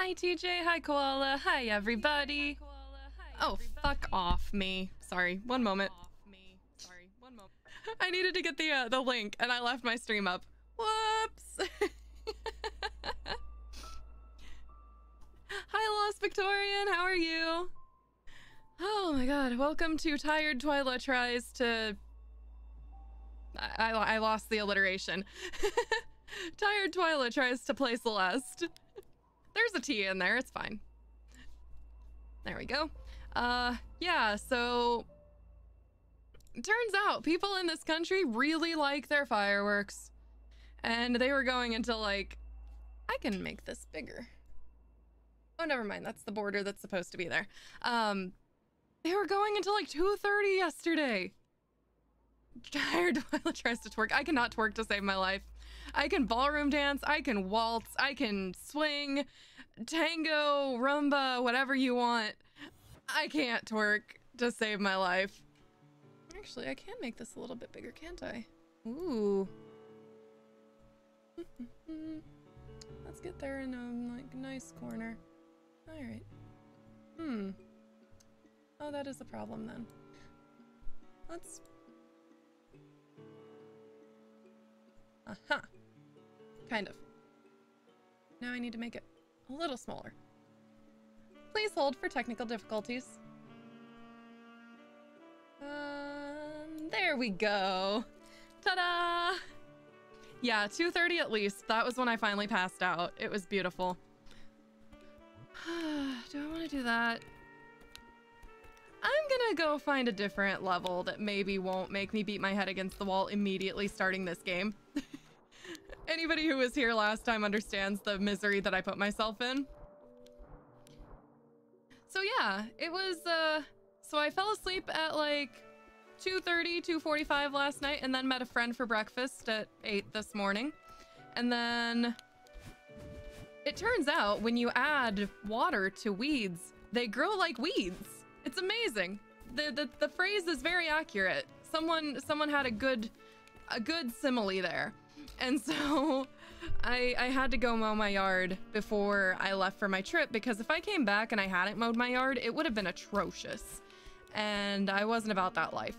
Hi, TJ. Hi, Koala. Hi, everybody. Oh, fuck off me. Sorry, one moment. I needed to get the uh, the link, and I left my stream up. Whoops. Hi, Lost Victorian. How are you? Oh my god. Welcome to Tired Twyla Tries to... I, I, I lost the alliteration. Tired Twyla tries to play Celeste. There's a T in there. It's fine. There we go. Uh, yeah, so... Turns out people in this country really like their fireworks. And they were going until like... I can make this bigger. Oh, never mind. That's the border that's supposed to be there. Um, they were going until like 2.30 yesterday. Tired while tries to twerk. I cannot twerk to save my life. I can ballroom dance. I can waltz. I can swing, tango, rumba, whatever you want. I can't twerk to save my life. Actually, I can make this a little bit bigger, can't I? Ooh. Let's get there in a like nice corner. All right. Hmm. Oh, that is a problem then. Let's... Aha. Kind of. Now I need to make it a little smaller. Please hold for technical difficulties. Um, there we go. Ta-da! Yeah, 2.30 at least. That was when I finally passed out. It was beautiful. do I want to do that? I'm gonna go find a different level that maybe won't make me beat my head against the wall immediately starting this game. Anybody who was here last time understands the misery that I put myself in. So yeah, it was, uh, so I fell asleep at like 2.30, 2.45 last night and then met a friend for breakfast at 8 this morning. And then it turns out when you add water to weeds, they grow like weeds. It's amazing. The, the the phrase is very accurate. Someone someone had a good a good simile there. And so I I had to go mow my yard before I left for my trip because if I came back and I hadn't mowed my yard, it would have been atrocious. And I wasn't about that life.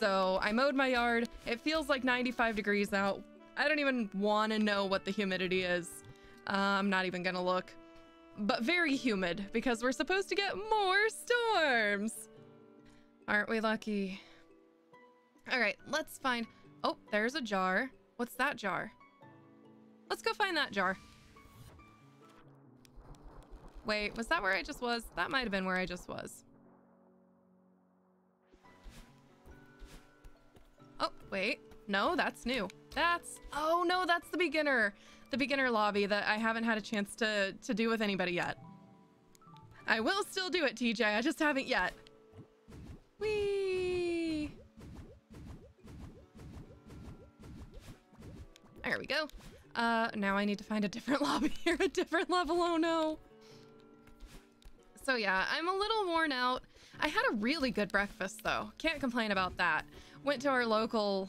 So I mowed my yard. It feels like 95 degrees out. I don't even want to know what the humidity is. Uh, I'm not even gonna look but very humid because we're supposed to get more storms. Aren't we lucky? All right, let's find... Oh, there's a jar. What's that jar? Let's go find that jar. Wait, was that where I just was? That might have been where I just was. Oh, wait. No, that's new. That's... Oh, no, that's the beginner the beginner lobby that I haven't had a chance to, to do with anybody yet. I will still do it, TJ. I just haven't yet. Whee! There we go. Uh, now I need to find a different lobby or a different level. Oh no. So yeah, I'm a little worn out. I had a really good breakfast though. Can't complain about that. Went to our local...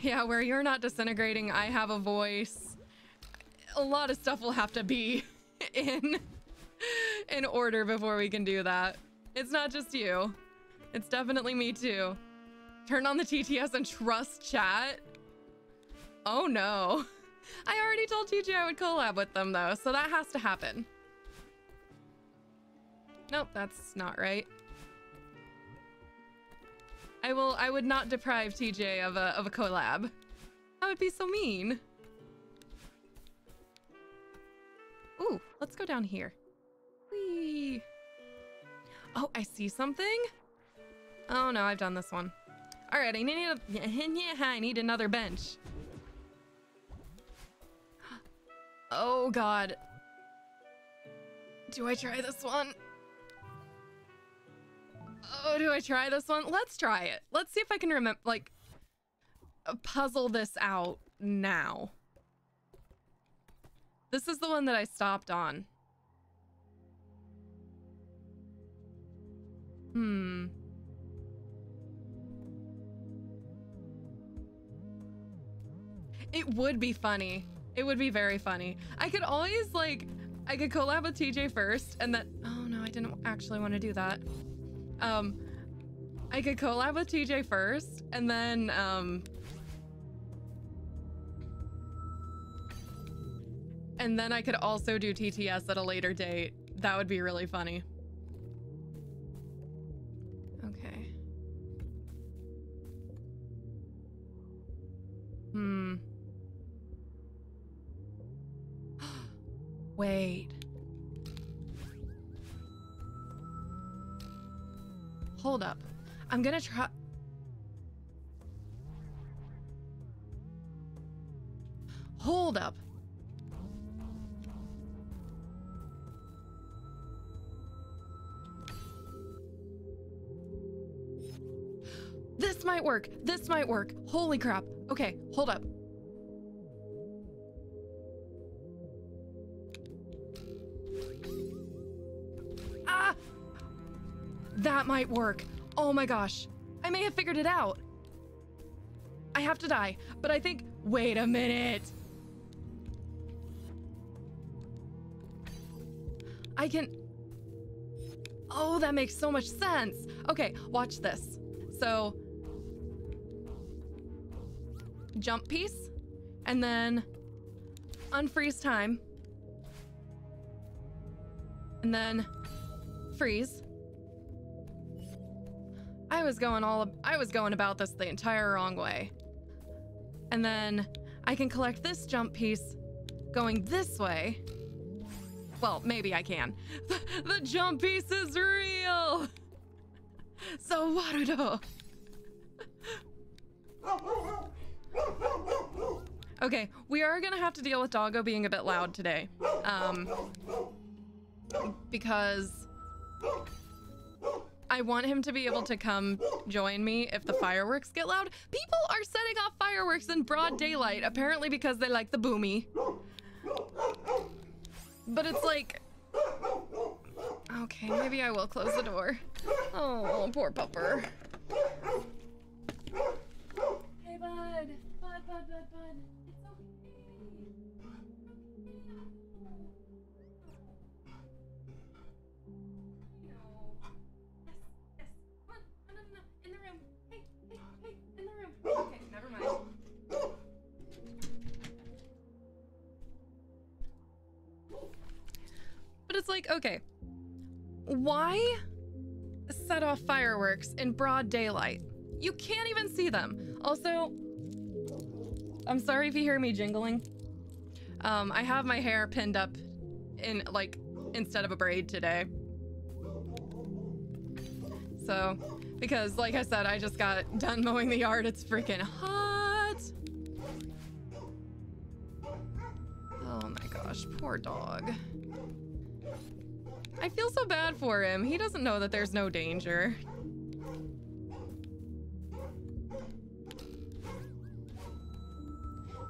Yeah, where you're not disintegrating, I have a voice a lot of stuff will have to be in in order before we can do that. It's not just you. It's definitely me too. Turn on the TTS and trust chat. Oh no. I already told TJ I would collab with them though, so that has to happen. Nope, that's not right. I will I would not deprive TJ of a of a collab. That would be so mean. Ooh, let's go down here. Whee! Oh, I see something? Oh no, I've done this one. All right, I need a, I need another bench. Oh god. Do I try this one? Oh, do I try this one? Let's try it. Let's see if I can remember, like, puzzle this out now. This is the one that I stopped on. Hmm. It would be funny. It would be very funny. I could always like I could collab with TJ first and then oh no, I didn't actually want to do that. Um I could collab with TJ first and then um and then I could also do TTS at a later date. That would be really funny. Wait. Hold up. I'm gonna try. Hold up. This might work. This might work. Holy crap. Okay, hold up. That might work. Oh my gosh. I may have figured it out. I have to die, but I think. Wait a minute. I can. Oh, that makes so much sense. Okay, watch this. So, jump piece, and then unfreeze time, and then freeze. I was going all I was going about this the entire wrong way. And then I can collect this jump piece going this way. Well, maybe I can. The, the jump piece is real. So Warudo. Okay, we are gonna have to deal with Doggo being a bit loud today. Um, because I want him to be able to come join me if the fireworks get loud. People are setting off fireworks in broad daylight, apparently because they like the boomy. But it's like... Okay, maybe I will close the door. Oh, poor pupper. Hey, bud. Bud, bud, bud, bud. Like, okay, why set off fireworks in broad daylight? You can't even see them. Also, I'm sorry if you hear me jingling. Um, I have my hair pinned up in like instead of a braid today. So, because like I said, I just got done mowing the yard. It's freaking hot. Oh my gosh, poor dog. I feel so bad for him. He doesn't know that there's no danger.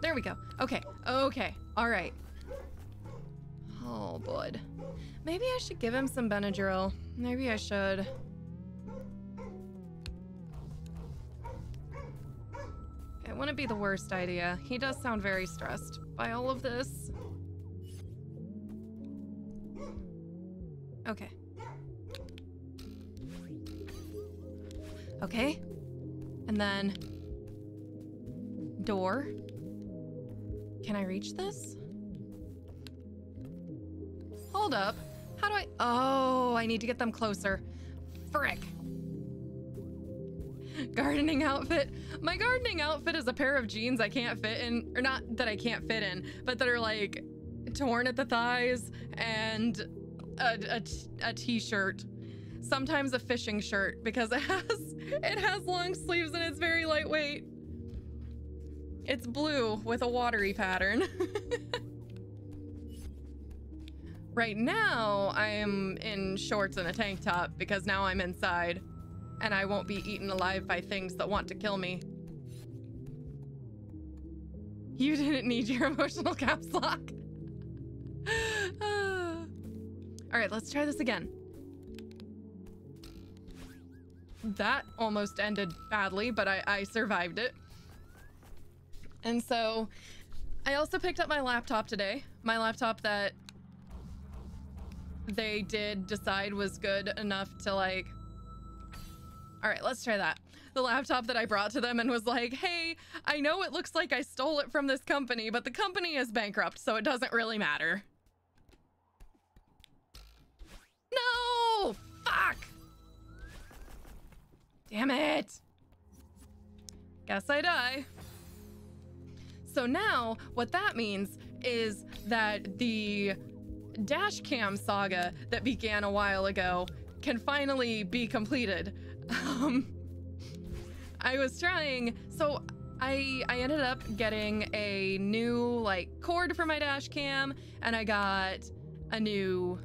There we go. Okay. Okay. All right. Oh, bud. Maybe I should give him some Benadryl. Maybe I should. It wouldn't be the worst idea. He does sound very stressed by all of this. Okay. Okay. And then door. Can I reach this? Hold up. How do I? Oh, I need to get them closer. Frick. Gardening outfit. My gardening outfit is a pair of jeans I can't fit in, or not that I can't fit in, but that are like torn at the thighs and a, a, a t-shirt. Sometimes a fishing shirt because it has it has long sleeves and it's very lightweight. It's blue with a watery pattern. right now, I am in shorts and a tank top because now I'm inside and I won't be eaten alive by things that want to kill me. You didn't need your emotional caps lock. Ah. All right, let's try this again. That almost ended badly, but I, I survived it. And so I also picked up my laptop today. My laptop that they did decide was good enough to like all right let's try that the laptop that i brought to them and was like hey i know it looks like i stole it from this company but the company is bankrupt so it doesn't really matter no! Fuck! Damn it! Guess i die. So now what that means is that the dash cam saga that began a while ago can finally be completed. Um, I was trying, so I I ended up getting a new like cord for my dash cam, and I got a new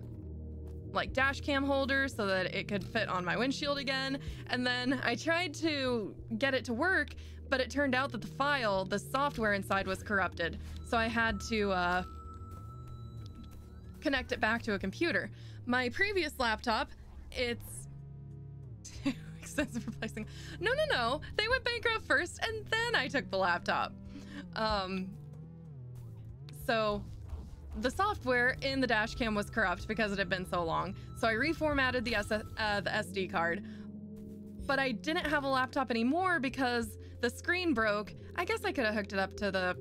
like dash cam holder so that it could fit on my windshield again. And then I tried to get it to work, but it turned out that the file, the software inside was corrupted. So I had to uh, connect it back to a computer. My previous laptop, it's too expensive replacing. No, no, no. They went bankrupt first and then I took the laptop. Um, so the software in the dash cam was corrupt because it had been so long. So I reformatted the, uh, the SD card. But I didn't have a laptop anymore because the screen broke. I guess I could have hooked it up to the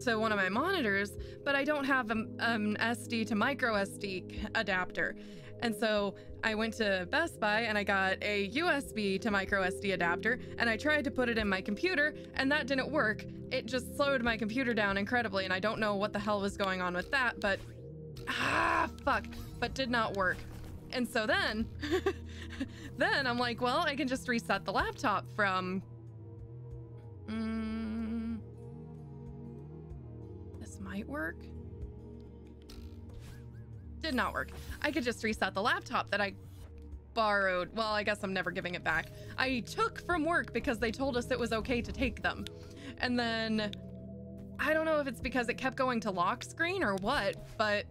to one of my monitors, but I don't have an, an SD to micro SD adapter. And so I went to Best Buy and I got a USB to micro SD adapter and I tried to put it in my computer and that didn't work. It just slowed my computer down incredibly and I don't know what the hell was going on with that, but ah, fuck, but did not work. And so then, then I'm like, well, I can just reset the laptop from. Mm, this might work. Did not work. I could just reset the laptop that I borrowed. Well, I guess I'm never giving it back. I took from work because they told us it was okay to take them. And then I don't know if it's because it kept going to lock screen or what, but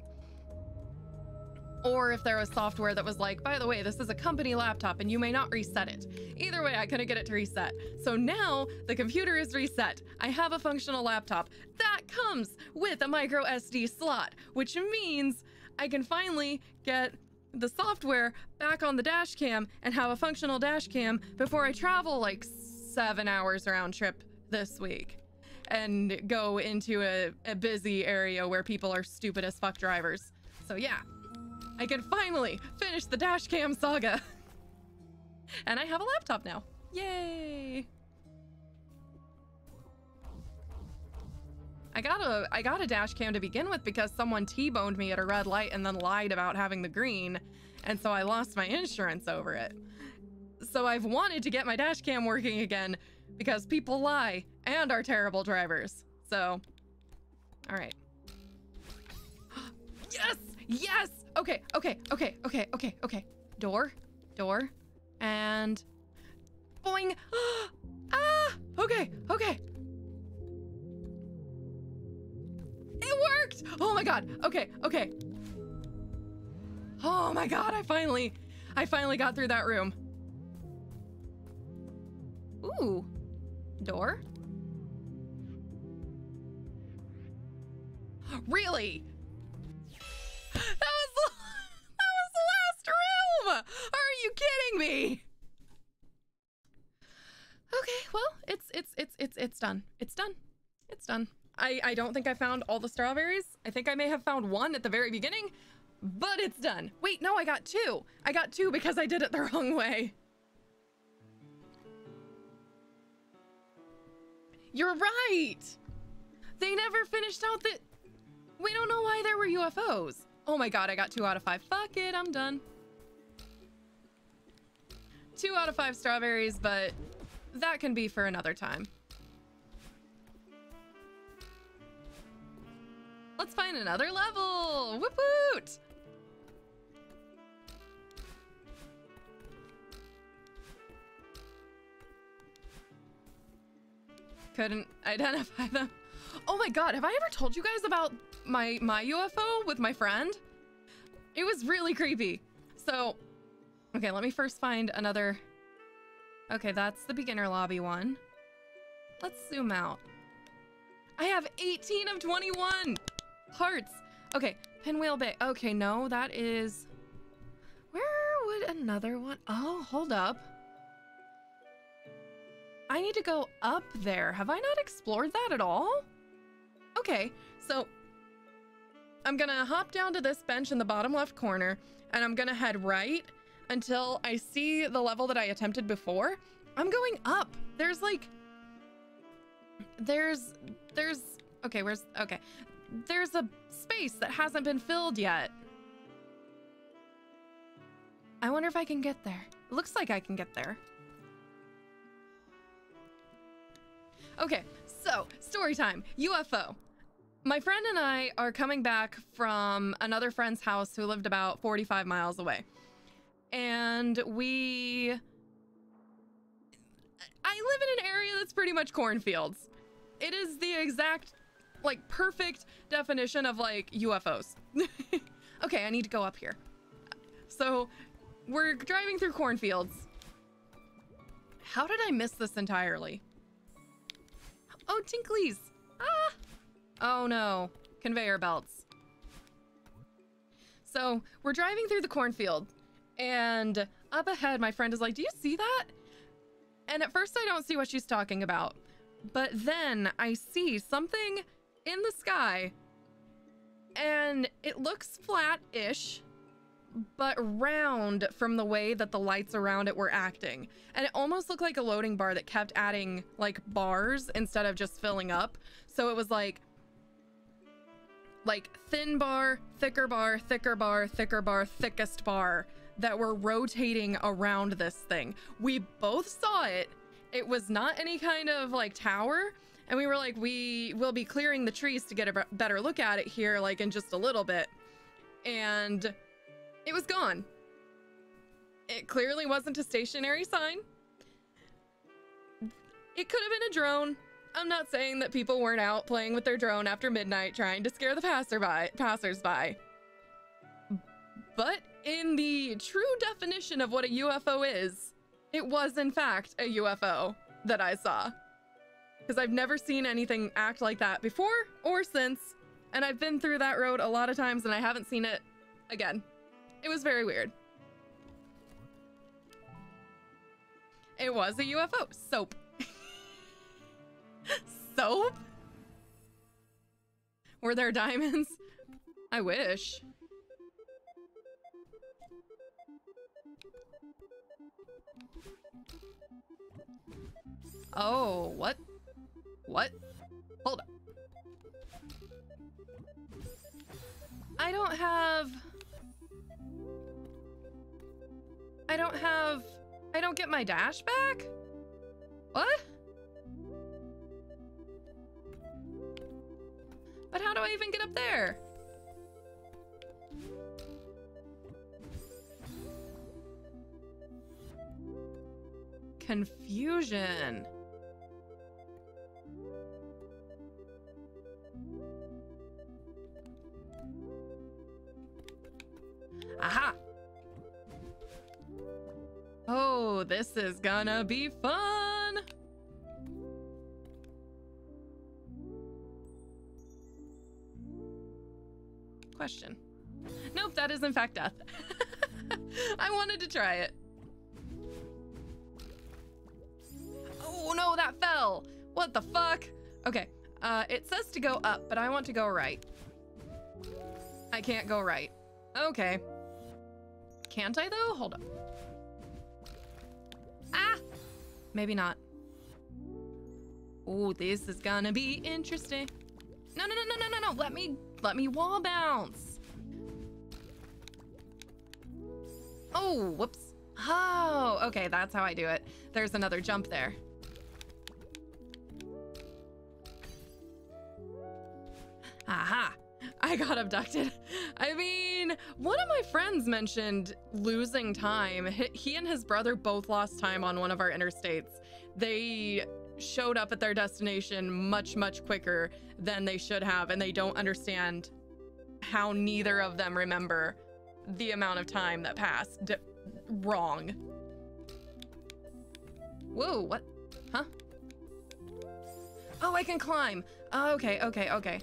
or if there was software that was like, by the way, this is a company laptop and you may not reset it. Either way, I couldn't get it to reset. So now the computer is reset. I have a functional laptop that comes with a micro SD slot, which means I can finally get the software back on the dash cam and have a functional dash cam before I travel like seven hours round trip this week and go into a, a busy area where people are stupid as fuck drivers. So yeah, I can finally finish the dash cam saga. and I have a laptop now. Yay! I got a I got a dash cam to begin with because someone T-boned me at a red light and then lied about having the green, and so I lost my insurance over it. So I've wanted to get my dash cam working again because people lie and are terrible drivers. So, all right. yes! Yes! Okay, okay, okay, okay, okay, okay. Door, door, and boing. ah! Okay, okay. It worked! Oh my god. Okay, okay. Oh my god, I finally, I finally got through that room. Ooh. Door? Really? That was that was the last room! Are you kidding me? Okay, well, it's it's it's it's it's done. It's done. It's done. I I don't think I found all the strawberries. I think I may have found one at the very beginning, but it's done. Wait, no, I got two. I got two because I did it the wrong way. You're right. They never finished out the We don't know why there were UFOs. Oh my god, I got two out of five. Fuck it, I'm done. Two out of five strawberries, but that can be for another time. Let's find another level! Whoop woot! Couldn't identify them. Oh my god, have I ever told you guys about my my UFO with my friend? It was really creepy. So, okay, let me first find another. Okay, that's the beginner lobby one. Let's zoom out. I have 18 of 21 hearts. Okay, Pinwheel Bay. Okay, no, that is. Where would another one? Oh, hold up. I need to go up there. Have I not explored that at all? Okay, so I'm gonna hop down to this bench in the bottom left corner and I'm gonna head right until I see the level that I attempted before. I'm going up. There's like, there's, there's, okay, where's, okay. There's a space that hasn't been filled yet. I wonder if I can get there. It looks like I can get there. Okay, so story time UFO. My friend and I are coming back from another friend's house who lived about 45 miles away. And we. I live in an area that's pretty much cornfields. It is the exact, like, perfect definition of, like, UFOs. okay, I need to go up here. So, we're driving through cornfields. How did I miss this entirely? Oh, tinklies. Ah. Oh no. Conveyor belts. So we're driving through the cornfield and up ahead, my friend is like, do you see that? And at first I don't see what she's talking about. But then I see something in the sky and it looks flat-ish but round from the way that the lights around it were acting. And it almost looked like a loading bar that kept adding like bars instead of just filling up. So it was like like thin bar, thicker bar, thicker bar, thicker bar, thickest bar that were rotating around this thing. We both saw it. It was not any kind of like tower. And we were like, we will be clearing the trees to get a better look at it here, like in just a little bit. And it was gone. It clearly wasn't a stationary sign. It could have been a drone. I'm not saying that people weren't out playing with their drone after midnight trying to scare the passerby, passersby. But in the true definition of what a UFO is, it was in fact a UFO that I saw. Because I've never seen anything act like that before or since, and I've been through that road a lot of times and I haven't seen it again. It was very weird. It was a UFO. Soap. Soap? Were there diamonds? I wish. Oh, what? What? Hold up. I don't have... I don't have... I don't get my dash back? What? But how do I even get up there? Confusion. Aha! Oh, this is gonna be fun! Question. Nope, that is in fact death. I wanted to try it. Oh no, that fell! What the fuck? Okay, uh, it says to go up, but I want to go right. I can't go right. Okay. Can't I though? Hold up. Ah! Maybe not. Oh, this is gonna be interesting. No, no, no, no, no, no, no. Let me, let me wall bounce. Oh, whoops. Oh, okay, that's how I do it. There's another jump there. Aha. I got abducted. I mean, one of my friends mentioned losing time. He and his brother both lost time on one of our interstates. They showed up at their destination much, much quicker than they should have, and they don't understand how neither of them remember the amount of time that passed D wrong. Whoa, what? Huh? Oh, I can climb. Oh, okay, okay, okay.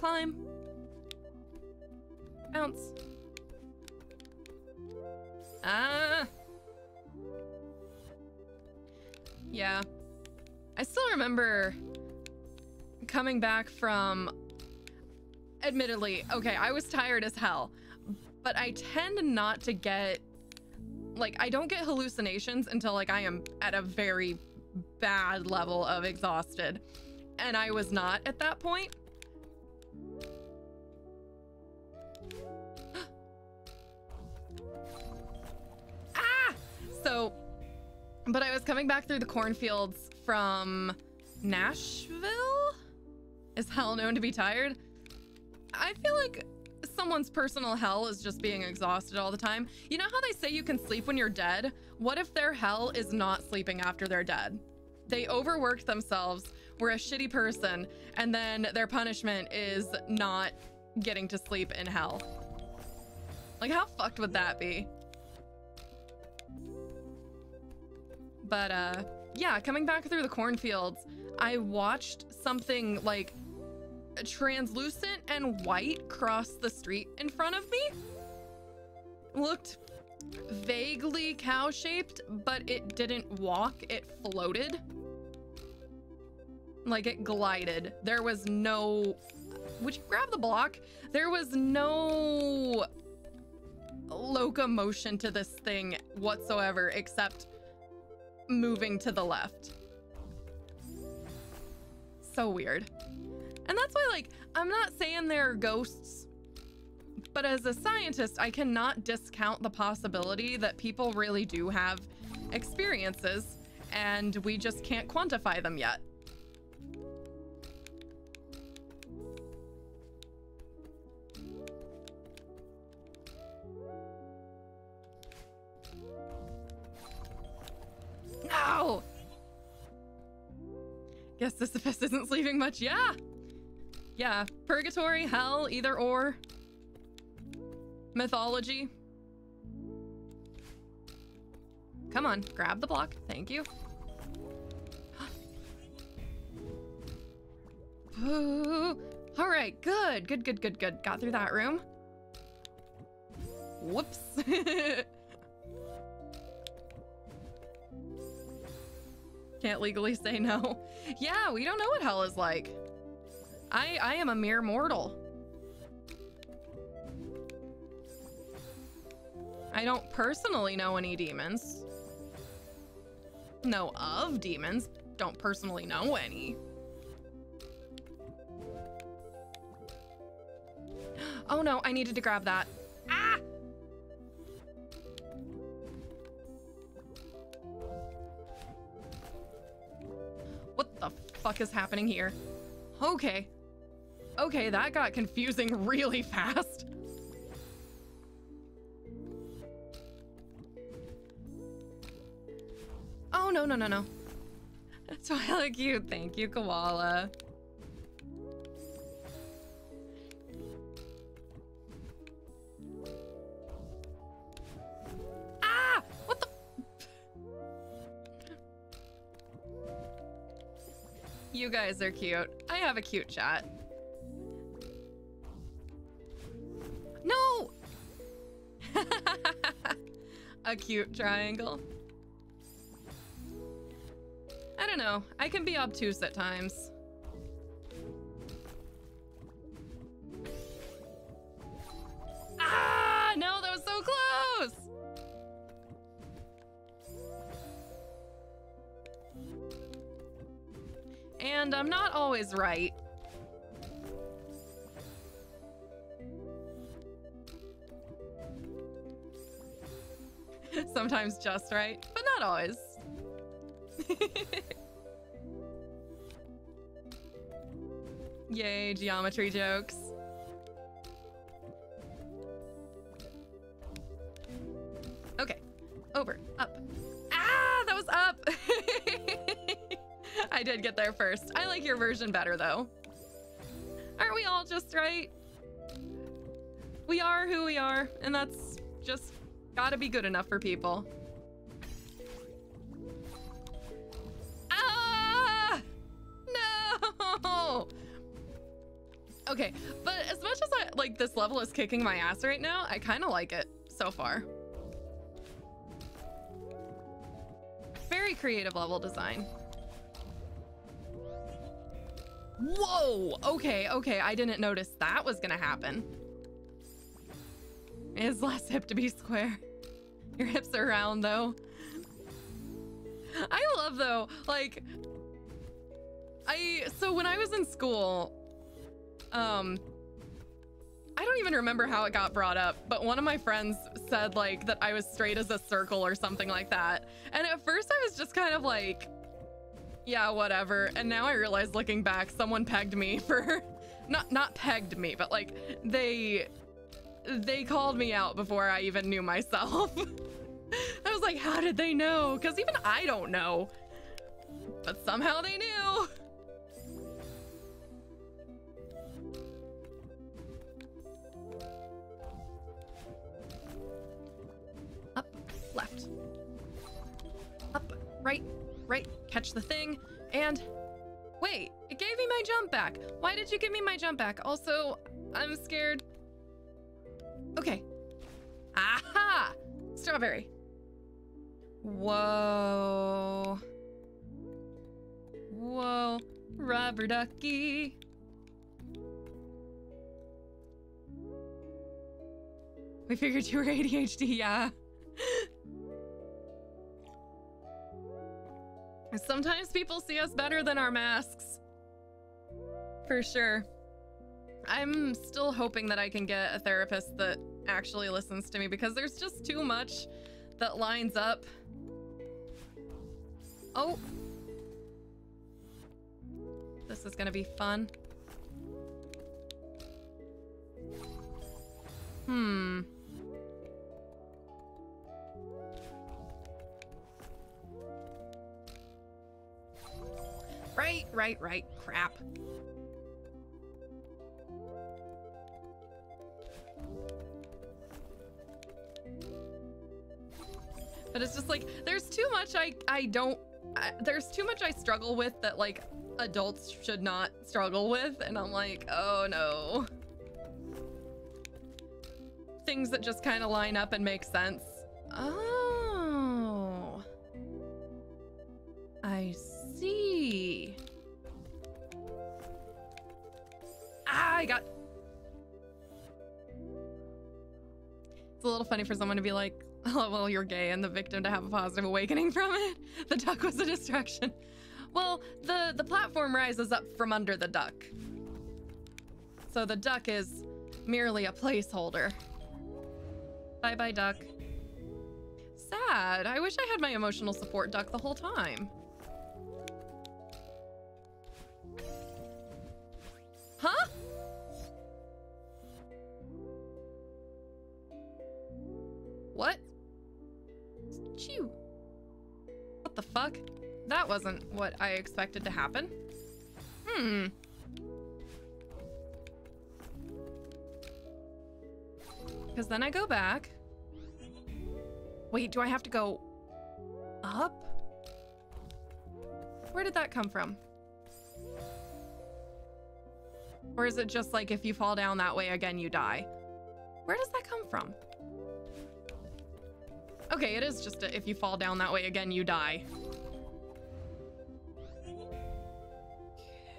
Climb. bounce. Ah. Yeah. I still remember coming back from admittedly, okay, I was tired as hell, but I tend not to get like I don't get hallucinations until like I am at a very bad level of exhausted. And I was not at that point. ah! So, but I was coming back through the cornfields from Nashville? Is hell known to be tired? I feel like someone's personal hell is just being exhausted all the time. You know how they say you can sleep when you're dead? What if their hell is not sleeping after they're dead? They overworked themselves, were a shitty person, and then their punishment is not getting to sleep in hell. Like, how fucked would that be? But, uh, yeah, coming back through the cornfields, I watched something like translucent and white cross the street in front of me. Looked vaguely cow shaped, but it didn't walk, it floated. Like it glided. There was no. Would you grab the block? There was no locomotion to this thing whatsoever except moving to the left. So weird. And that's why, like, I'm not saying they're ghosts, but as a scientist, I cannot discount the possibility that people really do have experiences and we just can't quantify them yet. No! Guess Sisyphus isn't sleeping much. Yeah. Yeah. Purgatory, hell, either or. Mythology. Come on, grab the block. Thank you. All right, good, good, good, good, good. Got through that room. Whoops. Can't legally say no. Yeah, we don't know what hell is like. I I am a mere mortal. I don't personally know any demons. Know of demons, don't personally know any. Oh no, I needed to grab that. Ah! The fuck is happening here? Okay. Okay, that got confusing really fast. Oh, no, no, no, no. Twilight cute. Thank you, Koala. Guys are cute. I have a cute chat. No! a cute triangle. I don't know. I can be obtuse at times. Right. Sometimes just right, but not always. Yay, geometry jokes. Did get there first. I like your version better though. Aren't we all just right? We are who we are, and that's just gotta be good enough for people. Ah! No! Okay, but as much as I like this level is kicking my ass right now, I kind of like it so far. Very creative level design. Whoa! Okay, okay, I didn't notice that was gonna happen. Is less hip to be square. Your hips are round though. I love though, like I so when I was in school, um I don't even remember how it got brought up, but one of my friends said like that I was straight as a circle or something like that. And at first I was just kind of like, yeah, whatever. And now I realize looking back, someone pegged me for not not pegged me, but like they they called me out before I even knew myself. I was like, how did they know? Because even I don't know. But somehow they knew. Up, left. Up, right, right. Catch the thing. And wait, it gave me my jump back. Why did you give me my jump back? Also, I'm scared. Okay. Aha! Strawberry. Whoa. Whoa. Rubber ducky. We figured you were ADHD, yeah. Sometimes people see us better than our masks. For sure. I'm still hoping that I can get a therapist that actually listens to me because there's just too much that lines up. Oh. This is gonna be fun. Hmm. Right, right, right. Crap. But it's just like, there's too much I, I don't, I, there's too much I struggle with that like adults should not struggle with. And I'm like, oh no. Things that just kind of line up and make sense. Oh. I see. Ah, I got... It's a little funny for someone to be like, oh, well, you're gay and the victim to have a positive awakening from it. The duck was a distraction. Well, the, the platform rises up from under the duck. So the duck is merely a placeholder. Bye-bye, duck. Sad. I wish I had my emotional support duck the whole time. What? Chew. What the fuck? That wasn't what I expected to happen. Hmm. Because then I go back. Wait, do I have to go up? Where did that come from? Or is it just like if you fall down that way again, you die? Where does that come from? Okay, it is just a, if you fall down that way again, you die.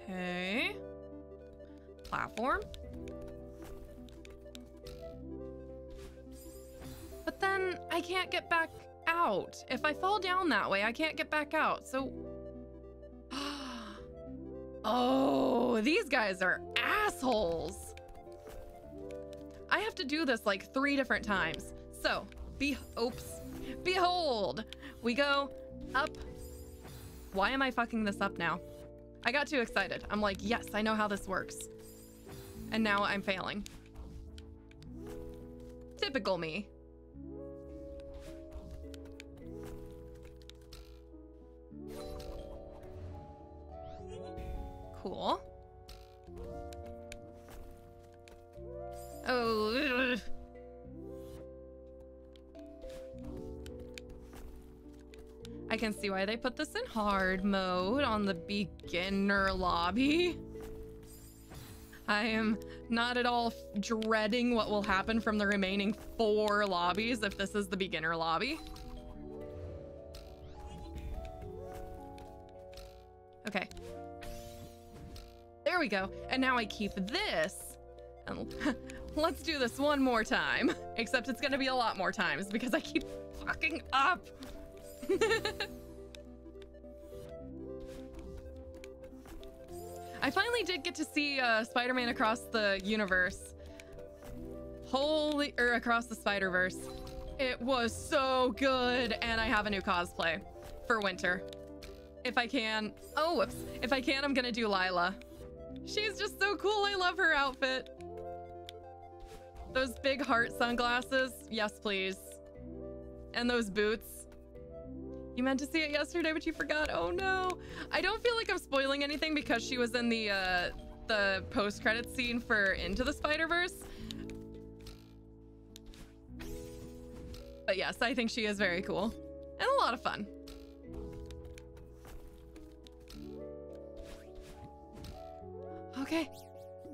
Okay. Platform. But then I can't get back out. If I fall down that way, I can't get back out. So... oh, these guys are assholes. I have to do this like three different times. So, be- oops. Behold, we go up. Why am I fucking this up now? I got too excited. I'm like, yes, I know how this works. And now I'm failing. Typical me. Cool. Oh. I can see why they put this in hard mode on the beginner lobby. I am not at all dreading what will happen from the remaining four lobbies if this is the beginner lobby. Okay. There we go. And now I keep this. And let's do this one more time. Except it's gonna be a lot more times because I keep fucking up. I finally did get to see uh, Spider-Man across the universe. Holy, or across the Spider-Verse. It was so good, and I have a new cosplay for winter. If I can, oh, whoops. If I can, I'm gonna do Lyla. She's just so cool. I love her outfit. Those big heart sunglasses, yes, please. And those boots. You meant to see it yesterday, but you forgot. Oh no. I don't feel like I'm spoiling anything because she was in the uh, the post-credit scene for Into the Spider-Verse. But yes, I think she is very cool and a lot of fun. Okay.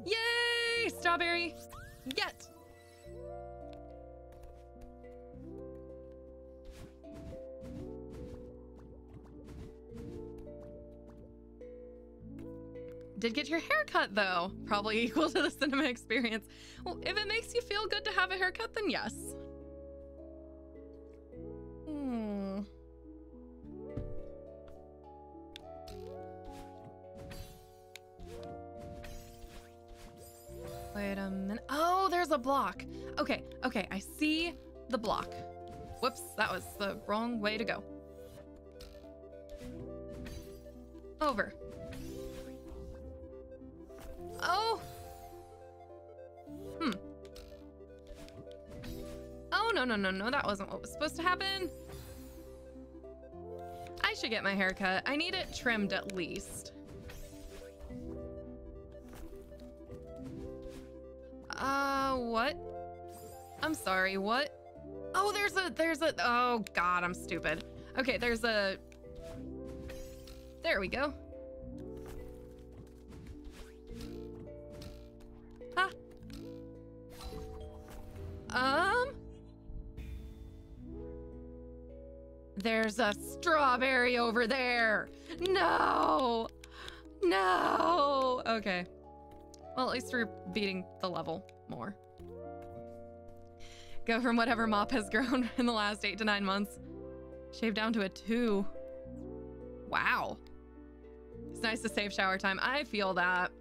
Yay! Strawberry! Get! Did get your haircut though. Probably equal to the cinema experience. Well, if it makes you feel good to have a haircut, then yes. Hmm. Wait a minute. Oh, there's a block. Okay, okay, I see the block. Whoops, that was the wrong way to go. Over. Oh! Hmm. Oh, no, no, no, no. That wasn't what was supposed to happen. I should get my hair cut. I need it trimmed at least. Uh, what? I'm sorry, what? Oh, there's a, there's a, oh god, I'm stupid. Okay, there's a, there we go. Um. There's a strawberry over there. No. No. Okay. Well, at least we're beating the level more. Go from whatever mop has grown in the last eight to nine months. Shave down to a two. Wow. It's nice to save shower time. I feel that.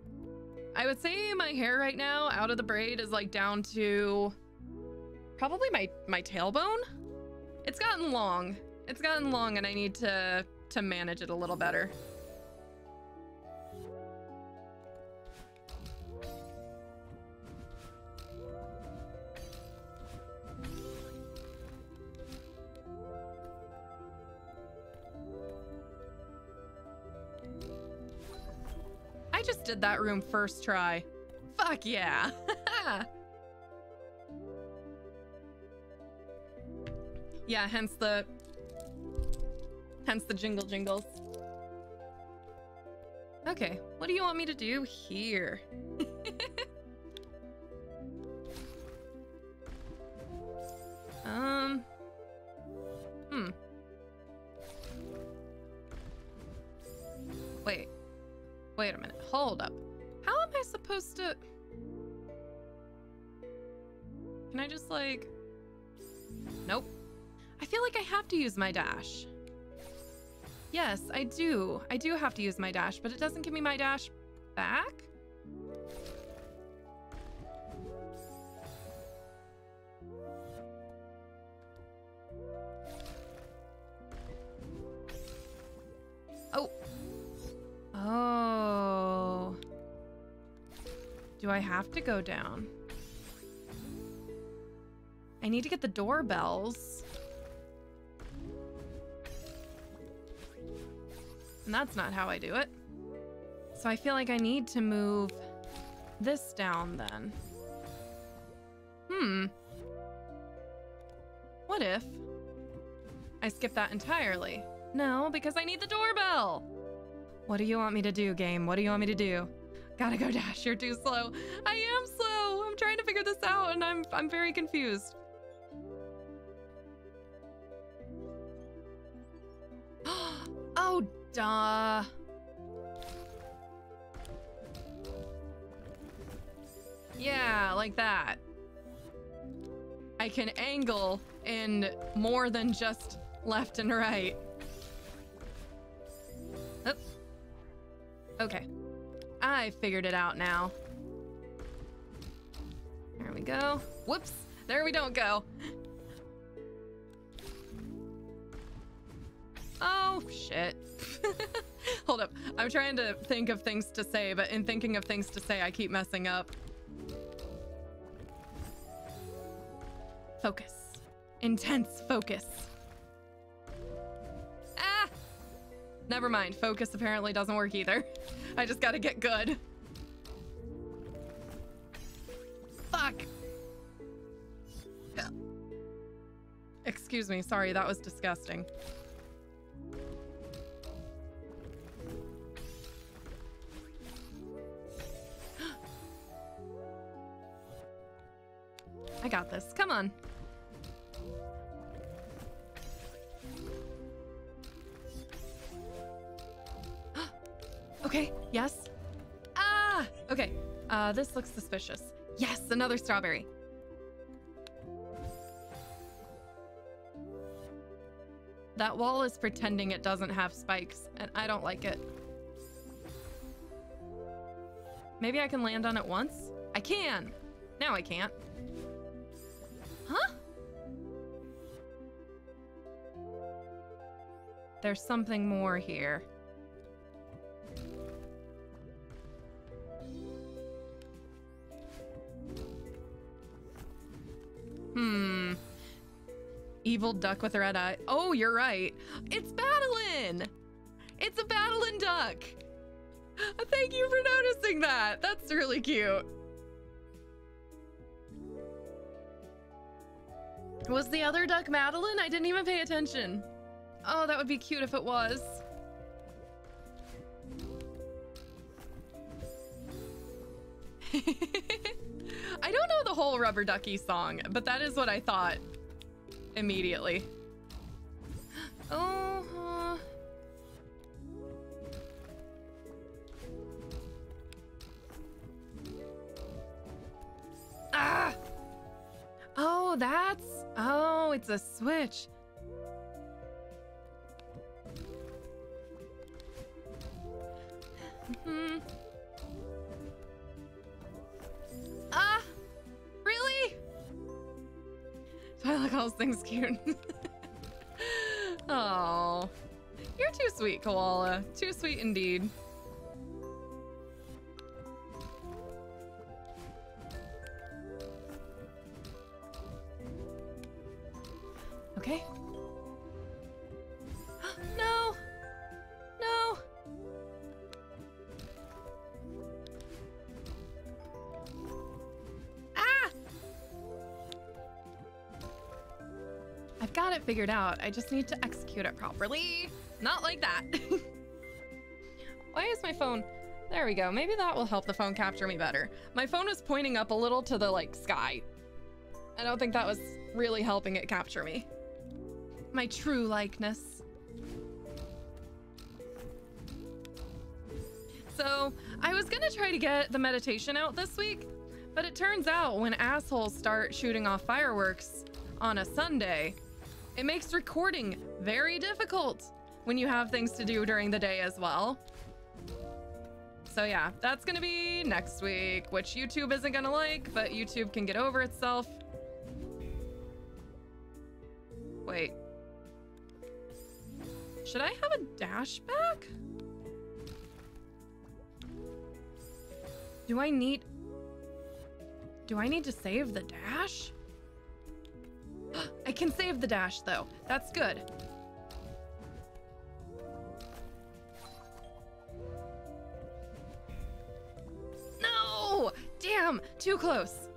I would say my hair right now out of the braid is like down to probably my my tailbone. It's gotten long. It's gotten long and I need to to manage it a little better. I just did that room first try. Fuck yeah. Yeah, hence the hence the jingle jingles. Okay, what do you want me to do here? um Hmm. Wait. Wait a minute. Hold up. How am I supposed to Can I just like Nope. I feel like I have to use my dash. Yes, I do. I do have to use my dash, but it doesn't give me my dash back? Oh. Oh. Do I have to go down? I need to get the doorbells. And that's not how I do it. So I feel like I need to move this down then. Hmm. What if I skip that entirely? No, because I need the doorbell. What do you want me to do, game? What do you want me to do? Gotta go dash. You're too slow. I am slow. I'm trying to figure this out and I'm I'm very confused. Duh. Yeah, like that. I can angle in more than just left and right. Oop. Okay. I figured it out now. There we go. Whoops. There we don't go. Oh, shit. Hold up. I'm trying to think of things to say, but in thinking of things to say, I keep messing up. Focus. Intense focus. Ah! Never mind. Focus apparently doesn't work either. I just gotta get good. Fuck! Excuse me. Sorry, that was disgusting. I got this. Come on. okay, yes. Ah! Okay, uh, this looks suspicious. Yes, another strawberry. That wall is pretending it doesn't have spikes, and I don't like it. Maybe I can land on it once? I can! Now I can't. Huh? There's something more here. Hmm. Evil duck with a red eye. Oh, you're right. It's Badeline! It's a Badeline duck! Thank you for noticing that. That's really cute. Was the other duck Madeline? I didn't even pay attention. Oh, that would be cute if it was. I don't know the whole Rubber Ducky song, but that is what I thought immediately. Oh, uh... Ah! Oh, that's... Oh, it's a switch. hmm. Ah! Really? Do I like all those things cute? oh. You're too sweet, Koala. Too sweet indeed. Okay. no! No! Ah! I've got it figured out. I just need to execute it properly. Not like that. Why is my phone... There we go. Maybe that will help the phone capture me better. My phone was pointing up a little to the, like, sky. I don't think that was really helping it capture me my true likeness. So, I was gonna try to get the meditation out this week, but it turns out when assholes start shooting off fireworks on a Sunday, it makes recording very difficult when you have things to do during the day as well. So yeah, that's gonna be next week, which YouTube isn't gonna like, but YouTube can get over itself. Wait, should I have a dash back? Do I need... Do I need to save the dash? I can save the dash, though. That's good. No! Damn! Too close.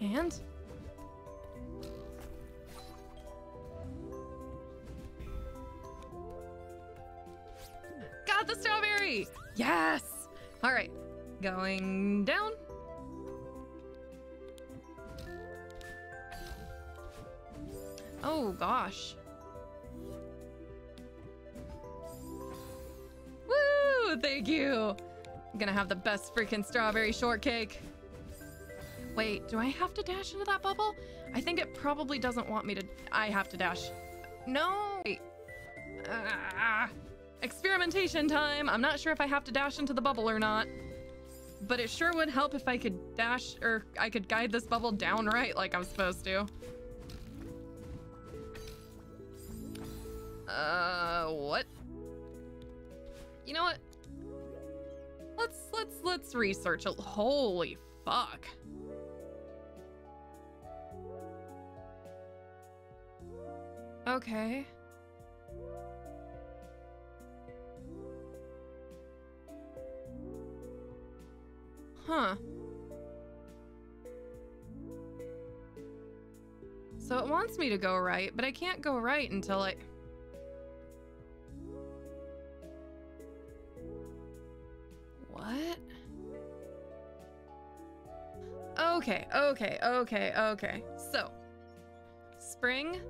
And? Got the strawberry! Yes! All right, going down. Oh gosh. Woo! Thank you! I'm gonna have the best freaking strawberry shortcake. Wait, do I have to dash into that bubble? I think it probably doesn't want me to. I have to dash. No! Ah. experimentation time. I'm not sure if I have to dash into the bubble or not. But it sure would help if I could dash or I could guide this bubble down right like I'm supposed to. Uh, what? You know what? Let's let's let's research. Holy fuck. Okay. Huh. So it wants me to go right, but I can't go right until I... What? Okay, okay, okay, okay. So, spring,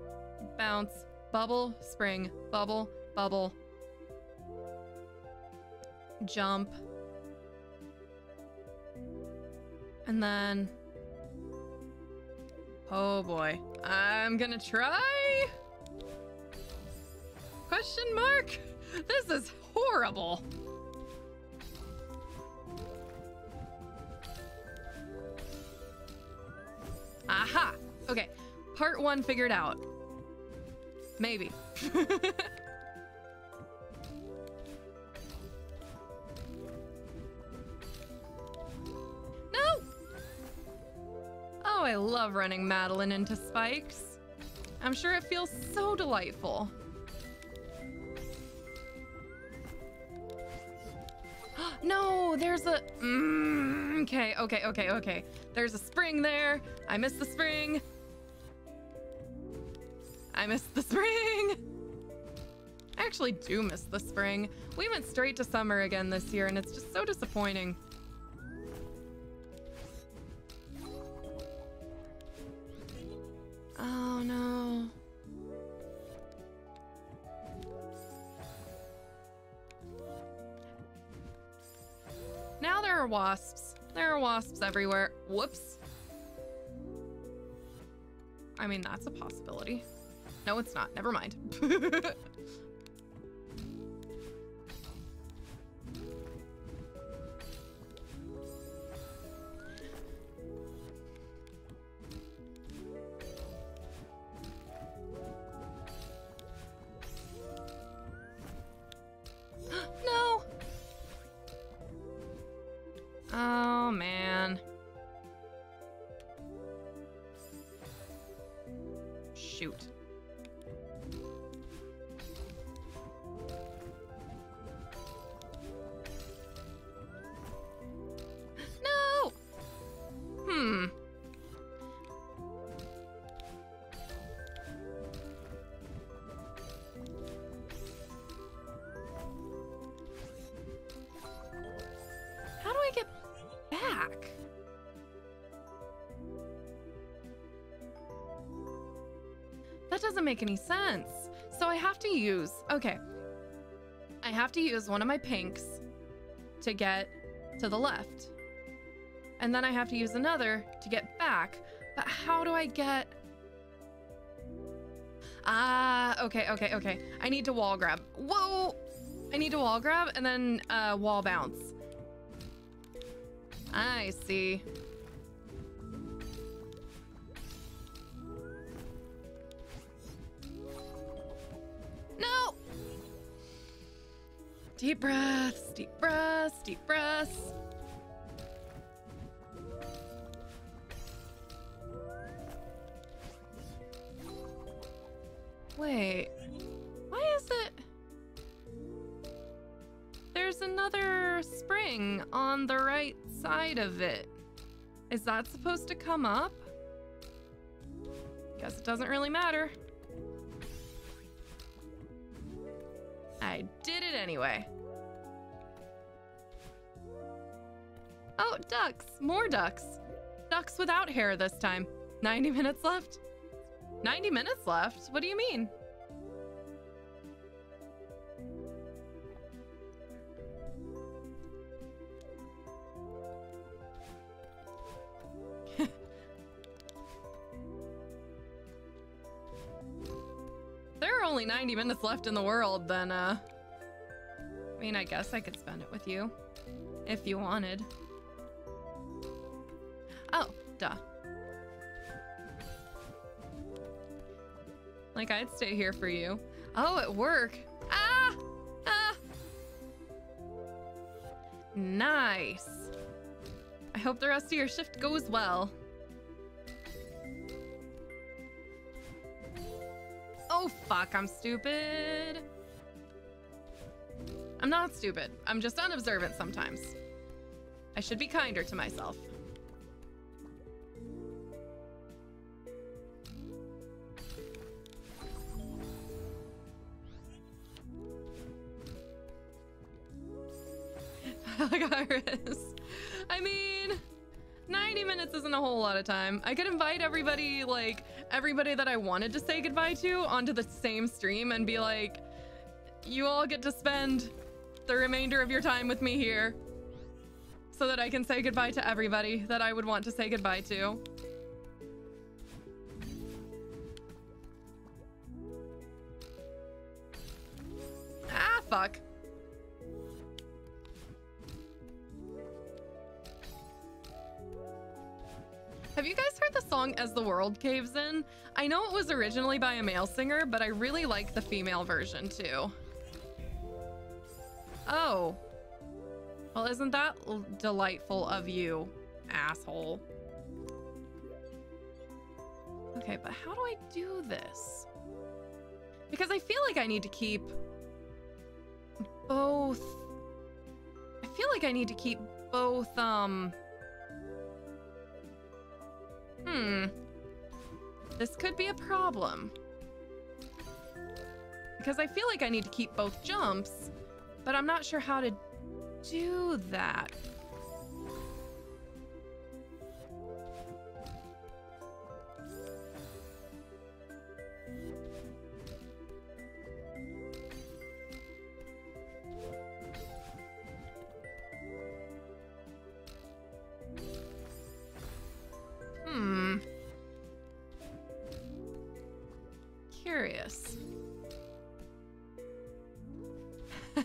bounce, bubble, spring, bubble, bubble, jump, and then, oh boy, I'm gonna try? Question mark? This is horrible. Aha! Okay, part one figured out. Maybe. no! Oh, I love running Madeline into spikes. I'm sure it feels so delightful. no, there's a... Mm, okay, okay, okay, okay. There's a spring there. I missed the spring. I miss the spring. I actually do miss the spring. We went straight to summer again this year, and it's just so disappointing. Oh no. Now there are wasps. There are wasps everywhere. Whoops. I mean, that's a possibility. No, it's not. Never mind. to use, okay. I have to use one of my pinks to get to the left. And then I have to use another to get back. But how do I get... Ah, okay, okay, okay. I need to wall grab. Whoa! I need to wall grab and then uh, wall bounce. I see. Deep breaths, deep breaths, deep breaths. Wait, why is it? There's another spring on the right side of it. Is that supposed to come up? Guess it doesn't really matter. I did it anyway. Oh, ducks. More ducks. Ducks without hair this time. 90 minutes left? 90 minutes left? What do you mean? there are only 90 minutes left in the world, then, uh... I mean, I guess I could spend it with you. If you wanted. Duh. Like, I'd stay here for you. Oh, at work. Ah! Ah! Nice. I hope the rest of your shift goes well. Oh, fuck, I'm stupid. I'm not stupid. I'm just unobservant sometimes. I should be kinder to myself. I mean, 90 minutes isn't a whole lot of time. I could invite everybody, like, everybody that I wanted to say goodbye to onto the same stream and be like, you all get to spend the remainder of your time with me here so that I can say goodbye to everybody that I would want to say goodbye to. Ah, fuck. Have you guys heard the song As the World Caves In? I know it was originally by a male singer, but I really like the female version too. Oh. Well, isn't that delightful of you, asshole? Okay, but how do I do this? Because I feel like I need to keep both... I feel like I need to keep both, um... Hmm. This could be a problem. Because I feel like I need to keep both jumps, but I'm not sure how to do that. Curious. I,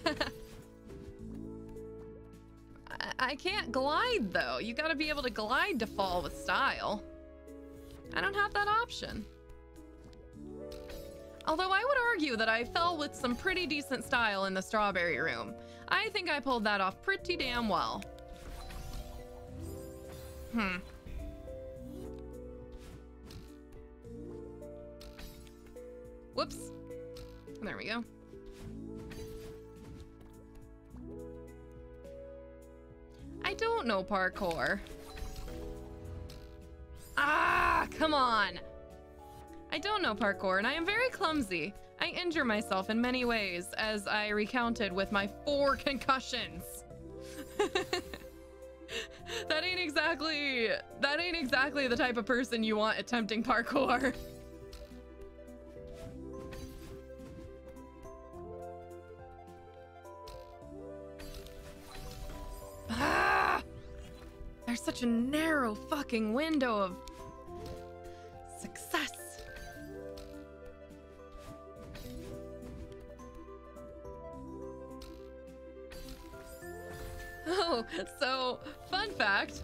I can't glide though. You gotta be able to glide to fall with style. I don't have that option. Although I would argue that I fell with some pretty decent style in the strawberry room. I think I pulled that off pretty damn well. Hmm. Whoops. There we go. I don't know parkour. Ah, come on. I don't know parkour, and I am very clumsy. I injure myself in many ways, as I recounted with my four concussions. that ain't exactly that ain't exactly the type of person you want attempting parkour. There's such a narrow fucking window of success. Oh, so fun fact,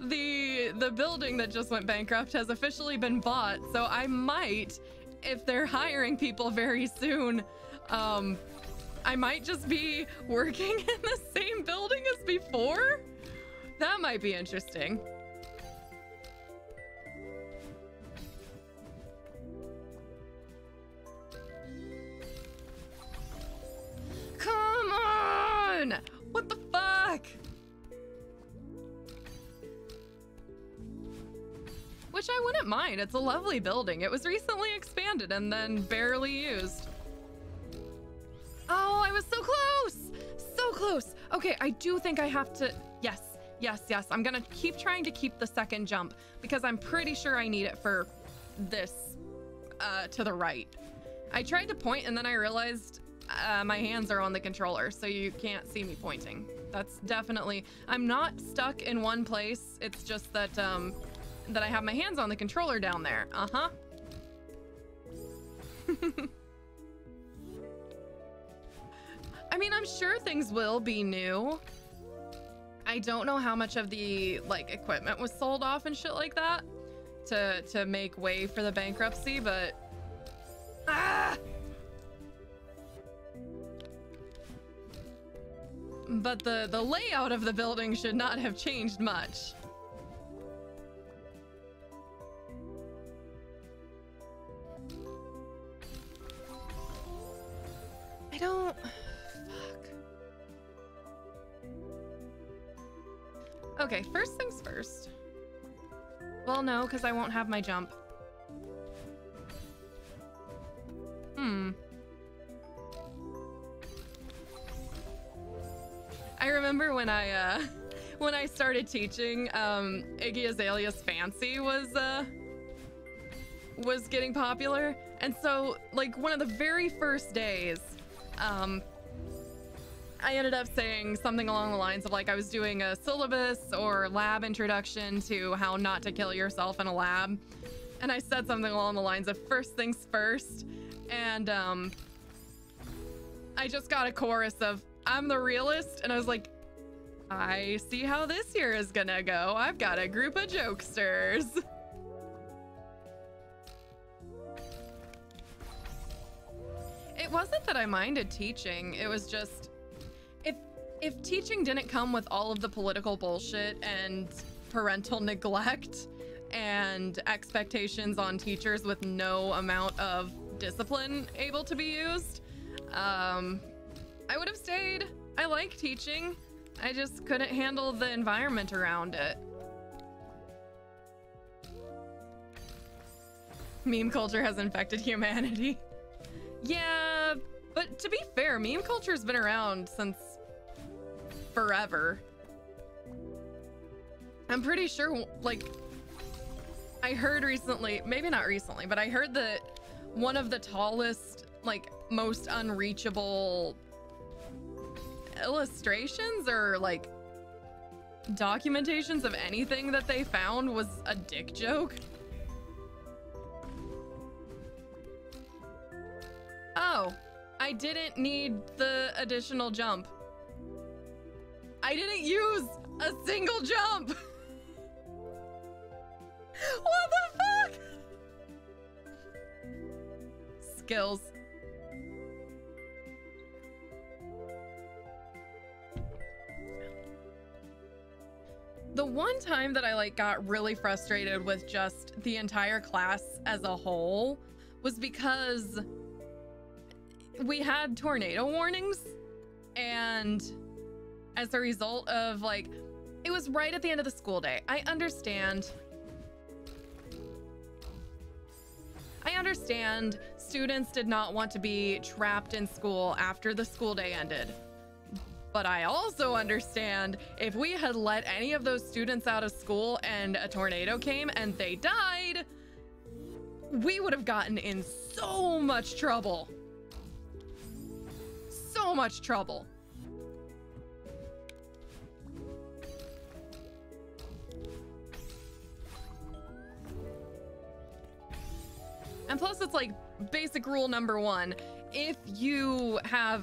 the the building that just went bankrupt has officially been bought. So I might, if they're hiring people very soon, um, I might just be working in the same building as before. That might be interesting. Come on! What the fuck? Which I wouldn't mind. It's a lovely building. It was recently expanded and then barely used. Oh, I was so close! So close! Okay, I do think I have to... Yes, Yes, yes. I'm gonna keep trying to keep the second jump because I'm pretty sure I need it for this uh, to the right. I tried to point and then I realized uh, my hands are on the controller, so you can't see me pointing. That's definitely, I'm not stuck in one place. It's just that, um, that I have my hands on the controller down there. Uh-huh. I mean, I'm sure things will be new. I don't know how much of the like equipment was sold off and shit like that to to make way for the bankruptcy, but ah! But the the layout of the building should not have changed much. I don't Okay, first things first. Well, no, because I won't have my jump. Hmm. I remember when I, uh, when I started teaching, um, Iggy Azalea's Fancy was, uh, was getting popular. And so, like, one of the very first days, um, I ended up saying something along the lines of like I was doing a syllabus or lab introduction to how not to kill yourself in a lab. And I said something along the lines of first things first. And um I just got a chorus of I'm the realist and I was like I see how this year is gonna go. I've got a group of jokesters. It wasn't that I minded teaching. It was just if teaching didn't come with all of the political bullshit and parental neglect and expectations on teachers with no amount of discipline able to be used, um, I would have stayed. I like teaching. I just couldn't handle the environment around it. Meme culture has infected humanity. yeah, but to be fair, meme culture has been around since forever. I'm pretty sure, like, I heard recently, maybe not recently, but I heard that one of the tallest, like, most unreachable illustrations or, like, documentations of anything that they found was a dick joke. Oh, I didn't need the additional jump. I didn't use a single jump. what the fuck? Skills. The one time that I like got really frustrated with just the entire class as a whole was because we had tornado warnings and as a result of like, it was right at the end of the school day. I understand. I understand students did not want to be trapped in school after the school day ended. But I also understand if we had let any of those students out of school and a tornado came and they died, we would have gotten in so much trouble. So much trouble. And plus, it's like basic rule number one if you have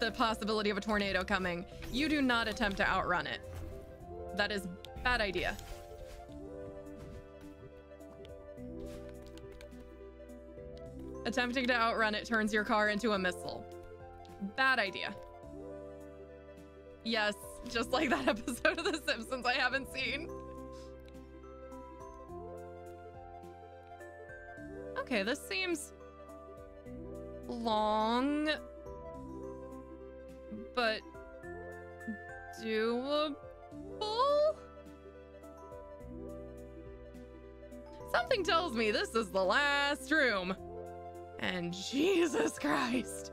the possibility of a tornado coming, you do not attempt to outrun it. That is bad idea. Attempting to outrun it turns your car into a missile. Bad idea. Yes, just like that episode of The Simpsons I haven't seen. Okay, this seems long, but doable? Something tells me this is the last room. And Jesus Christ.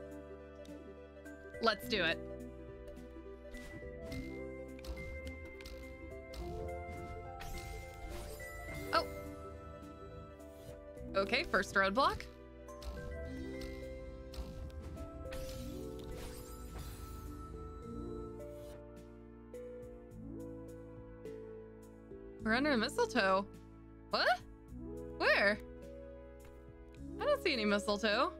Let's do it. Okay, first roadblock. We're under a mistletoe. What? Where? I don't see any mistletoe.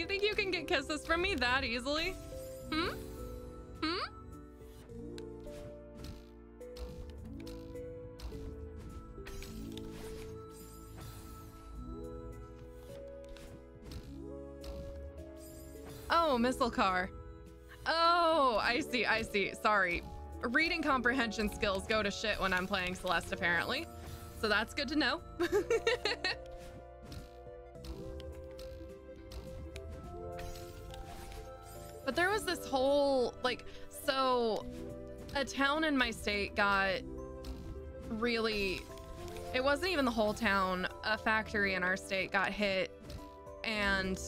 You think you can get kisses from me that easily? Hmm? Hmm? Oh, missile car. Oh, I see, I see. Sorry. Reading comprehension skills go to shit when I'm playing Celeste, apparently. So that's good to know. but there was this whole, like, so a town in my state got really, it wasn't even the whole town. A factory in our state got hit and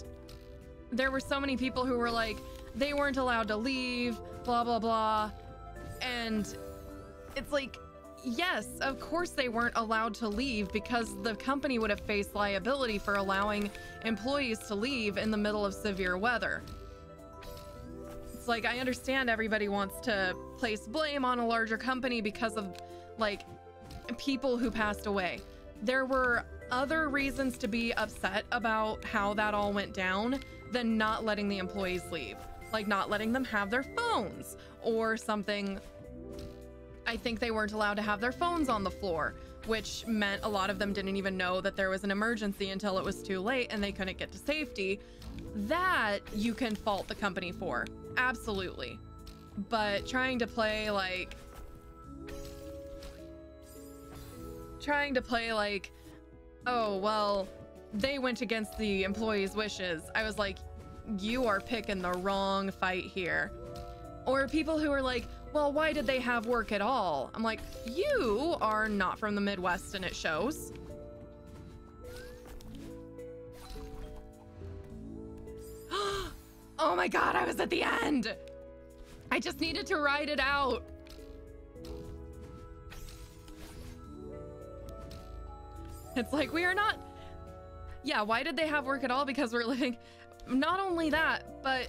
there were so many people who were like, they weren't allowed to leave, blah, blah, blah. And it's like, yes, of course they weren't allowed to leave because the company would have faced liability for allowing employees to leave in the middle of severe weather. It's like, I understand everybody wants to place blame on a larger company because of like people who passed away. There were other reasons to be upset about how that all went down than not letting the employees leave. Like not letting them have their phones or something. I think they weren't allowed to have their phones on the floor, which meant a lot of them didn't even know that there was an emergency until it was too late and they couldn't get to safety. That you can fault the company for. Absolutely. But trying to play like trying to play like oh well they went against the employees' wishes. I was like, you are picking the wrong fight here. Or people who are like, well, why did they have work at all? I'm like, you are not from the Midwest and it shows. oh my god, I was at the end! I just needed to ride it out. It's like, we are not yeah, why did they have work at all? Because we're living. Not only that, but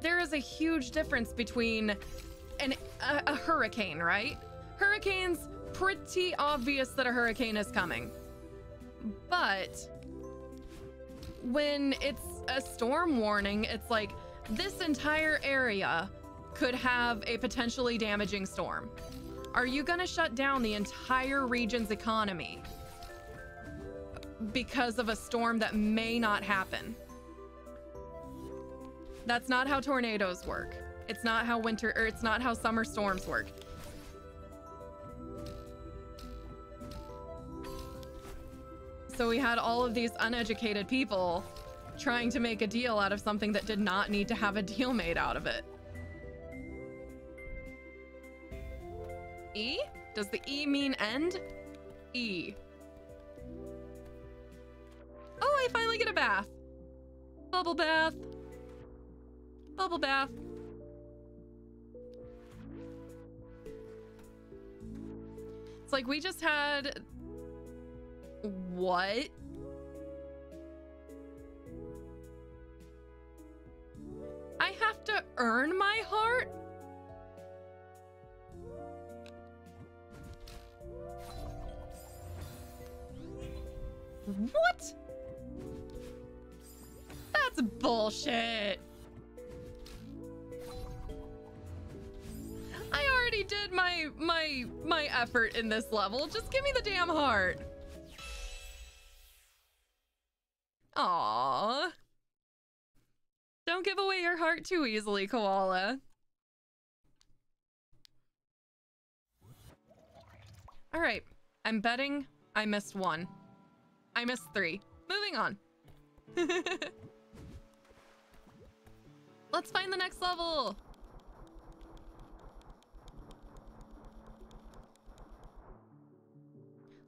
there is a huge difference between an a, a hurricane, right? Hurricanes, pretty obvious that a hurricane is coming. But when it's a storm warning, it's like this entire area could have a potentially damaging storm. Are you going to shut down the entire region's economy because of a storm that may not happen. That's not how tornadoes work. It's not how winter, or it's not how summer storms work. So we had all of these uneducated people trying to make a deal out of something that did not need to have a deal made out of it. E? Does the E mean end? E. Oh, I finally get a bath. Bubble bath. Bubble bath. It's like we just had... What? I have to earn my heart? What? That's bullshit. I already did my my my effort in this level. Just give me the damn heart. Aww. Don't give away your heart too easily, Koala. All right. I'm betting I missed one. I missed three. Moving on. Let's find the next level.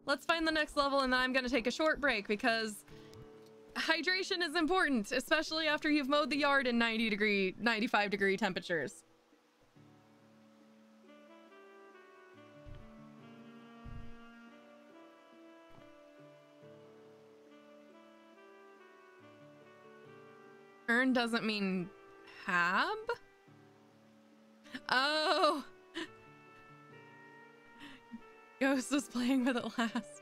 Let's find the next level and then I'm to take a short break because hydration is important, especially after you've mowed the yard in 90 degree, 95 degree temperatures. Earn doesn't mean hab? Oh! Ghost was playing with it last.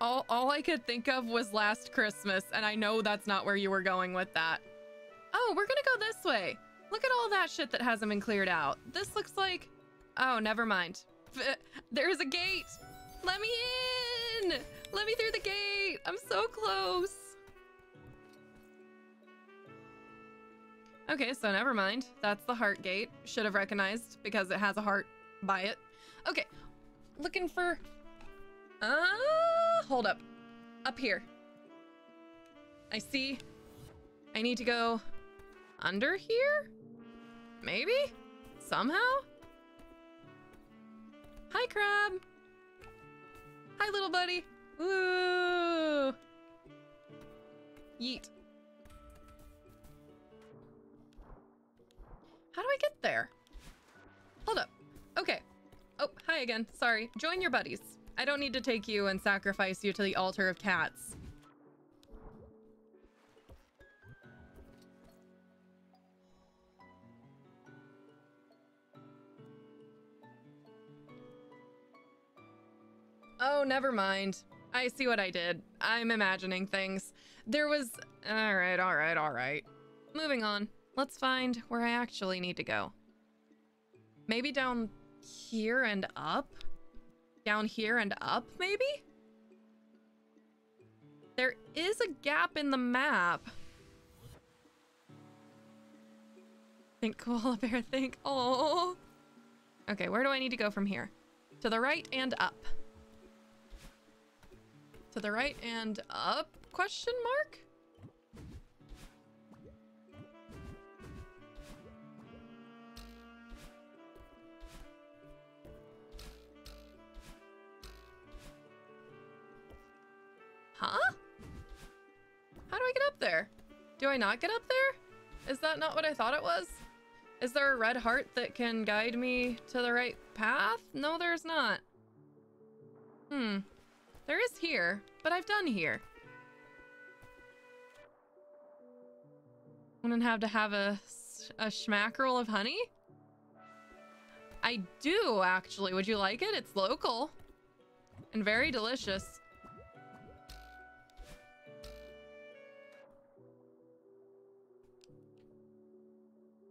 All, all I could think of was last Christmas, and I know that's not where you were going with that. Oh, we're gonna go this way. Look at all that shit that hasn't been cleared out. This looks like... Oh, never mind. There's a gate! Let me in! Let me through the gate! I'm so close! Okay, so never mind. That's the heart gate. Should have recognized because it has a heart by it. Okay, looking for... Uh, Hold up. Up here. I see. I need to go under here? Maybe? Somehow? Hi, Crab. Hi, little buddy. Woo! Yeet. How do I get there? Hold up. Okay. Oh, hi again. Sorry. Join your buddies. I don't need to take you and sacrifice you to the altar of cats. Oh, never mind. I see what I did. I'm imagining things. There was... Alright, alright, alright. Moving on. Let's find where I actually need to go. Maybe down here and up? Down here and up, maybe? There is a gap in the map. Think koala bear, think. Oh. Okay, where do I need to go from here? To the right and up. To the right and up? Question mark? Huh? How do I get up there? Do I not get up there? Is that not what I thought it was? Is there a red heart that can guide me to the right path? No, there's not. Hmm. There is here, but I've done here. Wouldn't have to have a, a schmackerel of honey? I do, actually. Would you like it? It's local. And very delicious.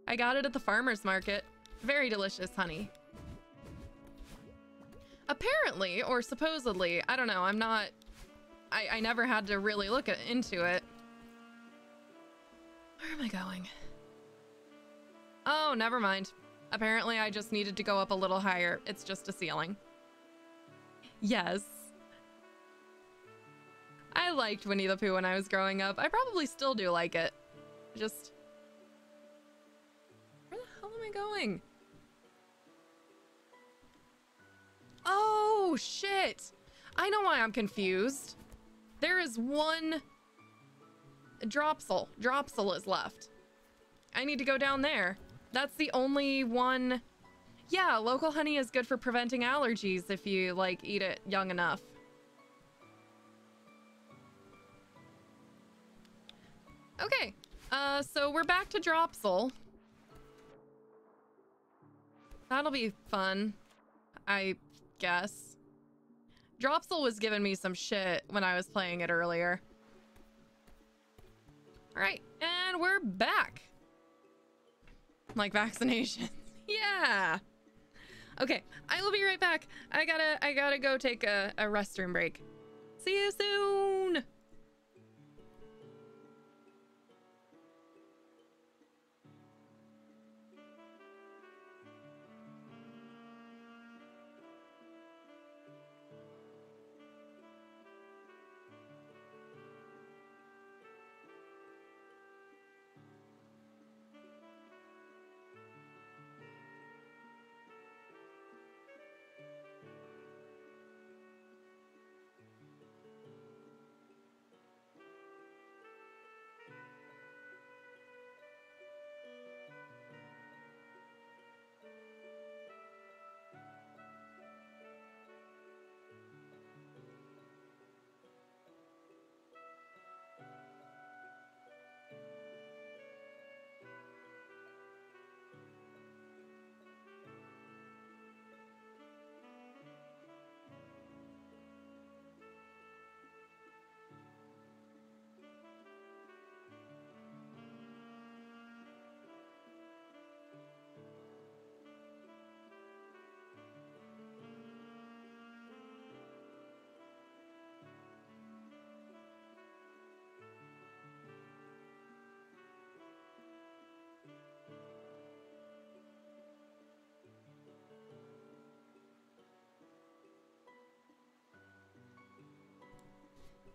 I got it at the farmer's market. Very delicious honey. Apparently, or supposedly, I don't know, I'm not... I, I never had to really look at, into it. Where am I going? Oh, never mind. Apparently, I just needed to go up a little higher. It's just a ceiling. Yes. I liked Winnie the Pooh when I was growing up. I probably still do like it. Just I going? Oh, shit. I know why I'm confused. There is one Dropsel. Dropsel is left. I need to go down there. That's the only one. Yeah, local honey is good for preventing allergies if you, like, eat it young enough. Okay, uh, so we're back to Dropsel. That'll be fun. I guess. Dropsel was giving me some shit when I was playing it earlier. Alright, and we're back. Like vaccinations. yeah. Okay, I will be right back. I gotta I gotta go take a, a restroom break. See you soon!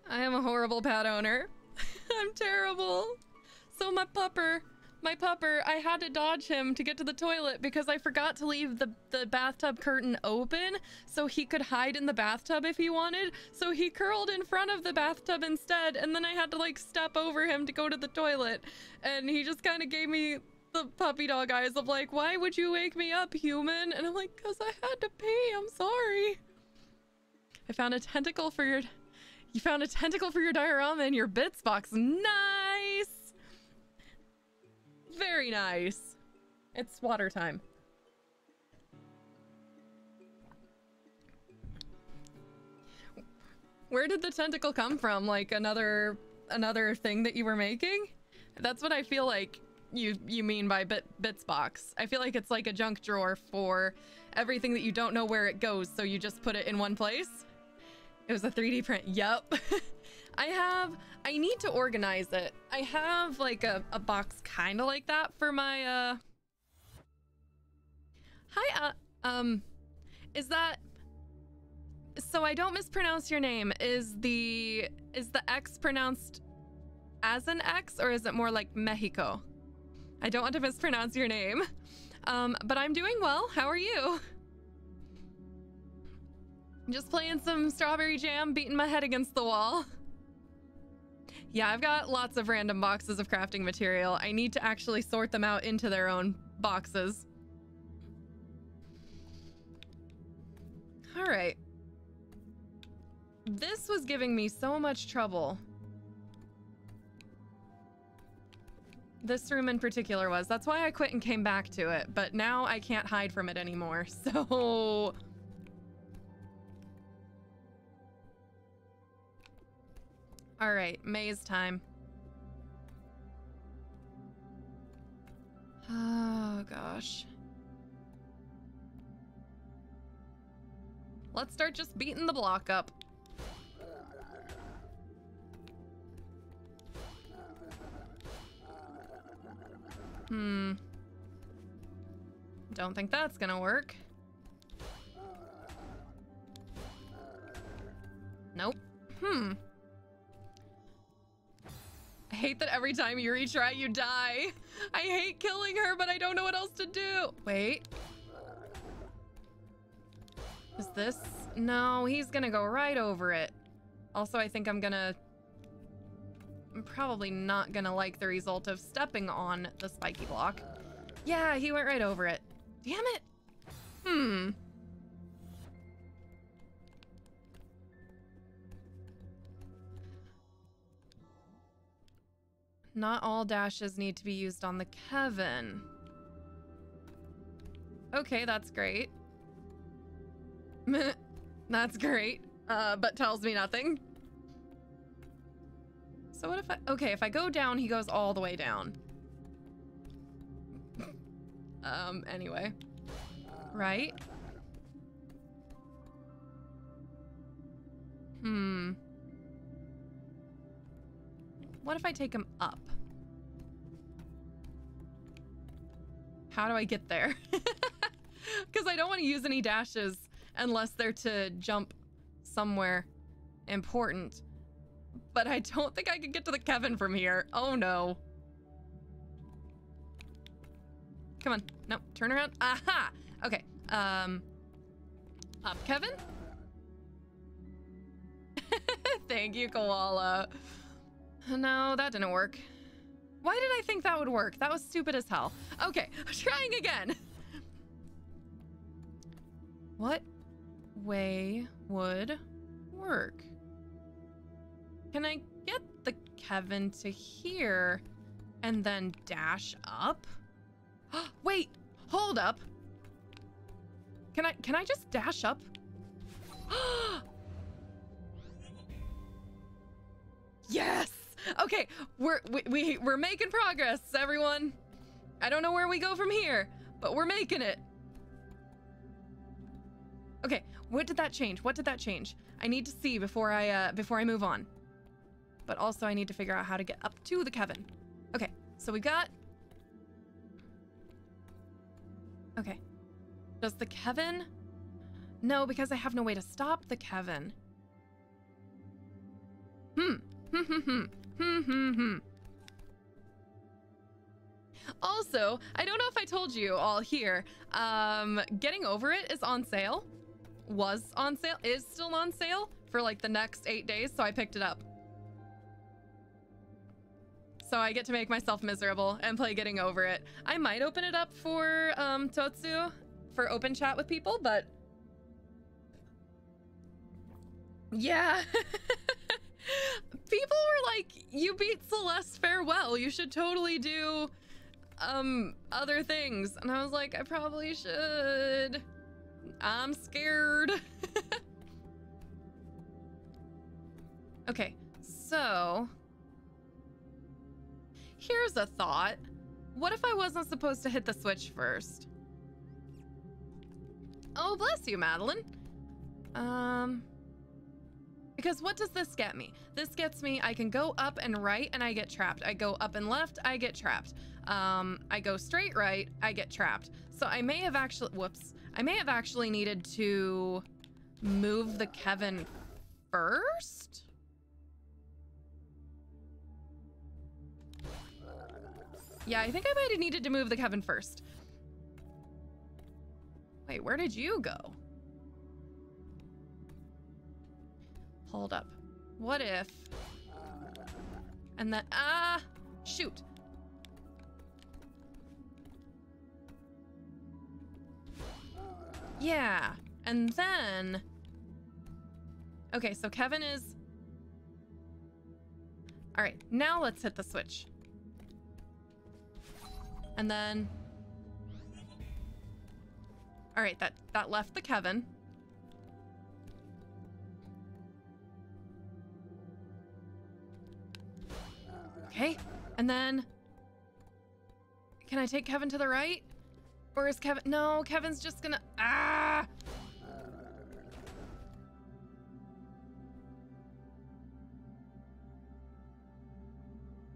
I am a horrible pet owner. I'm terrible. So my pupper, my pupper, I had to dodge him to get to the toilet because I forgot to leave the, the bathtub curtain open so he could hide in the bathtub if he wanted. So he curled in front of the bathtub instead, and then I had to like step over him to go to the toilet. And he just kind of gave me the puppy dog eyes of like, why would you wake me up, human? And I'm like, because I had to pee. I'm sorry. I found a tentacle for your... You found a tentacle for your diorama in your bits box. Nice! Very nice. It's water time. Where did the tentacle come from? Like another another thing that you were making? That's what I feel like you you mean by bit bits box. I feel like it's like a junk drawer for everything that you don't know where it goes, so you just put it in one place. It was a 3D print. Yep. I have I need to organize it. I have like a, a box kind of like that for my uh Hi uh um is that so I don't mispronounce your name. Is the is the X pronounced as an X or is it more like Mexico? I don't want to mispronounce your name. Um, but I'm doing well. How are you? Just playing some strawberry jam, beating my head against the wall. Yeah, I've got lots of random boxes of crafting material. I need to actually sort them out into their own boxes. All right. This was giving me so much trouble. This room in particular was. That's why I quit and came back to it. But now I can't hide from it anymore. So... All right, maze time. Oh, gosh. Let's start just beating the block up. Hmm. Don't think that's gonna work. Nope. Hmm. I hate that every time you retry, you die. I hate killing her, but I don't know what else to do. Wait. Is this? No, he's gonna go right over it. Also, I think I'm gonna... I'm probably not gonna like the result of stepping on the spiky block. Yeah, he went right over it. Damn it. Hmm. Not all dashes need to be used on the Kevin. Okay, that's great. that's great, uh, but tells me nothing. So what if I... Okay, if I go down, he goes all the way down. um, anyway. Right? Hmm. What if I take him up? How do I get there? Because I don't want to use any dashes unless they're to jump somewhere important. But I don't think I could get to the Kevin from here. Oh no. Come on. No, turn around. Aha! Okay. Um, up, Kevin? Thank you, Koala. No, that didn't work. Why did I think that would work? That was stupid as hell. Okay, trying again. What way would work? Can I get the Kevin to here and then dash up? Wait, hold up. Can I can I just dash up? yes. Okay, we're we, we we're making progress, everyone. I don't know where we go from here, but we're making it. Okay, what did that change? What did that change? I need to see before I uh before I move on. But also I need to figure out how to get up to the Kevin. Okay, so we got Okay. Does the Kevin? No, because I have no way to stop the Kevin. Hmm. Hmm. Hmm. Hmm. Hmm. Hmm. Hmm. Also, I don't know if I told you all here, um, Getting Over It is on sale. Was on sale, is still on sale for like the next eight days, so I picked it up. So I get to make myself miserable and play Getting Over It. I might open it up for um, Totsu for open chat with people, but yeah. people were like, you beat Celeste Farewell. You should totally do um other things. And I was like, I probably should. I'm scared. okay, so here's a thought. What if I wasn't supposed to hit the switch first? Oh, bless you, Madeline. Um, because what does this get me? This gets me, I can go up and right and I get trapped. I go up and left, I get trapped. Um, I go straight right, I get trapped. So I may have actually, whoops, I may have actually needed to move the Kevin first? Yeah, I think I might have needed to move the Kevin first. Wait, where did you go? Hold up. What if... And then... Ah! Shoot. Yeah. And then... Okay, so Kevin is... Alright, now let's hit the switch. And then... Alright, that, that left the Kevin. Okay, and then... Can I take Kevin to the right? Or is Kevin... No, Kevin's just gonna... Ah!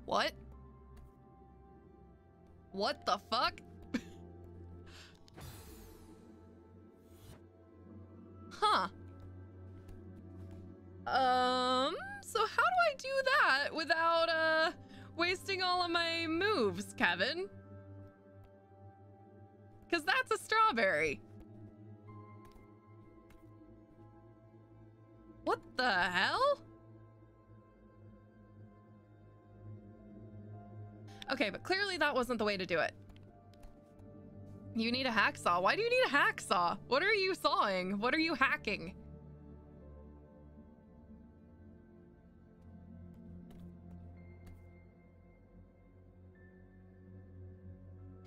What? What the fuck? huh. Um, so how do I do that without, uh, wasting all of my moves, Kevin? Because that's a strawberry. What the hell? Okay, but clearly that wasn't the way to do it. You need a hacksaw. Why do you need a hacksaw? What are you sawing? What are you hacking?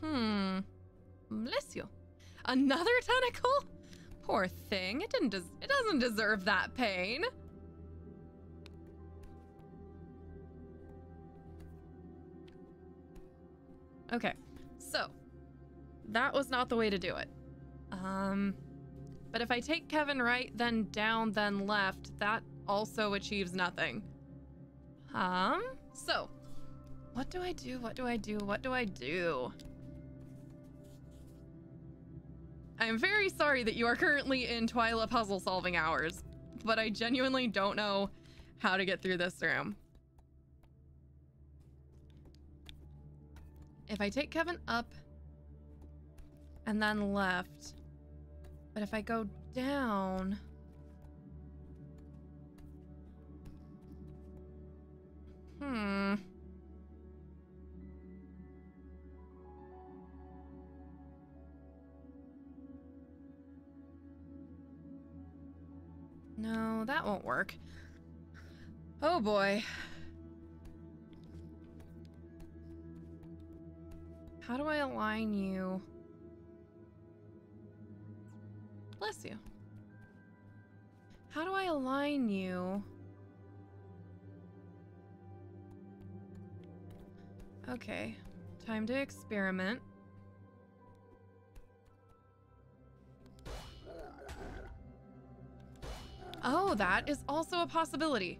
Hmm. Bless you. Another tentacle? Poor thing. It didn't it doesn't deserve that pain. Okay. So, that was not the way to do it. Um, but if I take Kevin right, then down, then left, that also achieves nothing. Um, so, what do I do? What do I do? What do I do? I am very sorry that you are currently in Twyla puzzle solving hours, but I genuinely don't know how to get through this room. If I take Kevin up and then left, but if I go down... Hmm... No, that won't work. Oh boy. How do I align you? Bless you. How do I align you? Okay, time to experiment. Oh, that is also a possibility.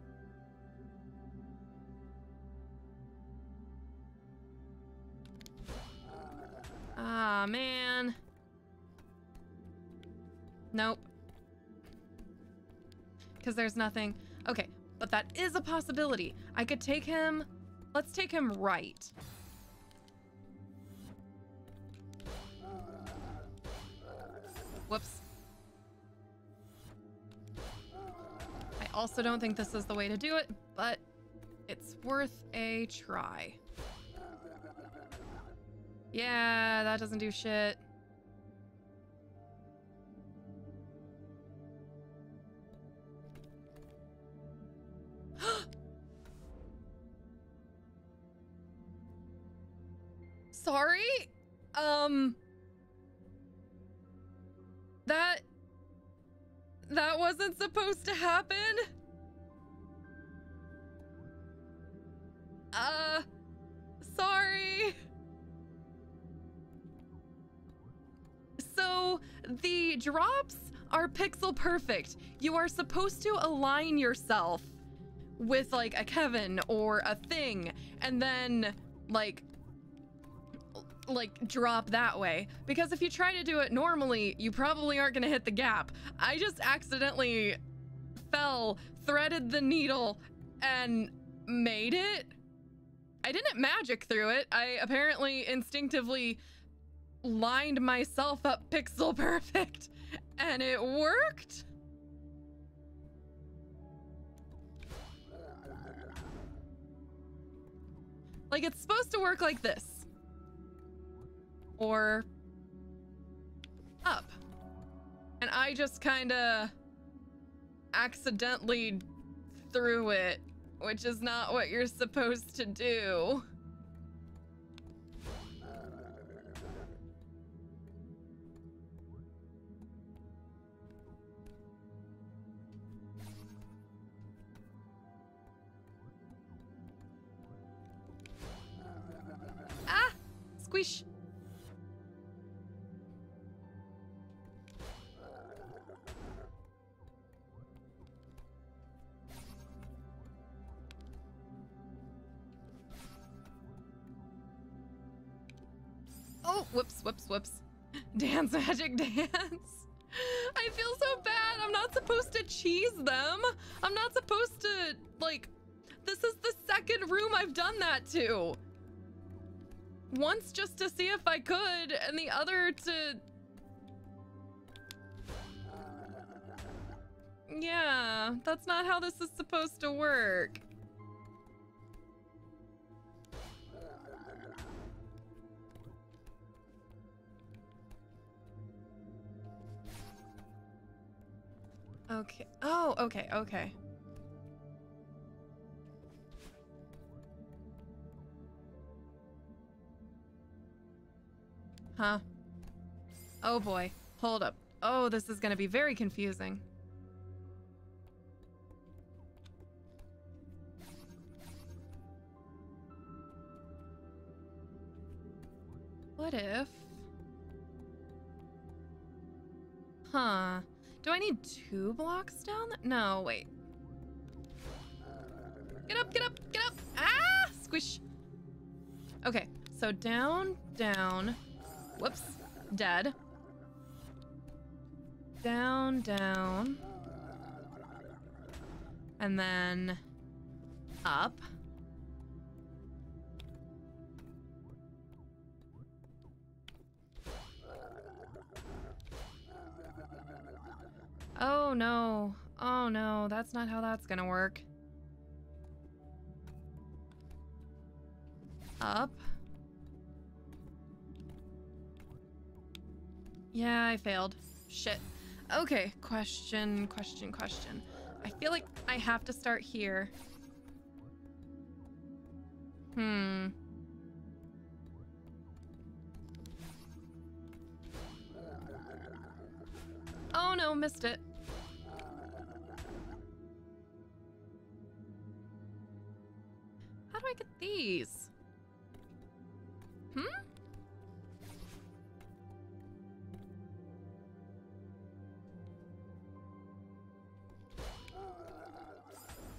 Ah, man. Nope. Because there's nothing. Okay, but that is a possibility. I could take him. Let's take him right. Whoops. Also don't think this is the way to do it, but it's worth a try. Yeah, that doesn't do shit. Sorry? Um... That... That wasn't supposed to happen? Uh... Sorry. So, the drops are pixel perfect. You are supposed to align yourself with like a Kevin or a thing and then like like drop that way. Because if you try to do it normally you probably aren't gonna hit the gap. I just accidentally fell threaded the needle and made it. I didn't magic through it. I apparently instinctively lined myself up pixel perfect and it worked. Like, it's supposed to work like this. Or up. And I just kind of accidentally threw it, which is not what you're supposed to do. Ah! Squish! Whoops, whoops, whoops. Dance, magic dance. I feel so bad. I'm not supposed to cheese them. I'm not supposed to, like, this is the second room I've done that to. Once just to see if I could, and the other to... Yeah, that's not how this is supposed to work. Okay. Oh, okay, okay. Huh? Oh boy. Hold up. Oh, this is gonna be very confusing. What if... I need two blocks down? No, wait. Get up, get up, get up! Ah! Squish! Okay, so down, down. Whoops. Dead. Down, down. And then up. Oh no. Oh no, that's not how that's gonna work. Up. Yeah, I failed. Shit. Okay, question, question, question. I feel like I have to start here. Hmm. Oh no, missed it. Do I get these? Hmm?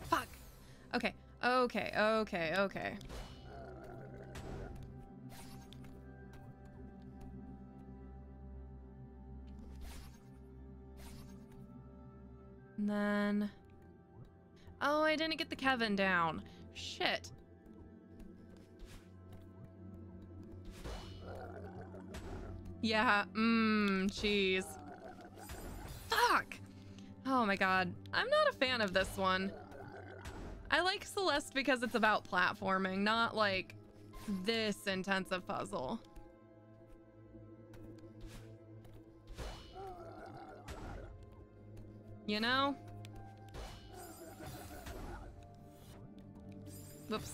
Fuck. Okay, okay, okay, okay. And then... Oh, I didn't get the Kevin down. Shit. Yeah, mmm, Jeez. Fuck! Oh my god. I'm not a fan of this one. I like Celeste because it's about platforming, not like this intensive puzzle. You know? Whoops.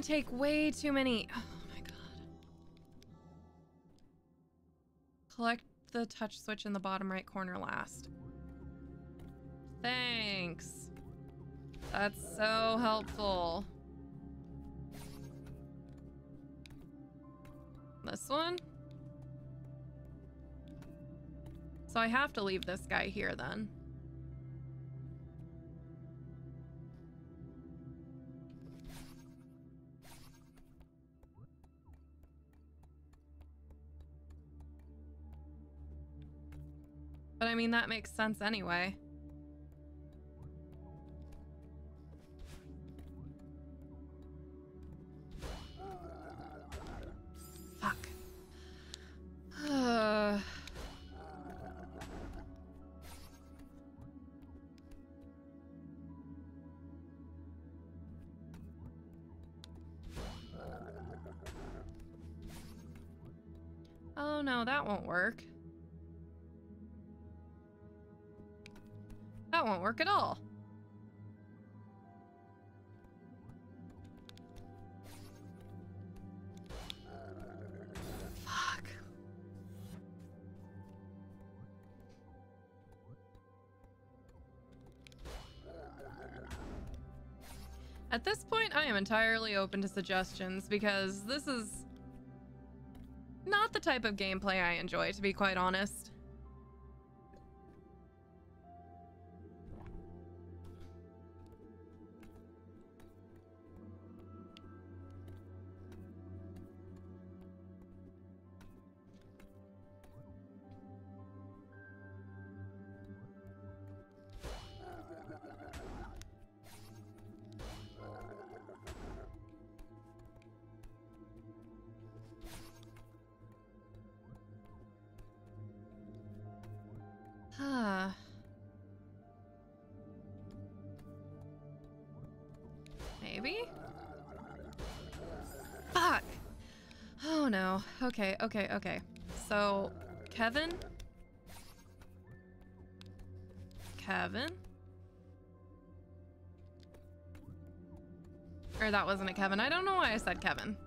Gonna take way too many. Oh my god. Collect the touch switch in the bottom right corner last. Thanks. That's so helpful. This one? So I have to leave this guy here then. But I mean, that makes sense anyway. Fuck. Uh... Oh no, that won't work. At all. Fuck. At this point, I am entirely open to suggestions because this is not the type of gameplay I enjoy, to be quite honest. Okay, okay, okay. So, Kevin? Kevin? Or that wasn't a Kevin. I don't know why I said Kevin.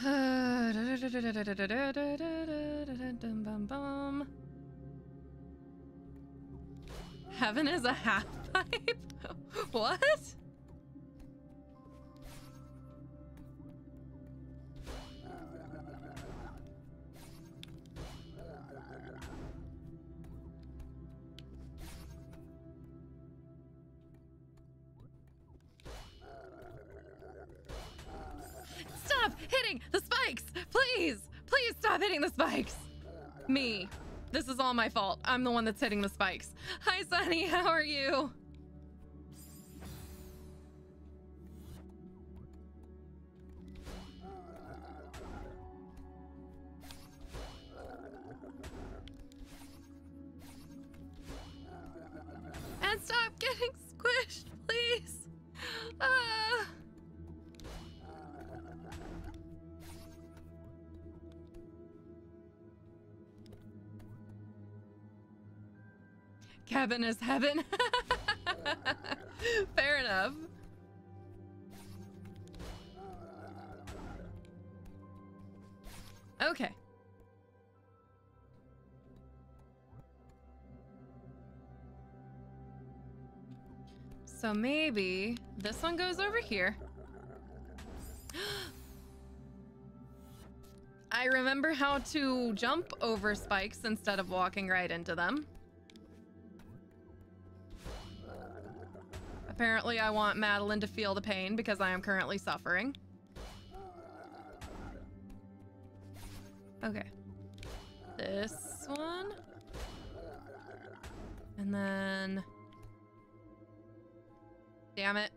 Heaven is a half pipe? what? Stop hitting the spikes! Please! Please stop hitting the spikes! Me. This is all my fault. I'm the one that's hitting the spikes. Hi, Sunny. How are you? heaven is heaven. Fair enough. Okay. So maybe this one goes over here. I remember how to jump over spikes instead of walking right into them. Apparently, I want Madeline to feel the pain because I am currently suffering. Okay. This one. And then... Damn it.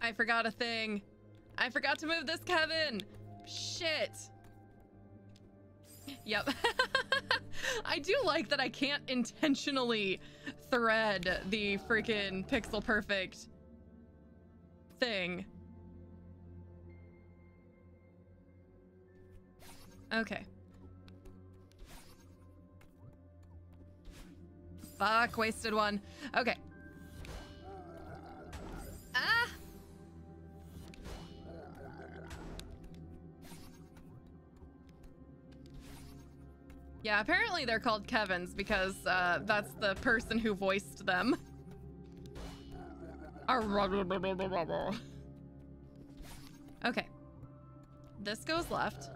I forgot a thing. I forgot to move this, Kevin. Shit. Yep. I do like that I can't intentionally thread the freaking pixel perfect thing. Okay. Fuck, wasted one. Okay. Yeah, apparently they're called Kevins because uh, that's the person who voiced them. Okay. This goes left.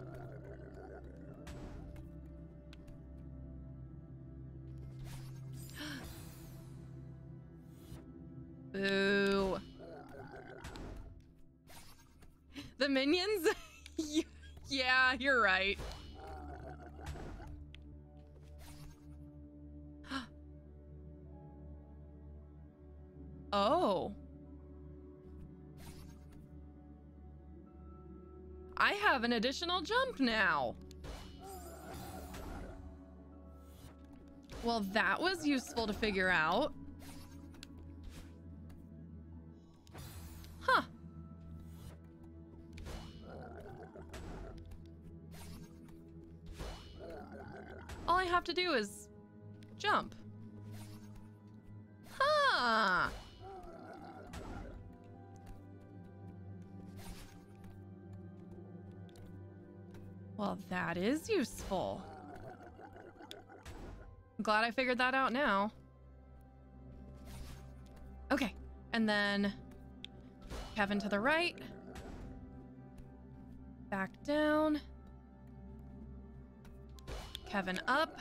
Boo. The minions? yeah, you're right. Oh. I have an additional jump now. Well, that was useful to figure out. Huh. All I have to do is jump. Huh. Well, that is useful. I'm glad I figured that out now. Okay, and then Kevin to the right. Back down. Kevin up.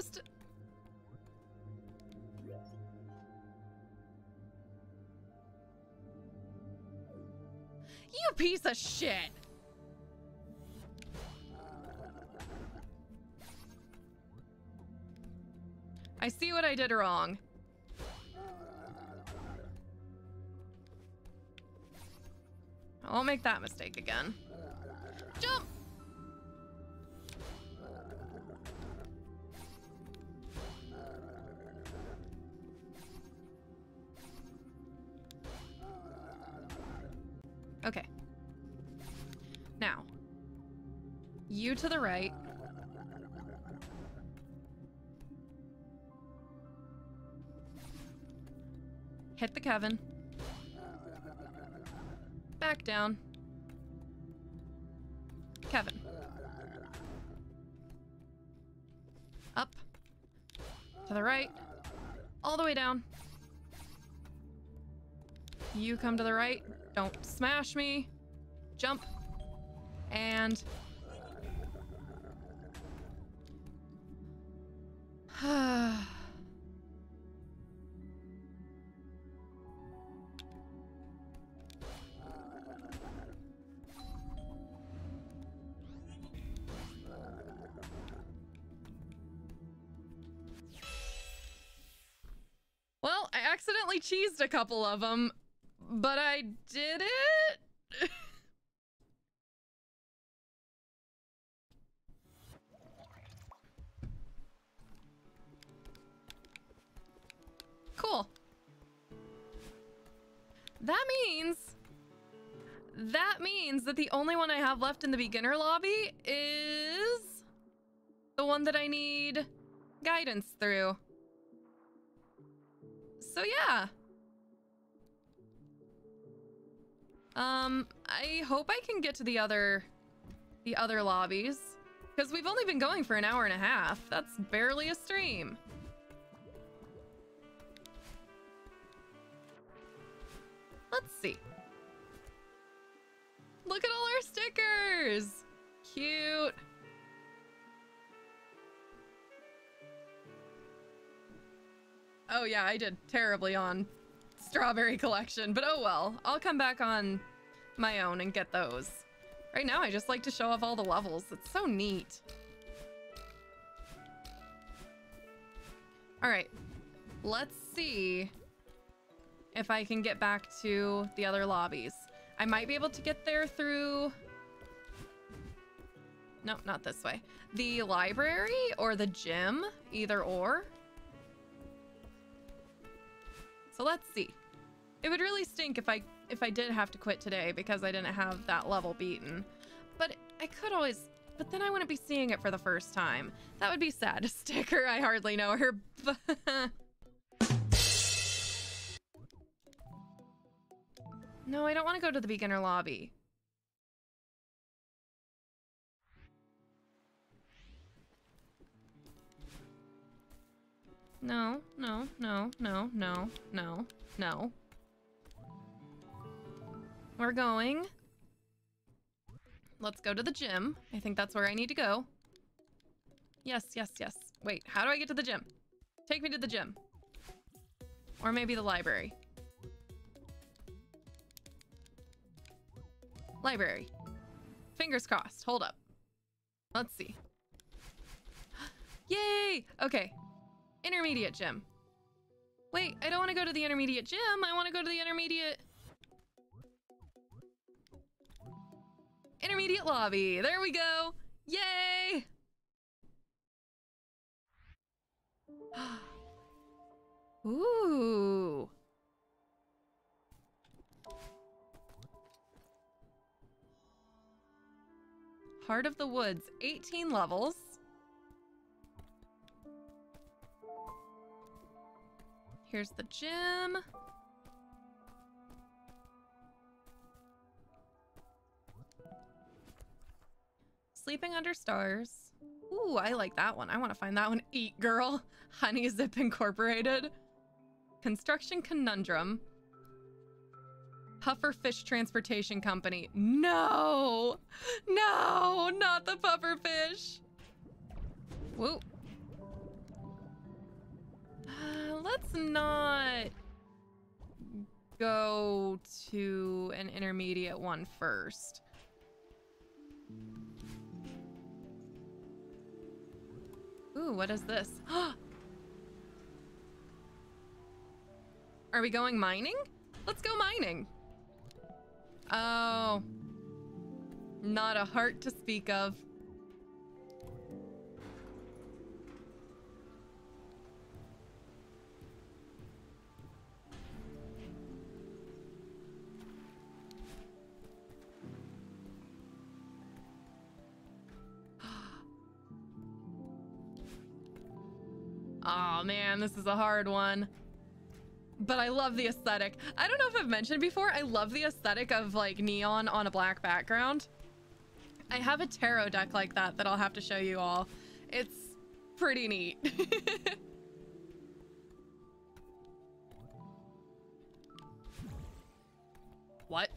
Supposed to? You piece of shit! I see what I did wrong. I won't make that mistake again. Jump! You to the right. Hit the Kevin. Back down. Kevin. Up. To the right. All the way down. You come to the right. Don't smash me. Jump. And... Well, I accidentally cheesed a couple of them, but I did it. That the only one I have left in the beginner lobby is the one that I need guidance through. So yeah. Um, I hope I can get to the other, the other lobbies. Because we've only been going for an hour and a half. That's barely a stream. Let's see. Look at all our stickers! Cute. Oh yeah, I did terribly on Strawberry Collection, but oh well. I'll come back on my own and get those. Right now, I just like to show off all the levels. It's so neat. All right, let's see if I can get back to the other lobbies. I might be able to get there through... No, not this way. The library or the gym, either or. So let's see. It would really stink if I if I did have to quit today because I didn't have that level beaten. But I could always but then I wouldn't be seeing it for the first time. That would be sad. Sticker, I hardly know her. no, I don't want to go to the beginner lobby. No, no, no, no, no, no, no. We're going. Let's go to the gym. I think that's where I need to go. Yes, yes, yes. Wait, how do I get to the gym? Take me to the gym. Or maybe the library. Library. Fingers crossed. Hold up. Let's see. Yay! Okay, Intermediate gym. Wait, I don't want to go to the intermediate gym. I want to go to the intermediate... Intermediate lobby. There we go. Yay! Ooh. Heart of the Woods, 18 levels. Here's the gym. Sleeping Under Stars. Ooh, I like that one. I want to find that one. Eat Girl. Honey Zip Incorporated. Construction Conundrum. Puffer Fish Transportation Company. No! No! Not the pufferfish! Whoa. Uh, let's not go to an intermediate one first. Ooh, what is this? Are we going mining? Let's go mining. Oh. Not a heart to speak of. Oh man, this is a hard one. But I love the aesthetic. I don't know if I've mentioned before, I love the aesthetic of like neon on a black background. I have a tarot deck like that that I'll have to show you all. It's pretty neat. what?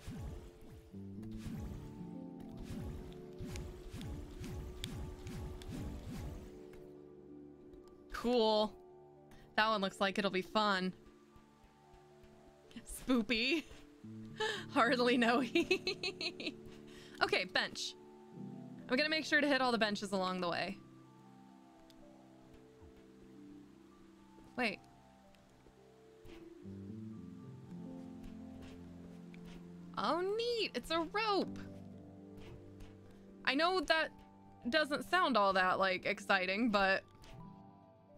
Cool. That one looks like it'll be fun. Spoopy. Hardly know. okay, bench. I'm gonna make sure to hit all the benches along the way. Wait. Oh, neat. It's a rope. I know that doesn't sound all that, like, exciting, but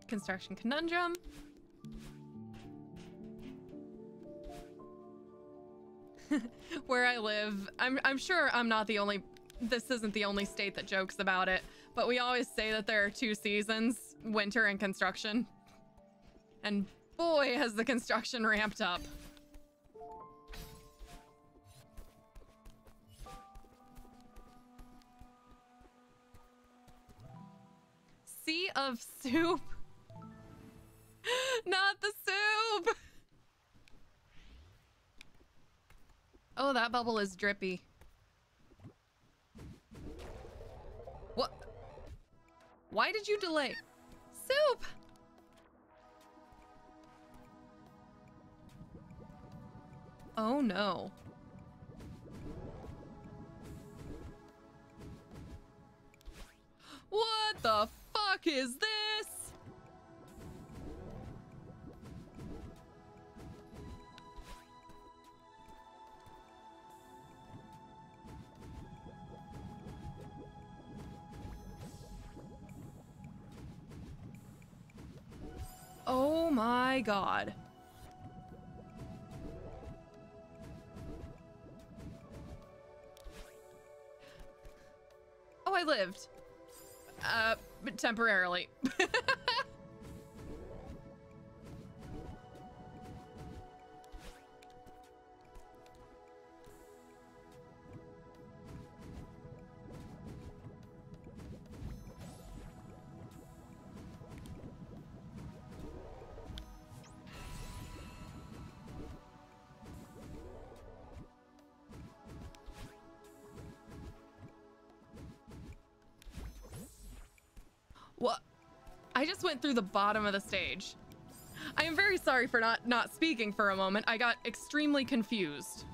Construction Conundrum. Where I live, I'm, I'm sure I'm not the only, this isn't the only state that jokes about it, but we always say that there are two seasons winter and construction. And boy, has the construction ramped up. Sea of soup. Not the soup. Oh, that bubble is drippy. What? Why did you delay? Soup! Oh no. What the fuck is this? Oh my god. Oh, I lived. Uh, temporarily. I just went through the bottom of the stage. I am very sorry for not not speaking for a moment. I got extremely confused.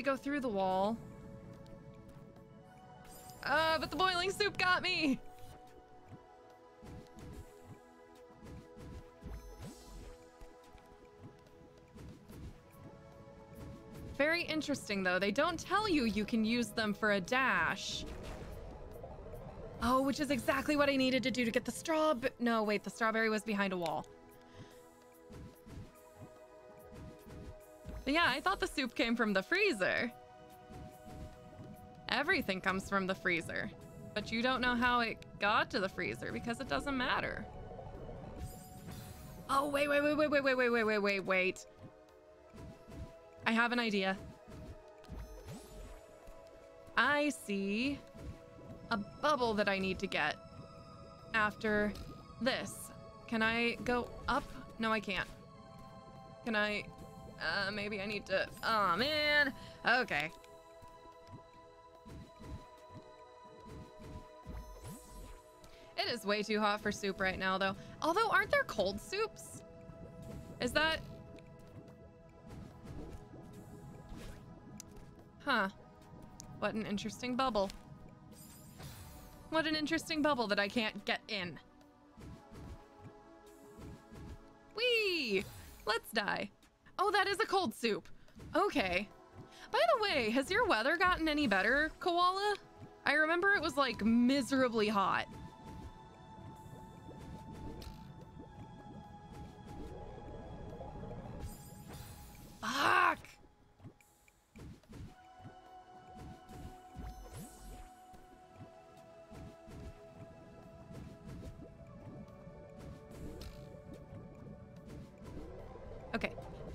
To go through the wall? Uh, but the boiling soup got me! Very interesting, though. They don't tell you you can use them for a dash. Oh, which is exactly what I needed to do to get the straw. No, wait, the strawberry was behind a wall. Yeah, I thought the soup came from the freezer. Everything comes from the freezer. But you don't know how it got to the freezer because it doesn't matter. Oh, wait, wait, wait, wait, wait, wait, wait, wait, wait, wait, wait. I have an idea. I see a bubble that I need to get after this. Can I go up? No, I can't. Can I? Uh, maybe I need to. Oh, man. Okay. It is way too hot for soup right now, though. Although, aren't there cold soups? Is that... Huh. What an interesting bubble. What an interesting bubble that I can't get in. Whee! Let's die. Oh, that is a cold soup. Okay. By the way, has your weather gotten any better, Koala? I remember it was like miserably hot. Fuck!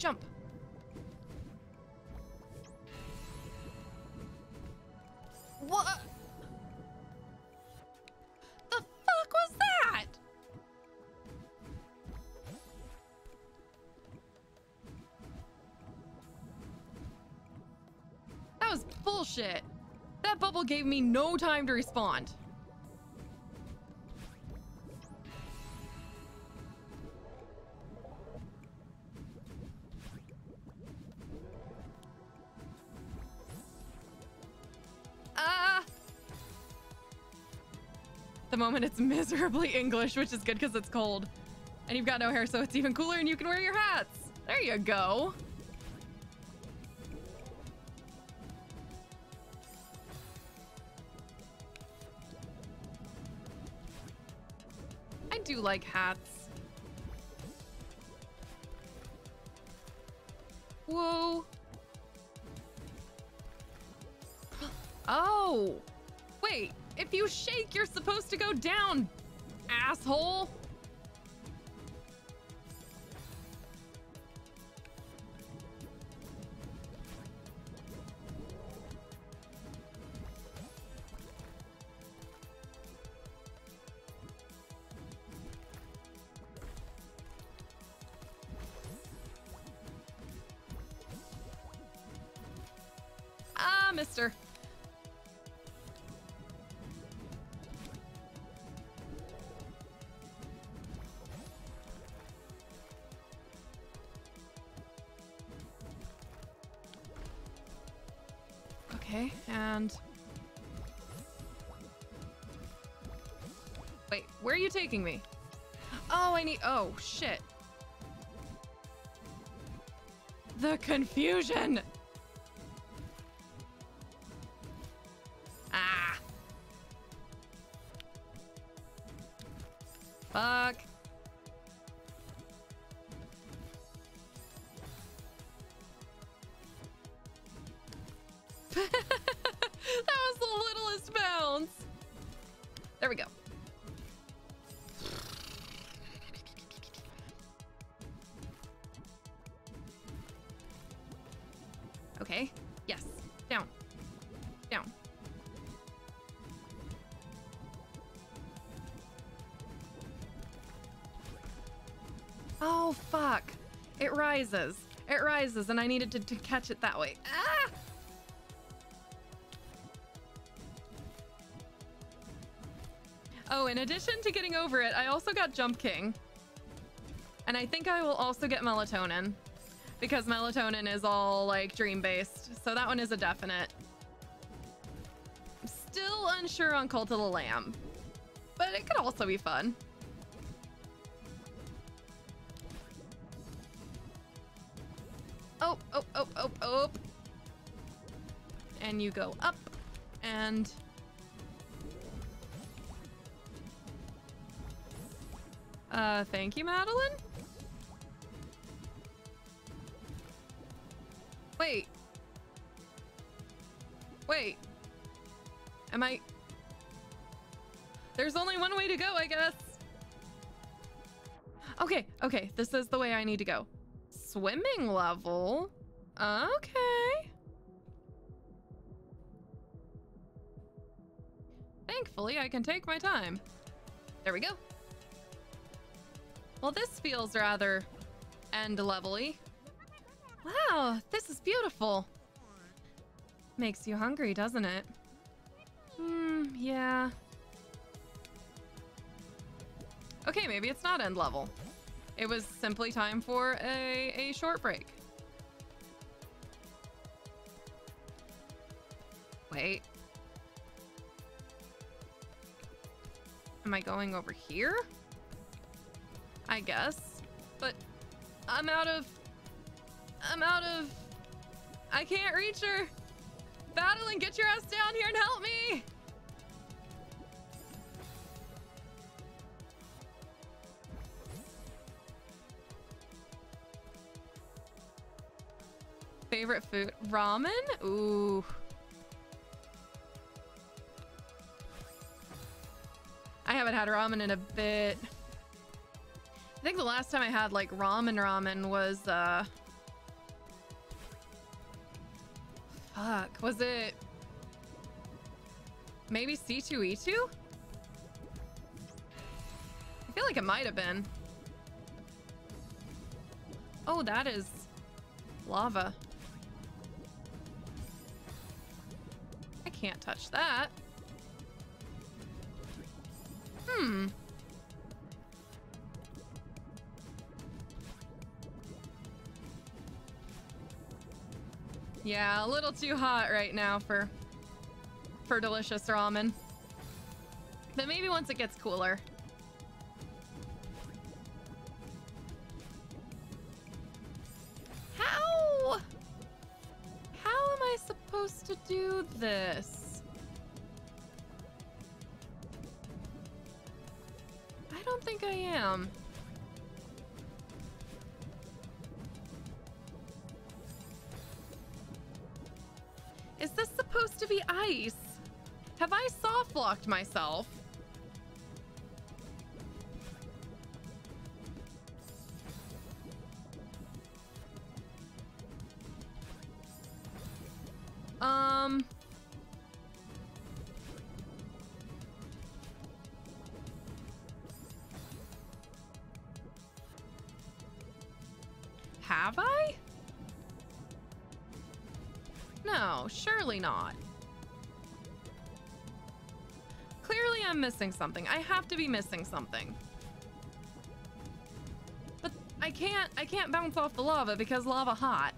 Jump. What? The fuck was that? That was bullshit. That bubble gave me no time to respond. the moment it's miserably English, which is good because it's cold. And you've got no hair, so it's even cooler and you can wear your hats. There you go. I do like hats. Whoa. Oh. Wait if you shake, you're supposed to go down, asshole. Taking me? Oh, I need... Oh, shit. The confusion! Rises. It rises, and I needed to, to catch it that way. Ah! Oh, in addition to getting over it, I also got Jump King. And I think I will also get Melatonin. Because Melatonin is all, like, dream-based. So that one is a definite. I'm still unsure on Cult of the Lamb. But it could also be fun. And you go up. And... Uh, thank you, Madeline? Wait. Wait. Am I... There's only one way to go, I guess. Okay, okay. This is the way I need to go. Swimming level? Okay. I can take my time. There we go. Well, this feels rather end levely. Wow, this is beautiful. Makes you hungry, doesn't it? Hmm, yeah. Okay, maybe it's not end level. It was simply time for a, a short break. Wait. Am I going over here? I guess. But I'm out of... I'm out of... I can't reach her. Badeline, get your ass down here and help me. Favorite food? Ramen? Ooh. Haven't had ramen in a bit. I think the last time I had like ramen ramen was uh Fuck, was it maybe C2E2? I feel like it might have been. Oh, that is lava. I can't touch that. Hmm. Yeah, a little too hot right now for for delicious ramen. But maybe once it gets cooler. How? How am I supposed to do this? I am. Is this supposed to be ice? Have I soft locked myself? Missing something. I have to be missing something. But I can't, I can't bounce off the lava because lava hot.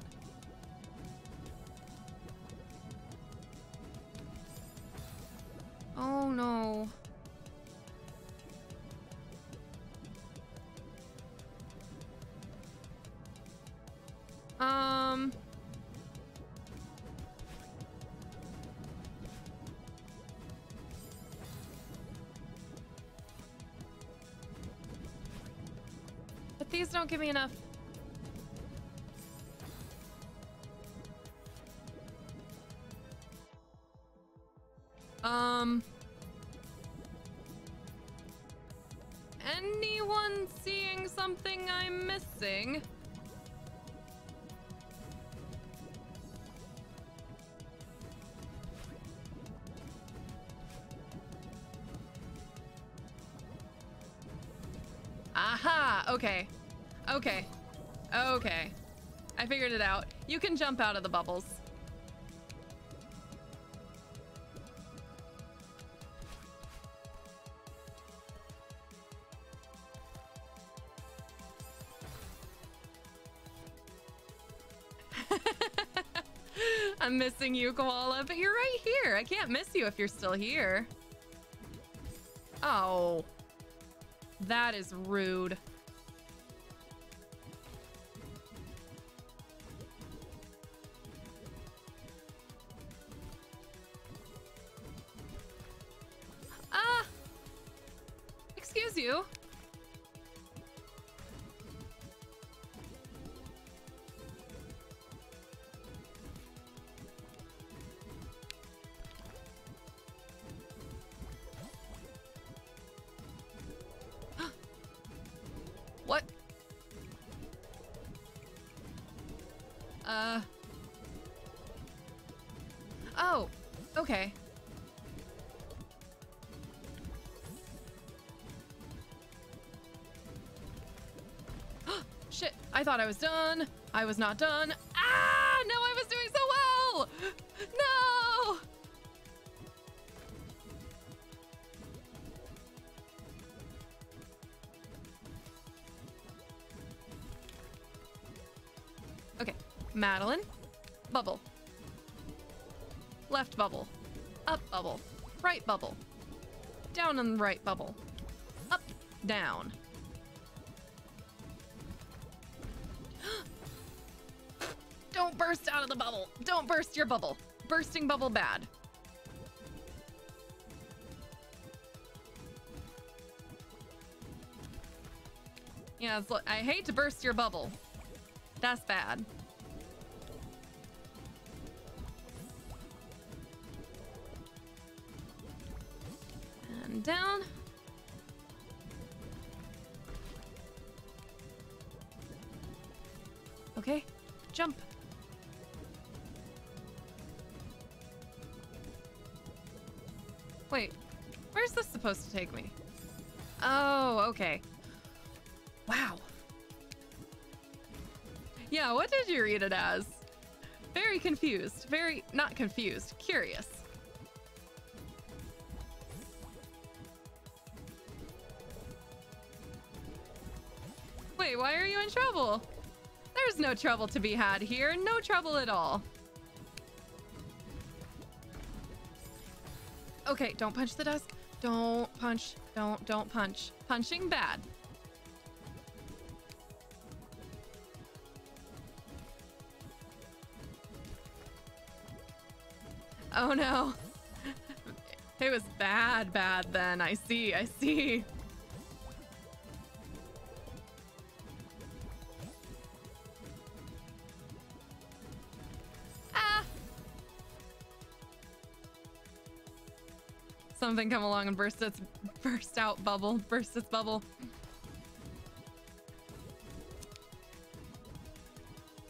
Don't give me enough. Okay. I figured it out. You can jump out of the bubbles. I'm missing you, Koala, but you're right here. I can't miss you if you're still here. Oh. That is rude. Thought I was done. I was not done. Ah, no, I was doing so well. No. Okay, Madeline, bubble. Left bubble. Up bubble. Right bubble. Down and right bubble. Up, down. Of the bubble. Don't burst your bubble. Bursting bubble bad. Yeah, I hate to burst your bubble. That's bad. Confused. Very, not confused, curious. Wait, why are you in trouble? There's no trouble to be had here. No trouble at all. Okay, don't punch the desk. Don't punch. Don't, don't punch. Punching bad. Oh no. It was bad, bad then. I see, I see. Ah! Something come along and burst its burst out bubble, burst its bubble.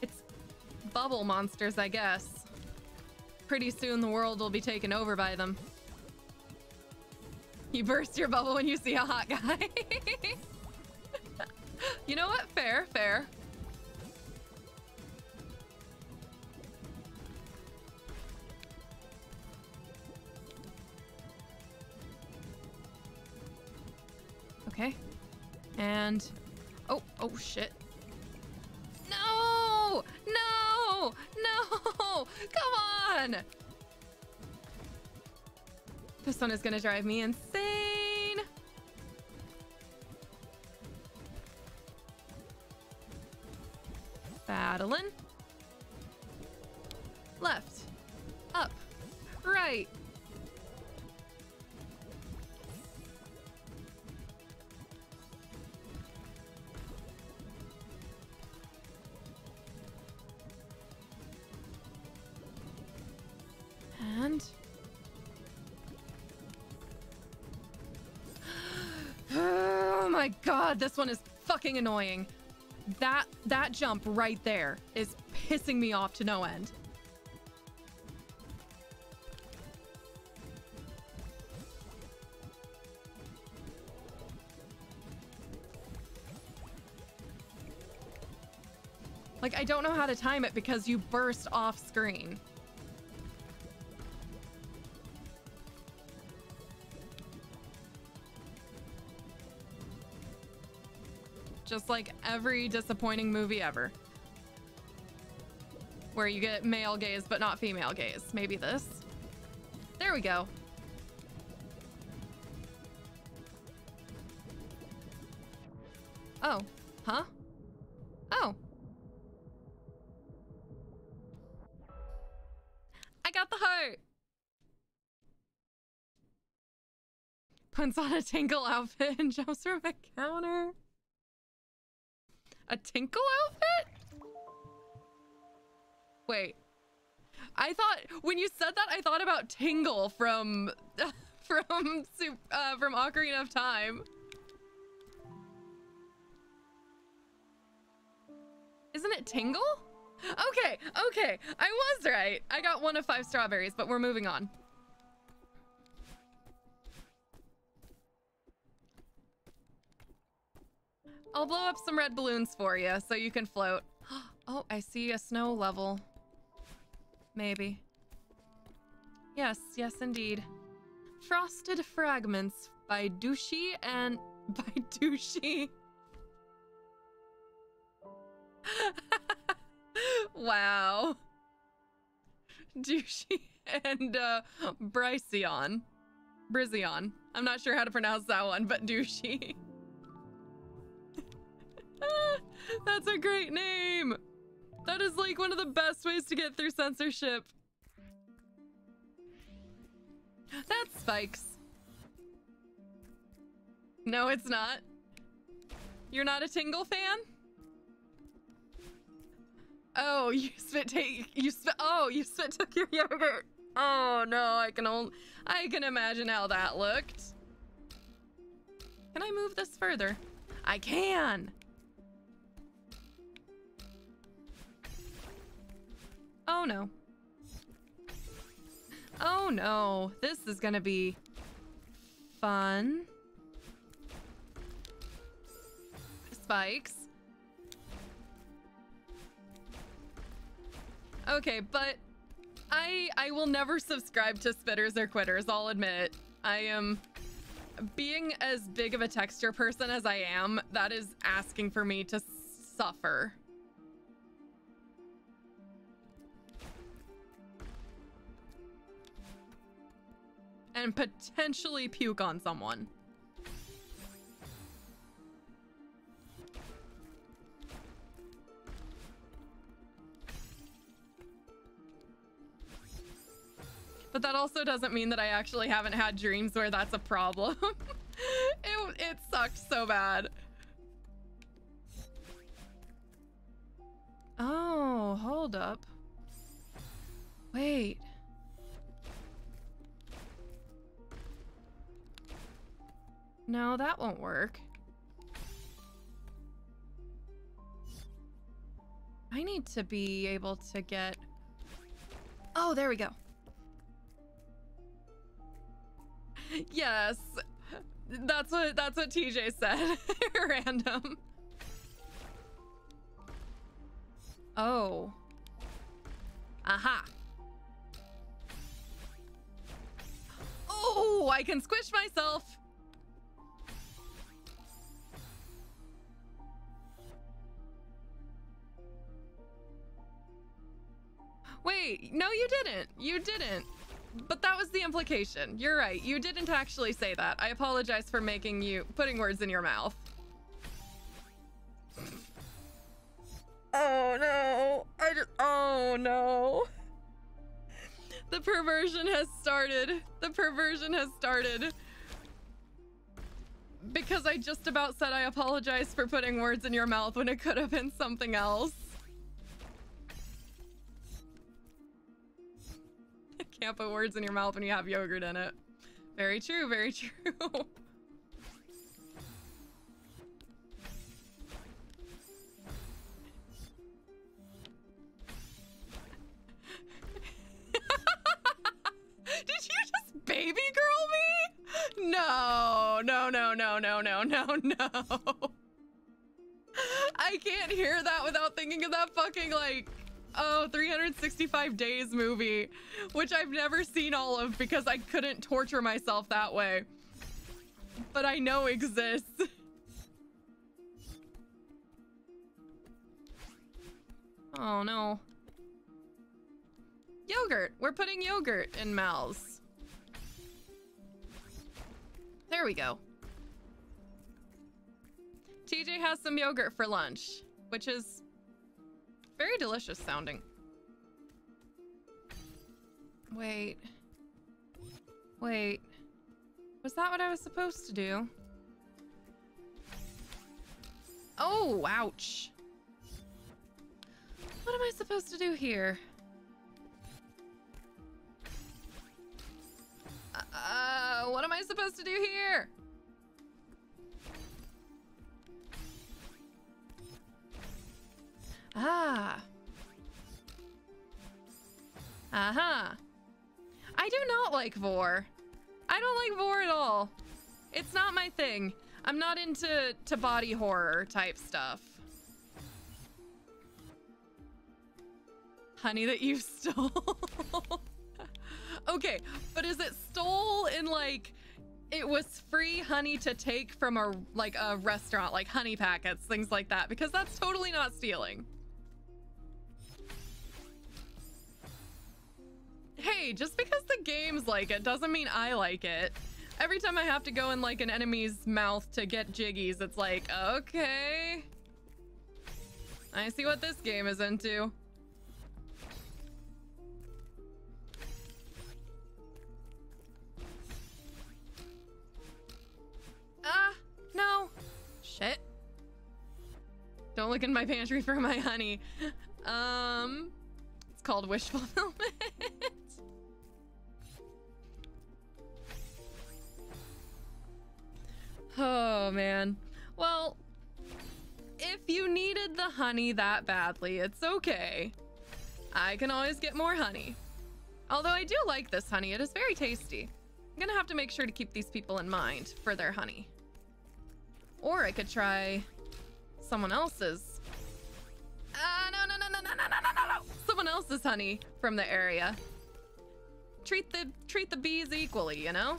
It's bubble monsters, I guess. Pretty soon the world will be taken over by them. You burst your bubble when you see a hot guy. you know what? Fair, fair. Gonna drive me insane. God, this one is fucking annoying. That that jump right there is pissing me off to no end. Like, I don't know how to time it because you burst off screen. Just like every disappointing movie ever. Where you get male gaze but not female gaze. Maybe this. There we go. Oh. Huh? Oh. I got the heart. Puts on a Tinkle outfit and jumps from a counter. A Tinkle outfit? Wait. I thought when you said that, I thought about Tingle from from uh, from Ocarina of Time. Isn't it Tingle? Okay, okay. I was right. I got one of five strawberries, but we're moving on. I'll blow up some red balloons for you so you can float. Oh, I see a snow level. Maybe. Yes, yes indeed. Frosted Fragments by Douchey and... by Douchey. wow. Douchey and uh, Bryceon. Brizion. I'm not sure how to pronounce that one, but Douchey. That's a great name. That is like one of the best ways to get through censorship. That's Spikes. No, it's not. You're not a Tingle fan? Oh, you spit take you spit oh, you spit took your yogurt. Oh no, I can only I can imagine how that looked. Can I move this further? I can. Oh no. Oh no. This is gonna be fun. Spikes. Okay, but I I will never subscribe to spitters or quitters, I'll admit. I am being as big of a texture person as I am, that is asking for me to suffer. And potentially puke on someone. But that also doesn't mean that I actually haven't had dreams where that's a problem. it, it sucked so bad. Oh, hold up. Wait. No, that won't work. I need to be able to get... Oh, there we go. Yes. That's what that's what TJ said. Random. Oh. Aha. Oh, I can squish myself. Wait, no, you didn't. You didn't. But that was the implication. You're right. You didn't actually say that. I apologize for making you putting words in your mouth. Oh no. I just Oh no. The perversion has started. The perversion has started. Because I just about said I apologize for putting words in your mouth when it could have been something else. Can't put words in your mouth when you have yogurt in it. Very true, very true. Did you just baby girl me? No, no, no, no, no, no, no, no. I can't hear that without thinking of that fucking like oh 365 days movie which i've never seen all of because i couldn't torture myself that way. But i know exists. Oh no. Yogurt. We're putting yogurt in mouths. There we go. Tj has some yogurt for lunch which is very delicious sounding. Wait. Wait. Was that what I was supposed to do? Oh, ouch. What am I supposed to do here? Uh, what am I supposed to do here? Ah. Uh-huh. I do not like Vore. I don't like Vore at all. It's not my thing. I'm not into to body horror type stuff. Honey that you stole. okay, but is it stole in like it was free honey to take from a like a restaurant, like honey packets, things like that, because that's totally not stealing. Hey, just because the game's like it doesn't mean I like it. Every time I have to go in like an enemy's mouth to get jiggies, it's like, okay. I see what this game is into. Ah, uh, no. Shit. Don't look in my pantry for my honey. Um, it's called wish fulfillment. Oh, man. Well, if you needed the honey that badly, it's okay. I can always get more honey. Although I do like this honey, it is very tasty. I'm gonna have to make sure to keep these people in mind for their honey. Or I could try someone else's. Ah, uh, no, no, no, no, no, no, no, no, no, Someone else's honey from the area. Treat the treat the bees equally, you know?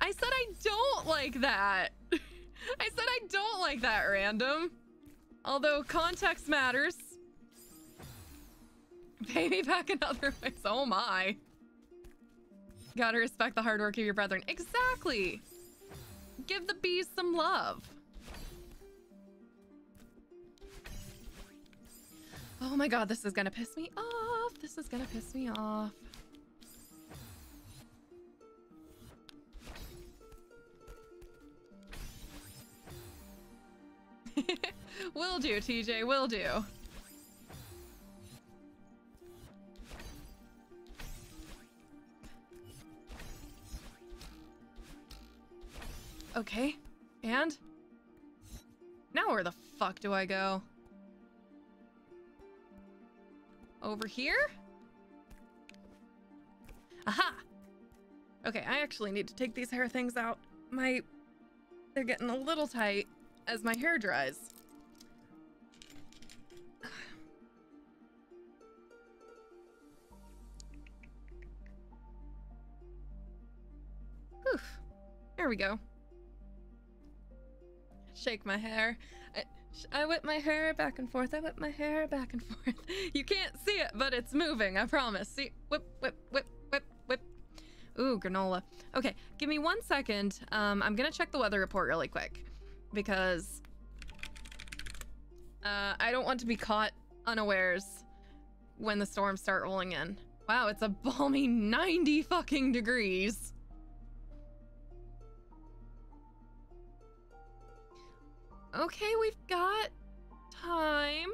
I said I don't like that. I said I don't like that random. Although context matters. Pay me back in other ways. Oh my. Gotta respect the hard work of your brethren. Exactly. Give the bees some love. Oh my god, this is gonna piss me off. This is gonna piss me off. will do, TJ, will do. Okay, and? Now where the fuck do I go? Over here? Aha! Okay, I actually need to take these hair things out. My... They're getting a little tight as my hair dries. Oof. There we go. Shake my hair. I, I whip my hair back and forth. I whip my hair back and forth. You can't see it, but it's moving. I promise. See? Whip, whip, whip, whip, whip. Ooh, granola. Okay, give me one second. Um, I'm gonna check the weather report really quick because uh, I don't want to be caught unawares when the storms start rolling in. Wow, it's a balmy 90 fucking degrees. Okay, we've got time.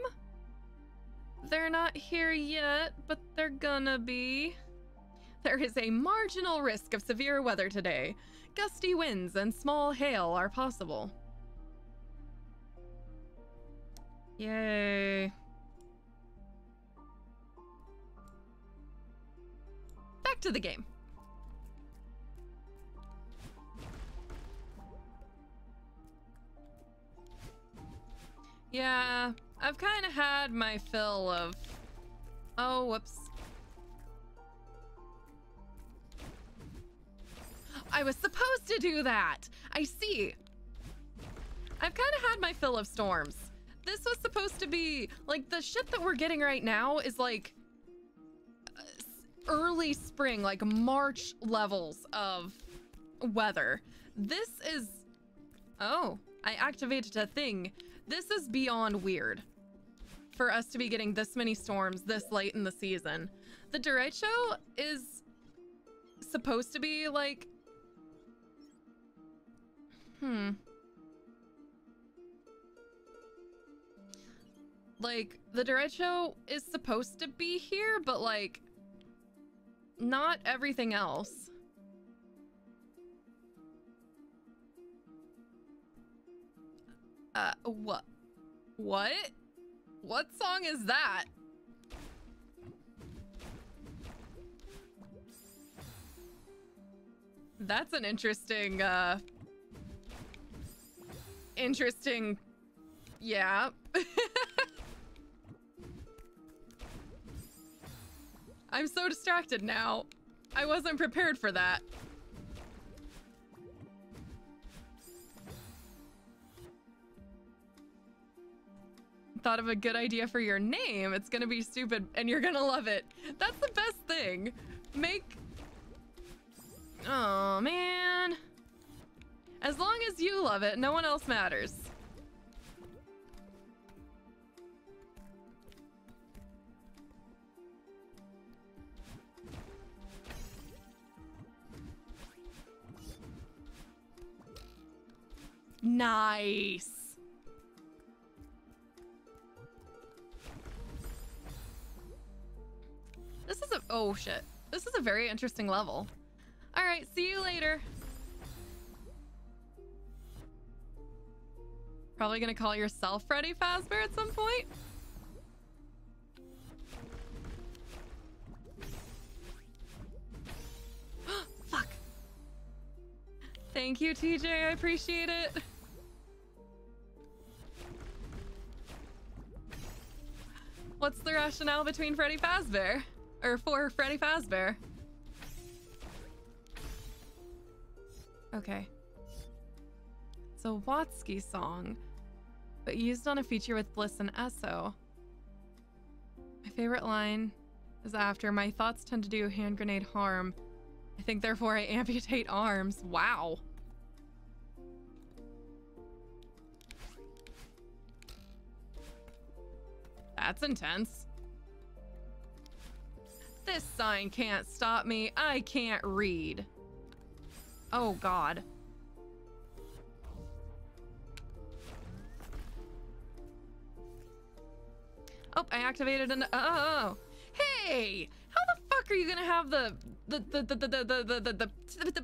They're not here yet, but they're gonna be. There is a marginal risk of severe weather today. Gusty winds and small hail are possible. Yay. Back to the game. Yeah, I've kind of had my fill of... Oh, whoops. I was supposed to do that! I see. I've kind of had my fill of storms. This was supposed to be... Like, the shit that we're getting right now is like... Early spring, like March levels of weather. This is... Oh, I activated a thing this is beyond weird for us to be getting this many storms this late in the season. The derecho is supposed to be like... Hmm. Like, the derecho is supposed to be here, but like, not everything else. Uh, what? What? What song is that? That's an interesting, uh... Interesting... Yeah. I'm so distracted now. I wasn't prepared for that. thought of a good idea for your name. It's gonna be stupid and you're gonna love it. That's the best thing. Make... Oh, man. As long as you love it, no one else matters. Nice. This is a- oh shit. This is a very interesting level. Alright, see you later. Probably gonna call yourself Freddy Fazbear at some point? Thank you, TJ. I appreciate it. What's the rationale between Freddy Fazbear? Or for Freddy Fazbear. Okay. It's a Watsky song, but used on a feature with Bliss and Eso. My favorite line is after, my thoughts tend to do hand grenade harm. I think therefore I amputate arms. Wow. That's intense. This sign can't stop me. I can't read. Oh, God. Oh, I activated an- oh. Hey! How the fuck are you gonna have the the the the the the the the the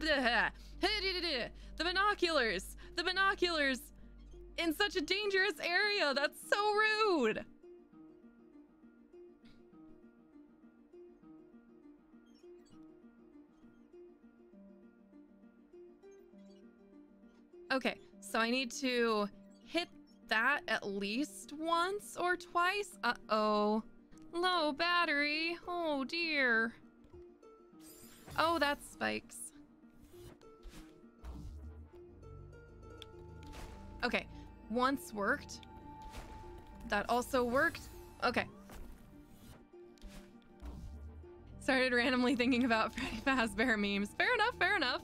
the the binoculars the binoculars in such a dangerous area? That's so rude. Okay, so I need to hit that at least once or twice. Uh-oh. Low battery. Oh, dear. Oh, that's spikes. Okay, once worked. That also worked. Okay. Started randomly thinking about Freddy Fazbear memes. Fair enough, fair enough.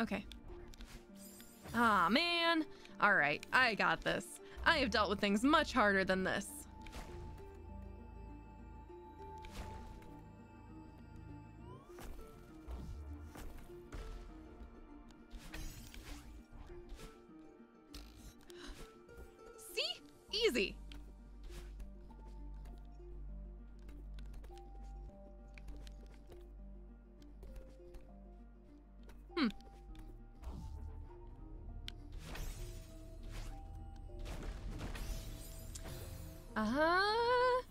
Okay. Ah, man. All right, I got this. I have dealt with things much harder than this. See? Easy. Uh-huh.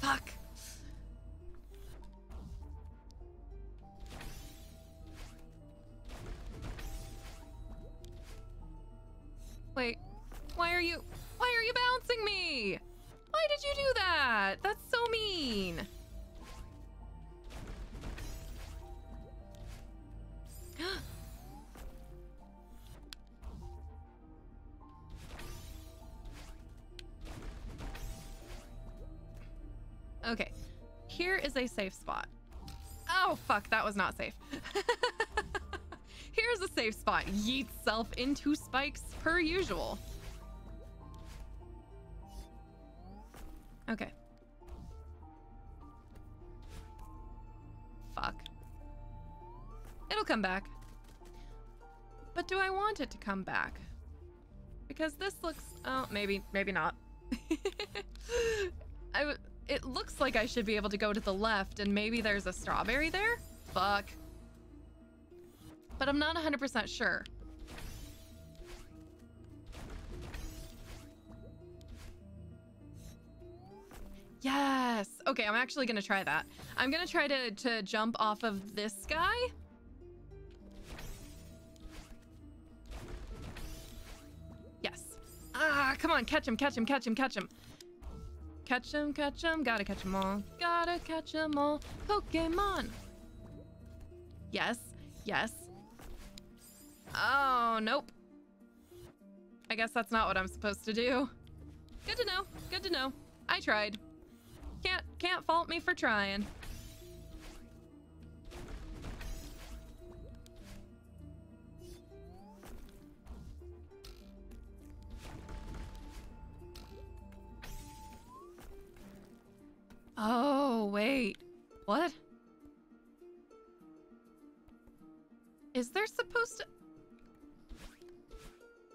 Fuck. Wait, why are you, why are you bouncing me? Why did you do that? That's so mean. A safe spot. Oh, fuck, that was not safe. Here's a safe spot. Yeet self into spikes per usual. Okay. Fuck. It'll come back. But do I want it to come back? Because this looks... Oh, maybe, maybe not. I w it looks like I should be able to go to the left and maybe there's a strawberry there? Fuck. But I'm not 100% sure. Yes. Okay, I'm actually gonna try that. I'm gonna try to, to jump off of this guy. Yes. Ah, come on, catch him, catch him, catch him, catch him. Catch him, catch him, gotta catch them all. Gotta catch them all. Pokemon. Yes, yes. Oh, nope. I guess that's not what I'm supposed to do. Good to know, good to know. I tried. Can't, can't fault me for trying. Oh, wait. What? Is there supposed to...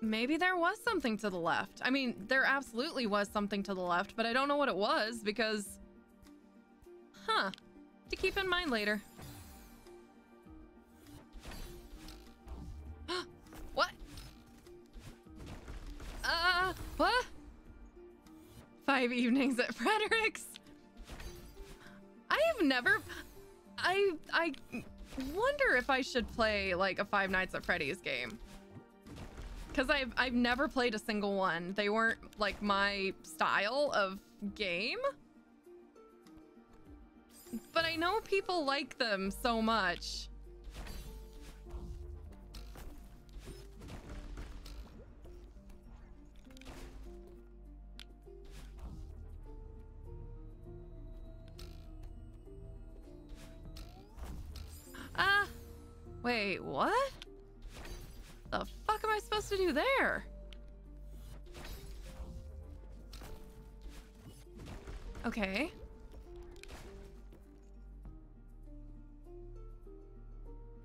Maybe there was something to the left. I mean, there absolutely was something to the left, but I don't know what it was because... Huh. To keep in mind later. what? Uh, what? Five evenings at Frederick's? I have never... I... I wonder if I should play, like, a Five Nights at Freddy's game. Because I've, I've never played a single one. They weren't, like, my style of game. But I know people like them so much. Wait, what? The fuck am I supposed to do there? Okay.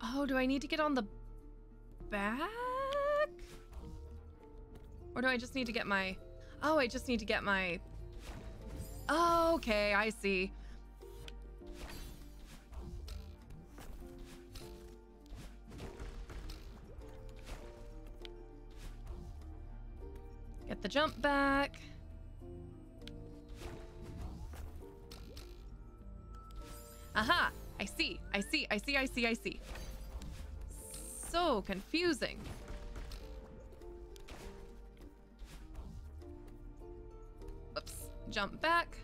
Oh, do I need to get on the back? Or do I just need to get my... Oh, I just need to get my... Okay, I see. Get the jump back. Aha! I see, I see, I see, I see, I see. So confusing. Oops. Jump back.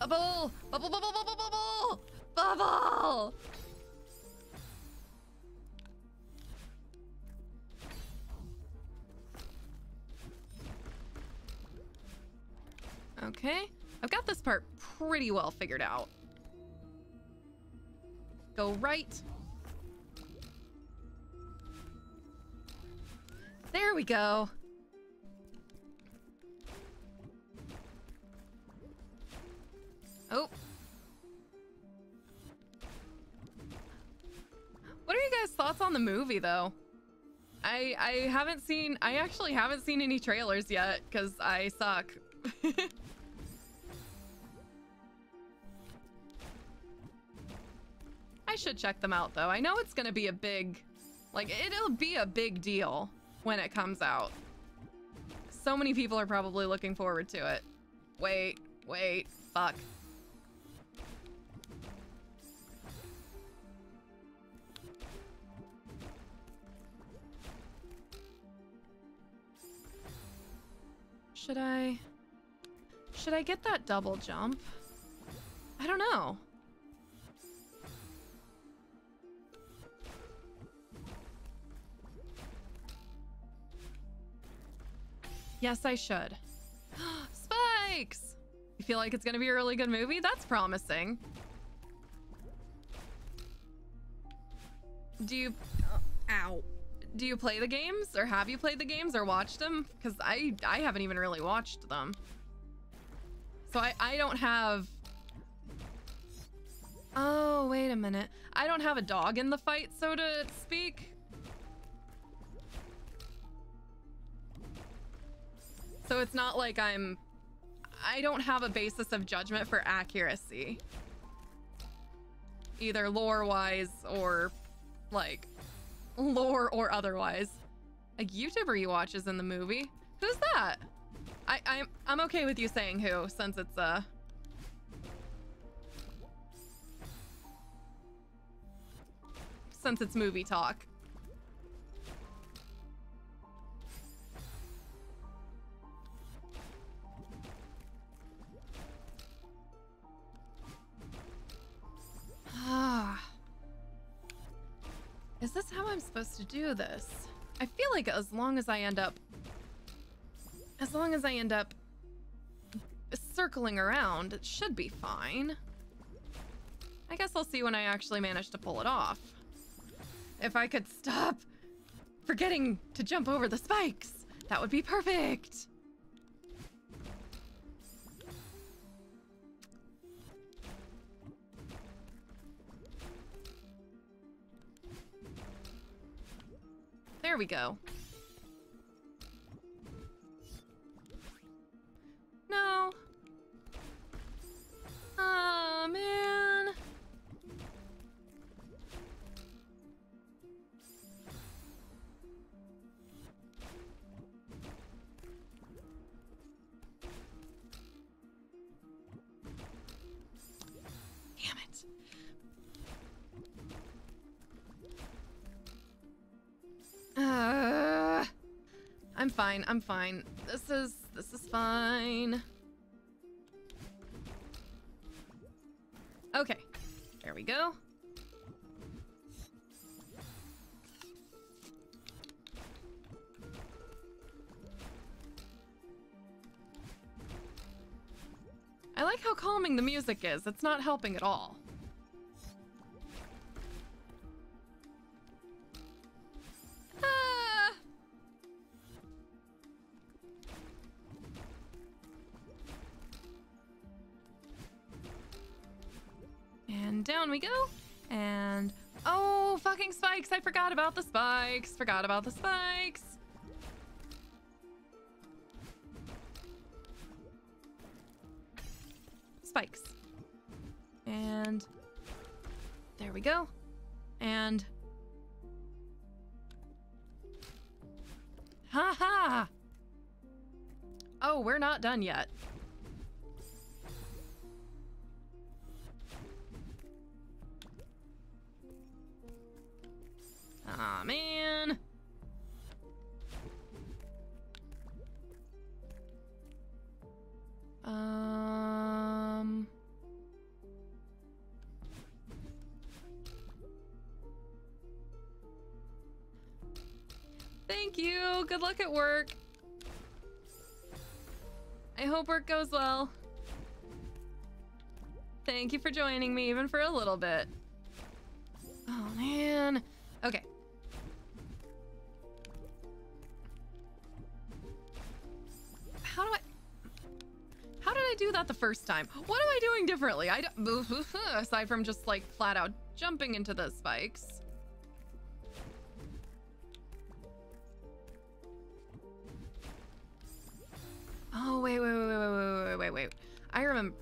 Bubble! Bubble, bubble, bubble, bubble! Bubble! Okay. I've got this part pretty well figured out. Go right. There we go. Oh. What are you guys' thoughts on the movie, though? I I haven't seen I actually haven't seen any trailers yet because I suck. I should check them out though. I know it's gonna be a big, like it'll be a big deal when it comes out. So many people are probably looking forward to it. Wait, wait, fuck. Should I... Should I get that double jump? I don't know. Yes, I should. Spikes! You feel like it's gonna be a really good movie? That's promising. Do you... Uh, ow. Do you play the games? Or have you played the games or watched them? Because I, I haven't even really watched them. So I, I don't have... Oh, wait a minute. I don't have a dog in the fight, so to speak. So it's not like I'm... I don't have a basis of judgment for accuracy. Either lore-wise or, like, lore or otherwise. A YouTuber you watch is in the movie. Who's that? I, I'm, I'm okay with you saying who, since it's, uh... Since it's movie talk. Ah. Is this how I'm supposed to do this? I feel like as long as I end up... As long as I end up circling around, it should be fine. I guess I'll see when I actually manage to pull it off. If I could stop forgetting to jump over the spikes, that would be perfect. There we go. No. Oh, man. I'm fine. I'm fine. This is this is fine. Okay. There we go. I like how calming the music is. It's not helping at all. Down we go. And Oh, fucking spikes. I forgot about the spikes. Forgot about the spikes. Spikes. And there we go. And ha ha. Oh, we're not done yet. Aw, oh, man. Um... Thank you. Good luck at work. I hope work goes well. Thank you for joining me, even for a little bit. Oh, man. Okay. How do I... How did I do that the first time? What am I doing differently? I don't... Aside from just, like, flat out jumping into the spikes. Oh, wait, wait, wait, wait, wait, wait, wait, wait. I remember...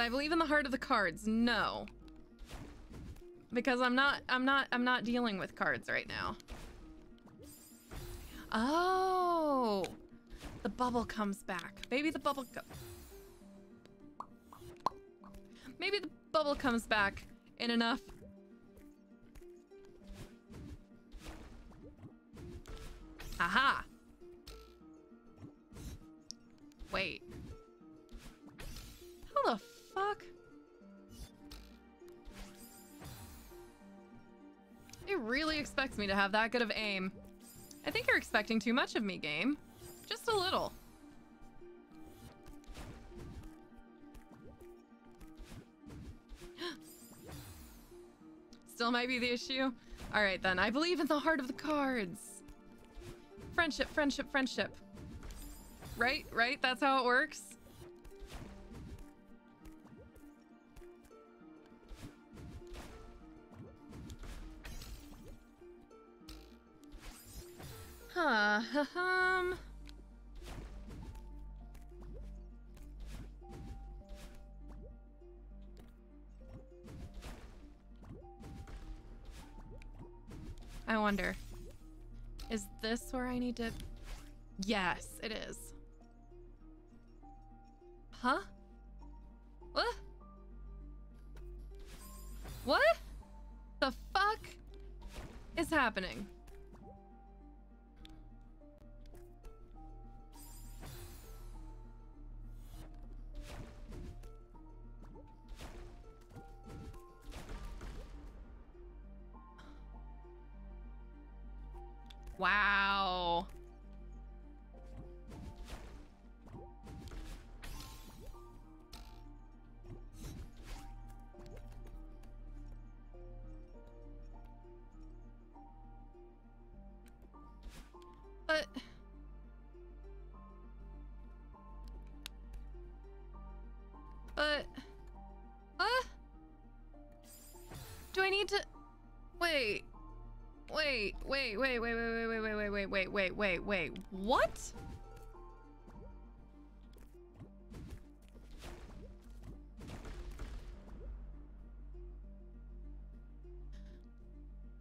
Did I believe in the heart of the cards? No. Because I'm not, I'm not, I'm not dealing with cards right now. Oh! The bubble comes back. Maybe the bubble... Maybe the bubble comes back in enough. Aha! Wait. Fuck? It really expects me to have that good of aim. I think you're expecting too much of me, game. Just a little. Still might be the issue? Alright then, I believe in the heart of the cards. Friendship, friendship, friendship. Right? Right? That's how it works? Huh. Um... I wonder. Is this where I need to... Yes, it is. Huh? What? What? The fuck is happening? Wow. But... But... Huh? Do I need to... Wait... Wait, wait, wait, wait, wait, wait, wait, wait, wait, wait, wait, wait, wait. What?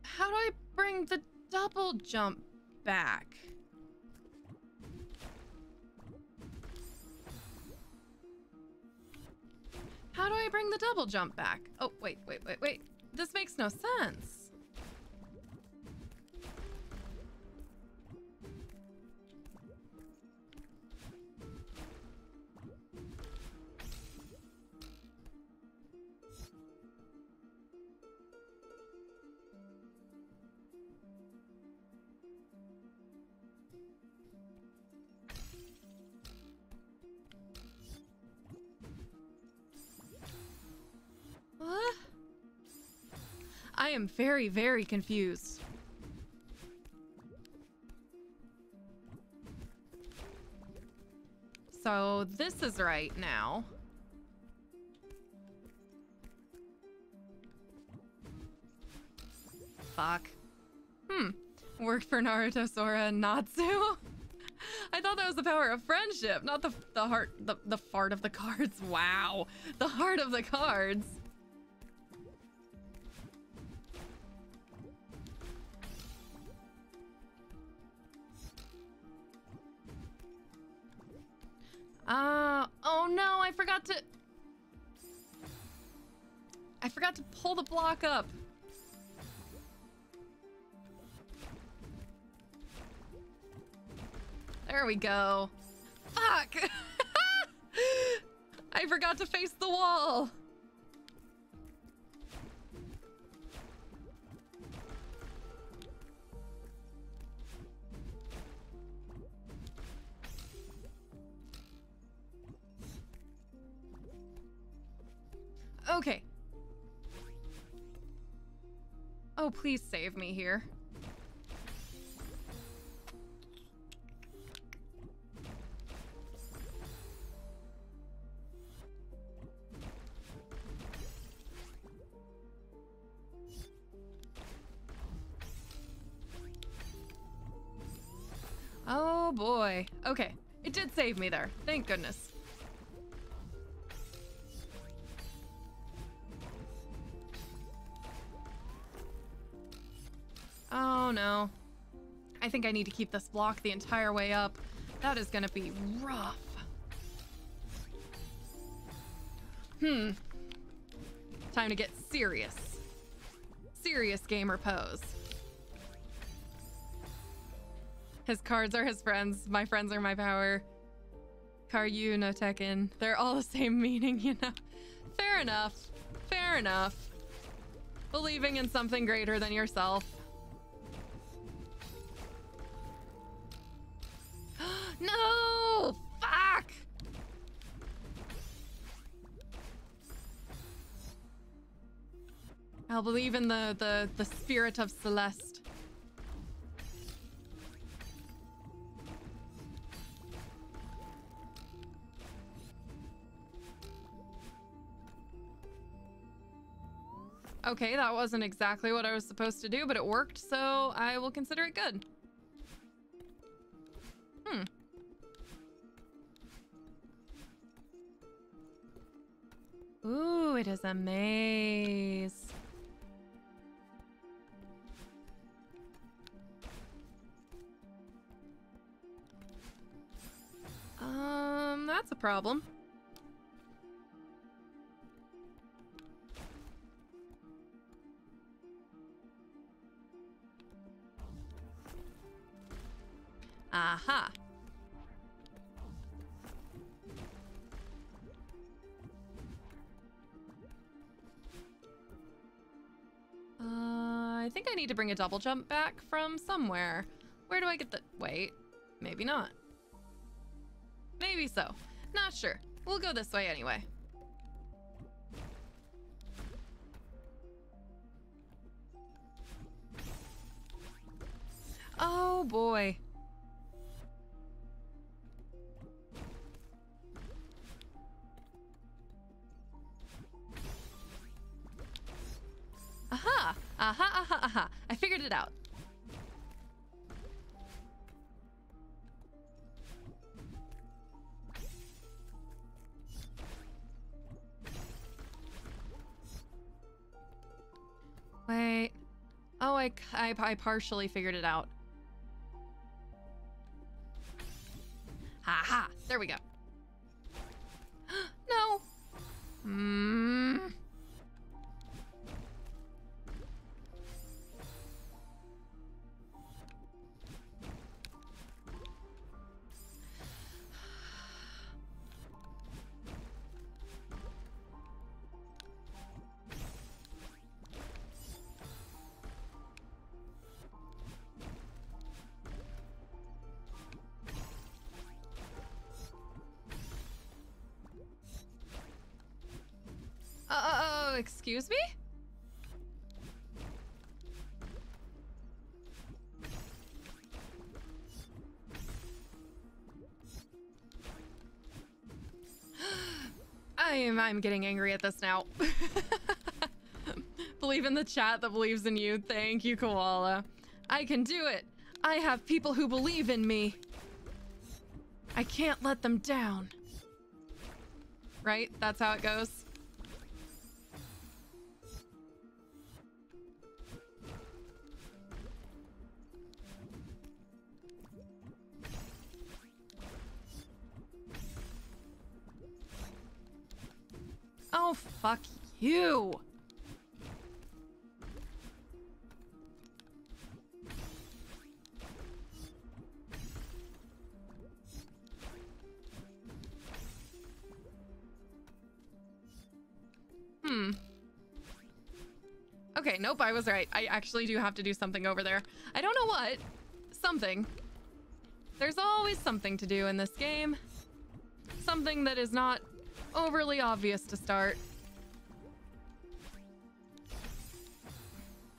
How do I bring the double jump back? How do I bring the double jump back? Oh, wait, wait, wait, wait. This makes no sense. I am very, very confused. So this is right now. Fuck. Hmm. Worked for Naruto, Sora, and Natsu? I thought that was the power of friendship, not the the heart the, the fart of the cards. Wow. The heart of the cards. Up. There we go. Fuck! I forgot to face the wall. Please save me here. Oh boy. Okay. It did save me there. Thank goodness. I think I need to keep this block the entire way up. That is gonna be rough. Hmm. Time to get serious. Serious gamer pose. His cards are his friends. My friends are my power. Karyu no Tekken. They're all the same meaning, you know? Fair enough. Fair enough. Believing in something greater than yourself. No! Fuck! I'll believe in the, the, the spirit of Celeste. Okay, that wasn't exactly what I was supposed to do, but it worked, so I will consider it good. Hmm. Ooh, it is a maze. Um, that's a problem. Aha. I think I need to bring a double jump back from somewhere. Where do I get the... Wait. Maybe not. Maybe so. Not sure. We'll go this way anyway. Oh boy. Aha! Aha, aha, aha. I figured it out. Wait. Oh, I, I, I partially figured it out. Haha! There we go. no! Hmm. Excuse me? I'm I'm getting angry at this now. Believe in the chat that believes in you. Thank you, Koala. I can do it. I have people who believe in me. I can't let them down. Right? That's how it goes. Oh, fuck you. Hmm. Okay, nope, I was right. I actually do have to do something over there. I don't know what. Something. There's always something to do in this game. Something that is not overly obvious to start.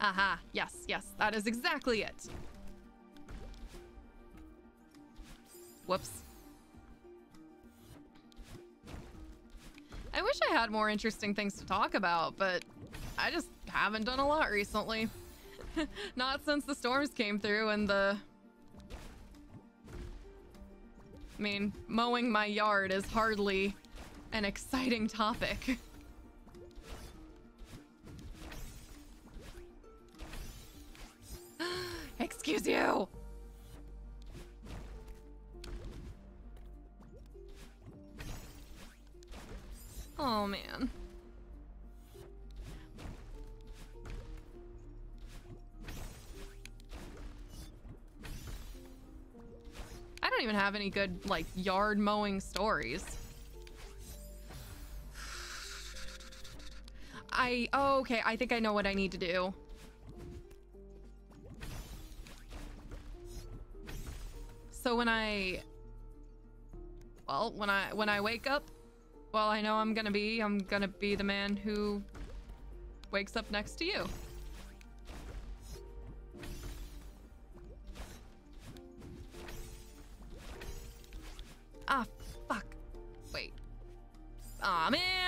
Aha, yes, yes, that is exactly it. Whoops. I wish I had more interesting things to talk about, but I just haven't done a lot recently. Not since the storms came through and the... I mean, mowing my yard is hardly an exciting topic. Excuse you! Oh man. I don't even have any good, like, yard mowing stories. I, oh, okay, I think I know what I need to do. So when I, well, when I, when I wake up, well, I know I'm gonna be, I'm gonna be the man who wakes up next to you. Ah, fuck. Wait. Aw, oh, man!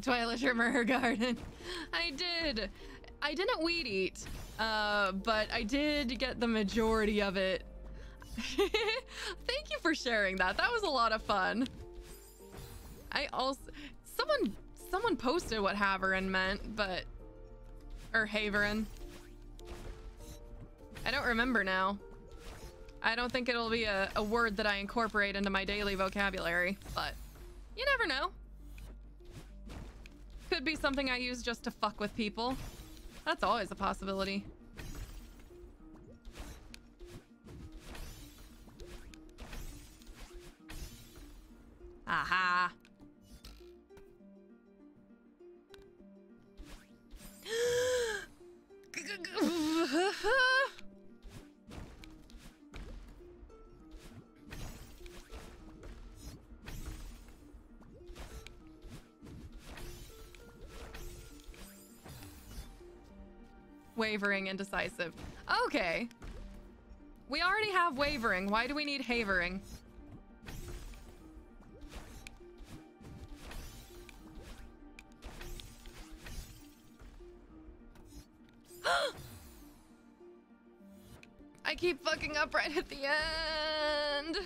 Twilight Shimmer Garden. I did. I didn't weed eat, uh, but I did get the majority of it. Thank you for sharing that. That was a lot of fun. I also someone someone posted what Haverin meant, but or Haverin. I don't remember now. I don't think it'll be a, a word that I incorporate into my daily vocabulary, but you never know. Could be something I use just to fuck with people. That's always a possibility. Aha. Wavering indecisive. Okay. We already have wavering. Why do we need havering? I keep fucking up right at the end.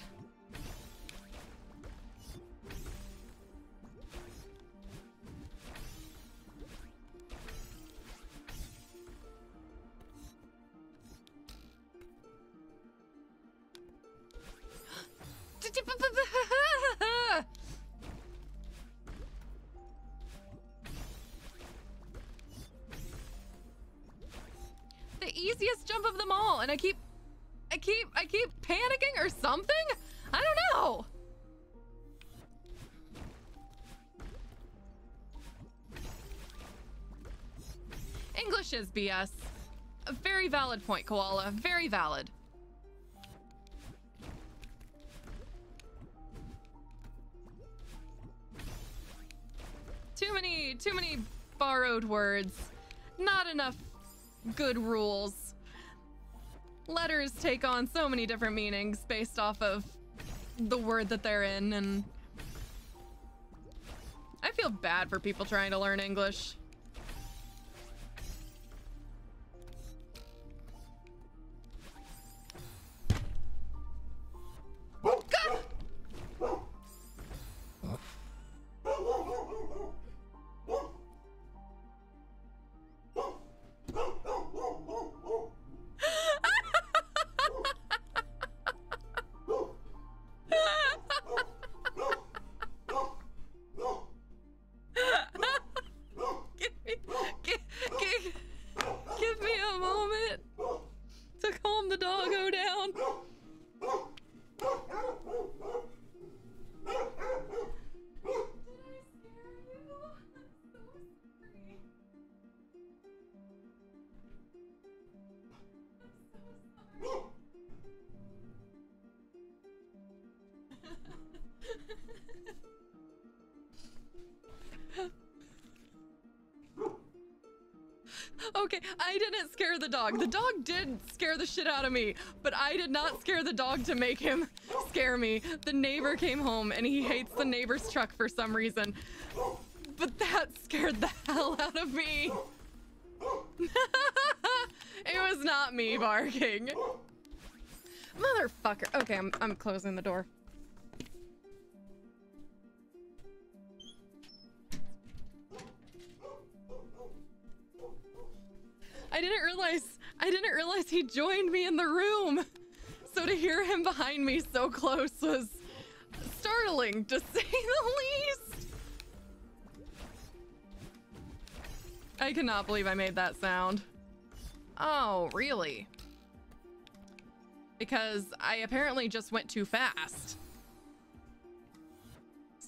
I keep, I keep, I keep panicking or something? I don't know. English is BS. A very valid point, Koala. Very valid. Too many, too many borrowed words. Not enough good rules. Letters take on so many different meanings based off of the word that they're in and I feel bad for people trying to learn English. I didn't scare the dog. The dog did scare the shit out of me, but I did not scare the dog to make him scare me. The neighbor came home and he hates the neighbor's truck for some reason. But that scared the hell out of me. it was not me barking. Motherfucker. Okay, I'm, I'm closing the door. I didn't realize I didn't realize he joined me in the room. So to hear him behind me so close was startling to say the least. I cannot believe I made that sound. Oh, really? Because I apparently just went too fast.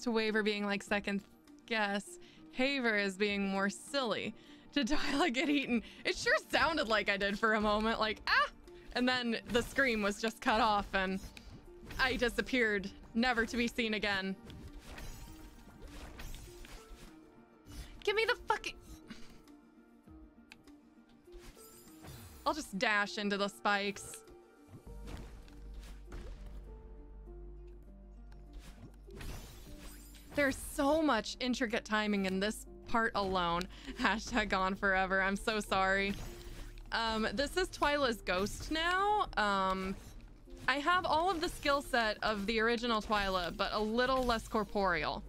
To Waver being like second guess, Haver is being more silly. Did Twyla get eaten? It sure sounded like I did for a moment, like, ah! And then the scream was just cut off and I disappeared, never to be seen again. Give me the fucking... I'll just dash into the spikes. There's so much intricate timing in this part alone. Hashtag gone forever. I'm so sorry. Um, this is Twyla's ghost now. Um, I have all of the skill set of the original Twyla, but a little less corporeal.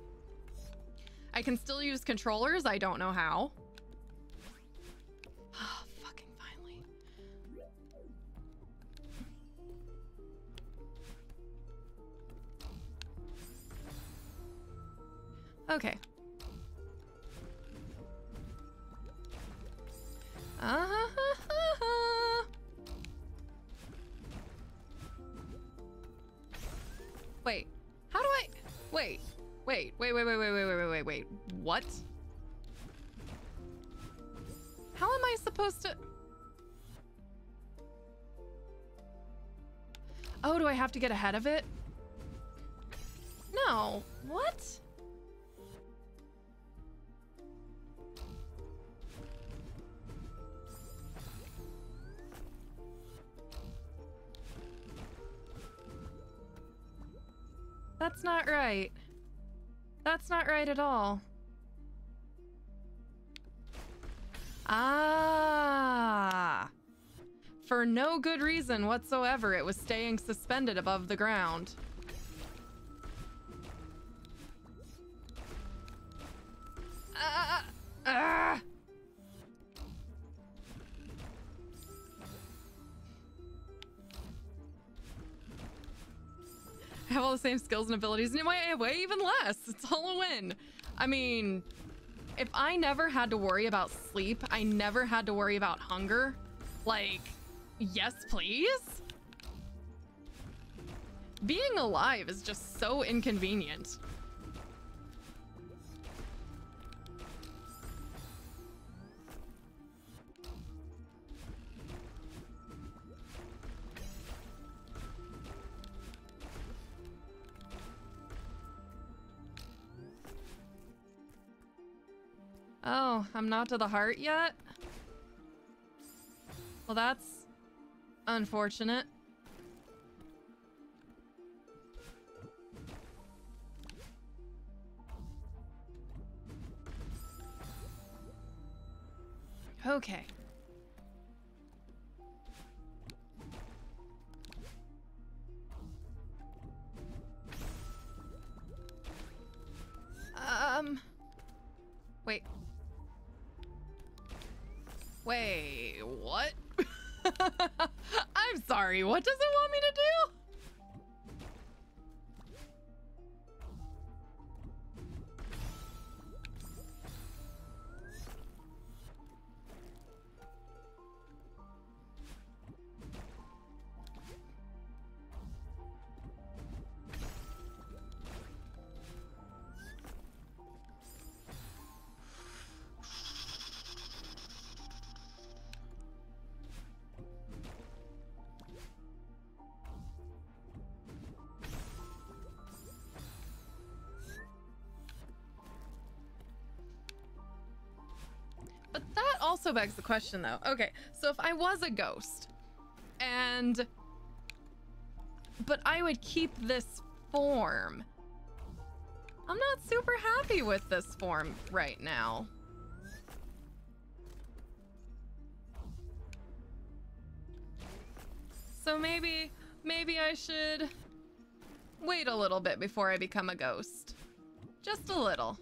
I can still use controllers. I don't know how. Fucking finally. Okay. Uh -huh. Wait, how do I? Wait, wait, wait, wait, wait, wait, wait, wait, wait, wait, wait. What? How am I supposed to? Oh, do I have to get ahead of it? No. What? That's not right. That's not right at all. Ah. For no good reason whatsoever, it was staying suspended above the ground. Ah! Ah! Have all the same skills and abilities and way, way even less. It's all a win. I mean, if I never had to worry about sleep, I never had to worry about hunger, like, yes, please? Being alive is just so inconvenient. Oh, I'm not to the heart yet? Well, that's unfortunate. Okay. Um... Wait, Wait, what? I'm sorry, what does it want me to do? Begs the question, though. Okay, so if I was a ghost, and. But I would keep this form. I'm not super happy with this form right now. So maybe, maybe I should wait a little bit before I become a ghost. Just a little.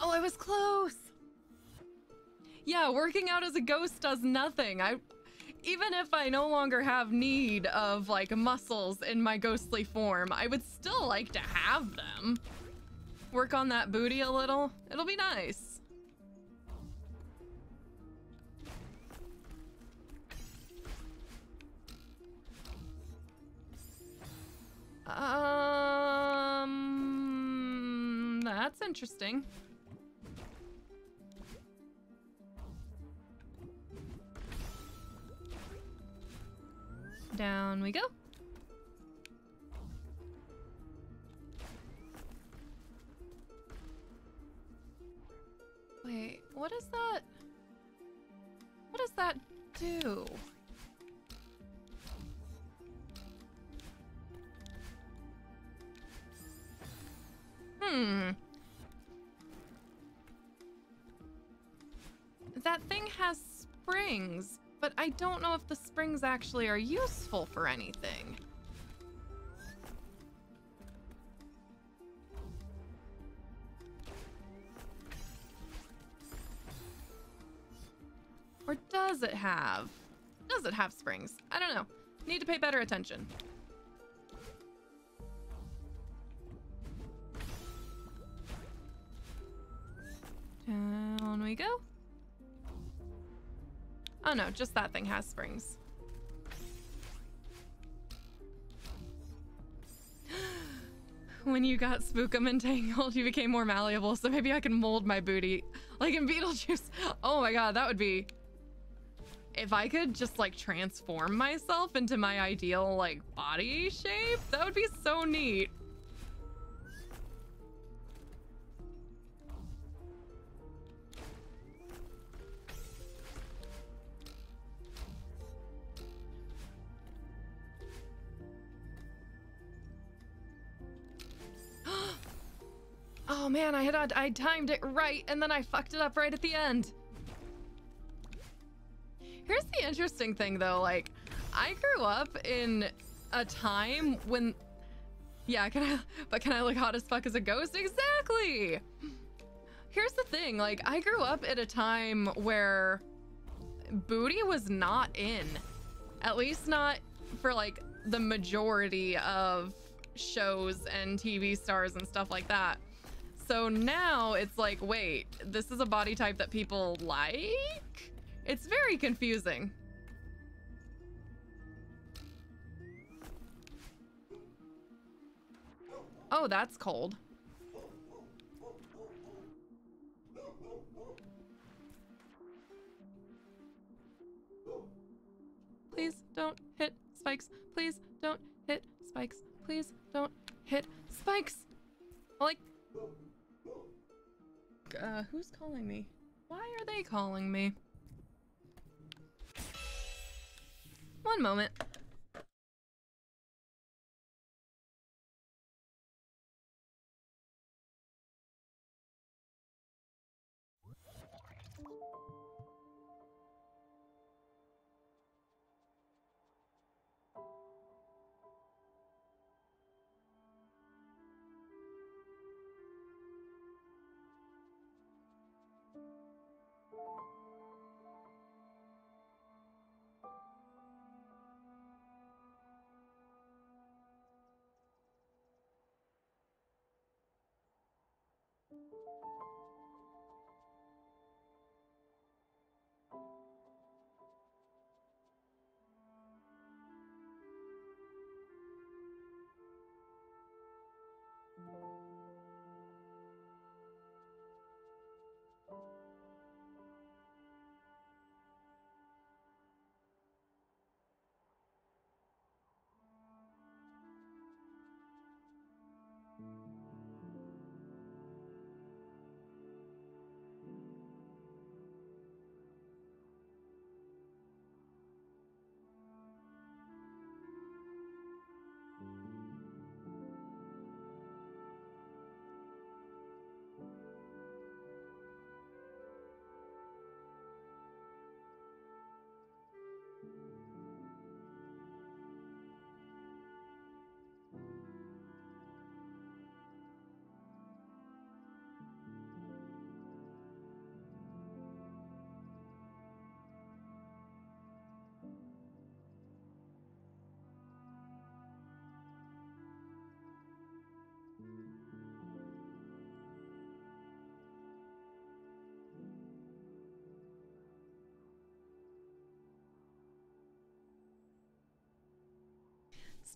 Oh, I was close. Yeah, working out as a ghost does nothing. I even if I no longer have need of like muscles in my ghostly form, I would still like to have them. Work on that booty a little. It'll be nice. Um, that's interesting. Down we go. Wait, what is that? What does that do? Hmm. That thing has springs, but I don't know if the springs actually are useful for anything. Or does it have? Does it have springs? I don't know. Need to pay better attention. Down we go. No, just that thing has springs. when you got Spookum entangled, you became more malleable, so maybe I can mold my booty like in Beetlejuice. Oh my god, that would be... If I could just like transform myself into my ideal like body shape, that would be so neat. Man, I had I timed it right and then I fucked it up right at the end. Here's the interesting thing though, like I grew up in a time when yeah, can I but can I look hot as fuck as a ghost? Exactly. Here's the thing, like I grew up at a time where booty was not in. At least not for like the majority of shows and TV stars and stuff like that. So now it's like, wait, this is a body type that people like? It's very confusing. Oh, that's cold. Please don't hit spikes. Please don't hit spikes. Please don't hit spikes. Like, uh, who's calling me? Why are they calling me? One moment.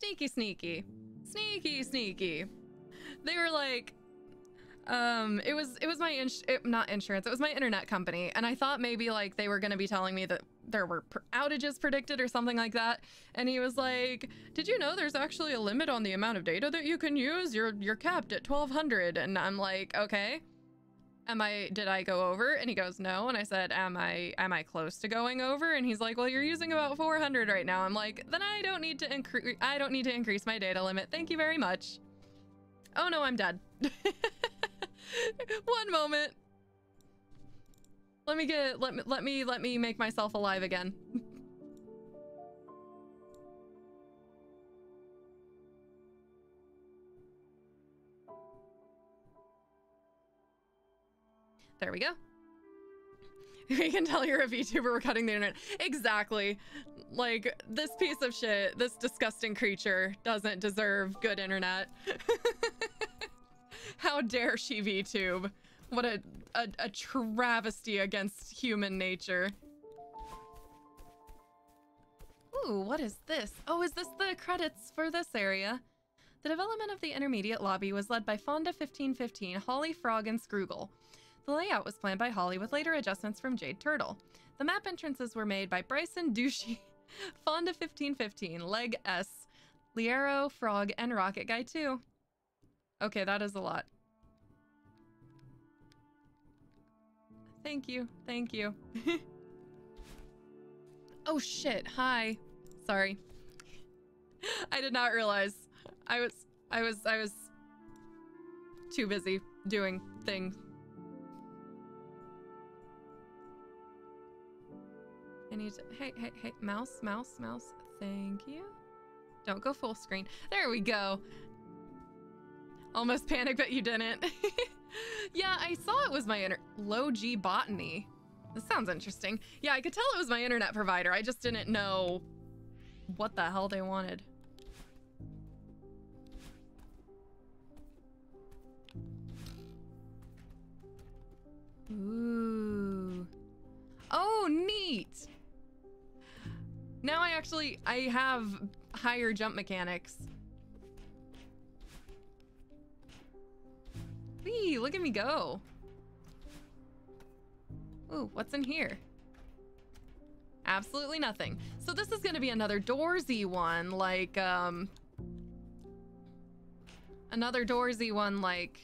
Sneaky, sneaky. Sneaky, sneaky. They were like, um, it was it was my ins- it, not insurance. It was my internet company, and I thought maybe like they were gonna be telling me that there were pr- outages predicted or something like that. And he was like, "Did you know there's actually a limit on the amount of data that you can use? You're you're capped at 1200." And I'm like, "Okay." Am I did I go over? And he goes, "No." And I said, "Am I am I close to going over?" And he's like, "Well, you're using about 400 right now." I'm like, "Then I don't need to increase I don't need to increase my data limit. Thank you very much." Oh no, I'm dead. One moment. Let me get let me let me let me make myself alive again. there we go. We can tell you're a VTuber, we're cutting the internet. Exactly. Like, this piece of shit, this disgusting creature doesn't deserve good internet. How dare she VTube? What a, a, a travesty against human nature. Ooh, what is this? Oh, is this the credits for this area? The development of the intermediate lobby was led by Fonda 1515, Holly Frog, and Scroogle. The layout was planned by Holly with later adjustments from Jade Turtle. The map entrances were made by Bryson Douchey, Fonda 1515, Leg S, Liero, Frog, and Rocket Guy 2. Okay, that is a lot. Thank you. Thank you. oh shit. Hi. Sorry. I did not realize. I was I was I was too busy doing things. I need to Hey, hey, hey, mouse, mouse, mouse. Thank you. Don't go full screen. There we go. Almost panicked, but you didn't. yeah, I saw it was my inter- low G botany. This sounds interesting. Yeah, I could tell it was my internet provider. I just didn't know what the hell they wanted. Ooh. Oh, neat. Now I actually I have higher jump mechanics. Wee, look at me go. Ooh, what's in here? Absolutely nothing. So this is gonna be another doorsy one, like, um... Another doorsy one, like...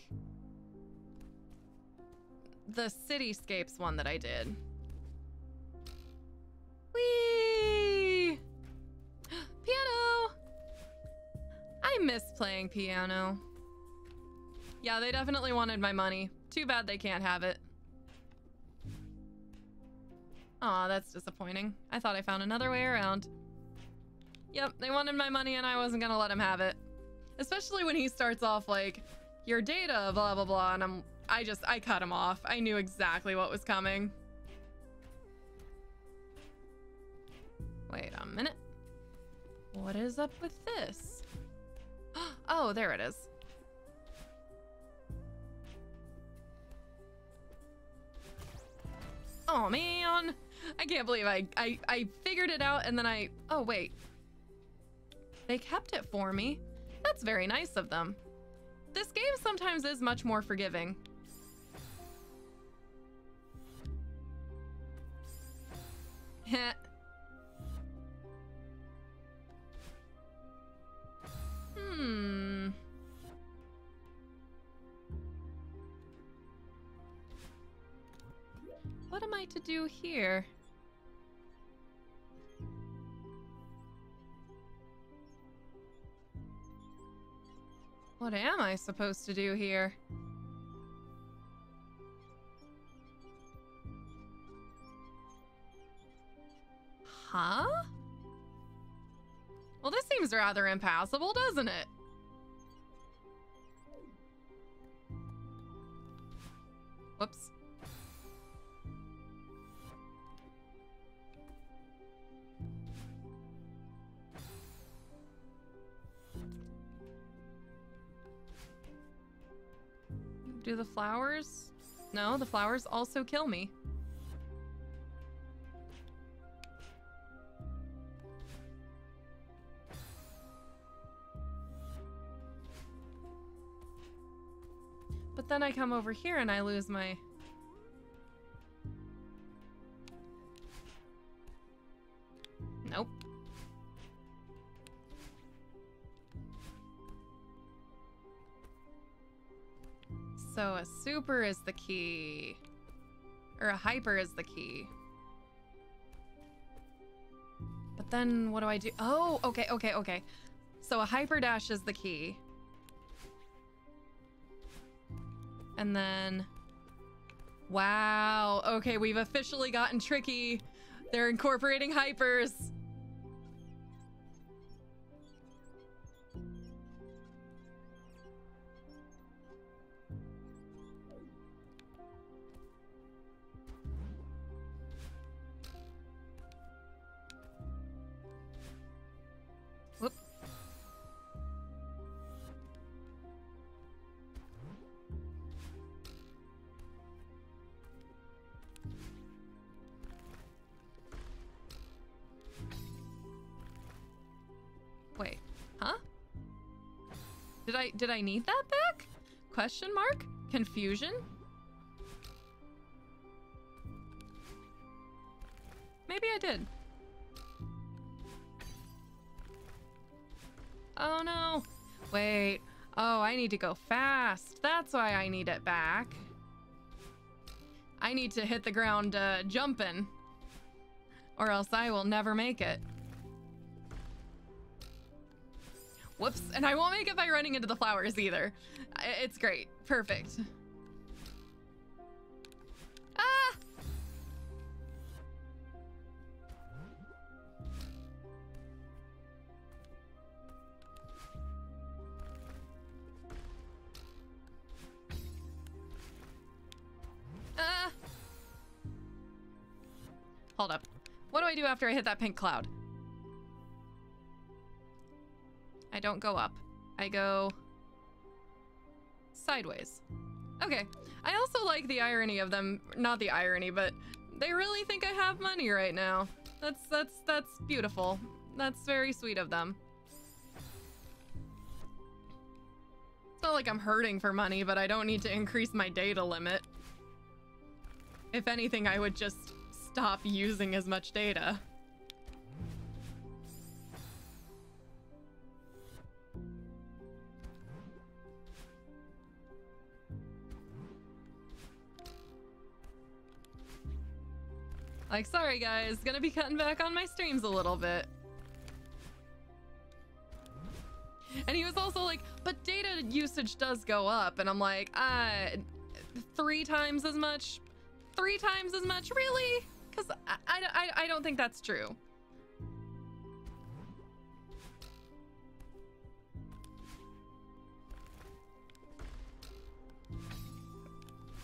The Cityscapes one that I did. Whee! Piano! I miss playing piano. Yeah, they definitely wanted my money. Too bad they can't have it. Aw, that's disappointing. I thought I found another way around. Yep, they wanted my money and I wasn't gonna let him have it. Especially when he starts off like, your data, blah, blah, blah, and I'm, I just, I cut him off. I knew exactly what was coming. Wait a minute. What is up with this? Oh, there it is. Oh man, I can't believe I, I, I figured it out and then I, oh wait. They kept it for me. That's very nice of them. This game sometimes is much more forgiving. Heh. hmm. What am I to do here? What am I supposed to do here? Huh? Well, this seems rather impassable, doesn't it? Whoops. Do the flowers? No, the flowers also kill me. But then I come over here and I lose my... Nope. So a super is the key. Or a hyper is the key. But then what do I do? Oh, okay, okay, okay. So a hyper dash is the key. And then... Wow. Okay, we've officially gotten tricky. They're incorporating hypers. Did I need that back? Question mark? Confusion? Maybe I did. Oh no. Wait. Oh, I need to go fast. That's why I need it back. I need to hit the ground uh, jumping. Or else I will never make it. Whoops. And I won't make it by running into the flowers either. It's great. Perfect. Ah! Ah! Hold up. What do I do after I hit that pink cloud? I don't go up. I go sideways. Okay. I also like the irony of them, not the irony, but they really think I have money right now. That's that's that's beautiful. That's very sweet of them. It's not like I'm hurting for money, but I don't need to increase my data limit. If anything, I would just stop using as much data. Like, sorry guys, gonna be cutting back on my streams a little bit. And he was also like, but data usage does go up. And I'm like, uh, three times as much? Three times as much? Really? Because I, I, I don't think that's true.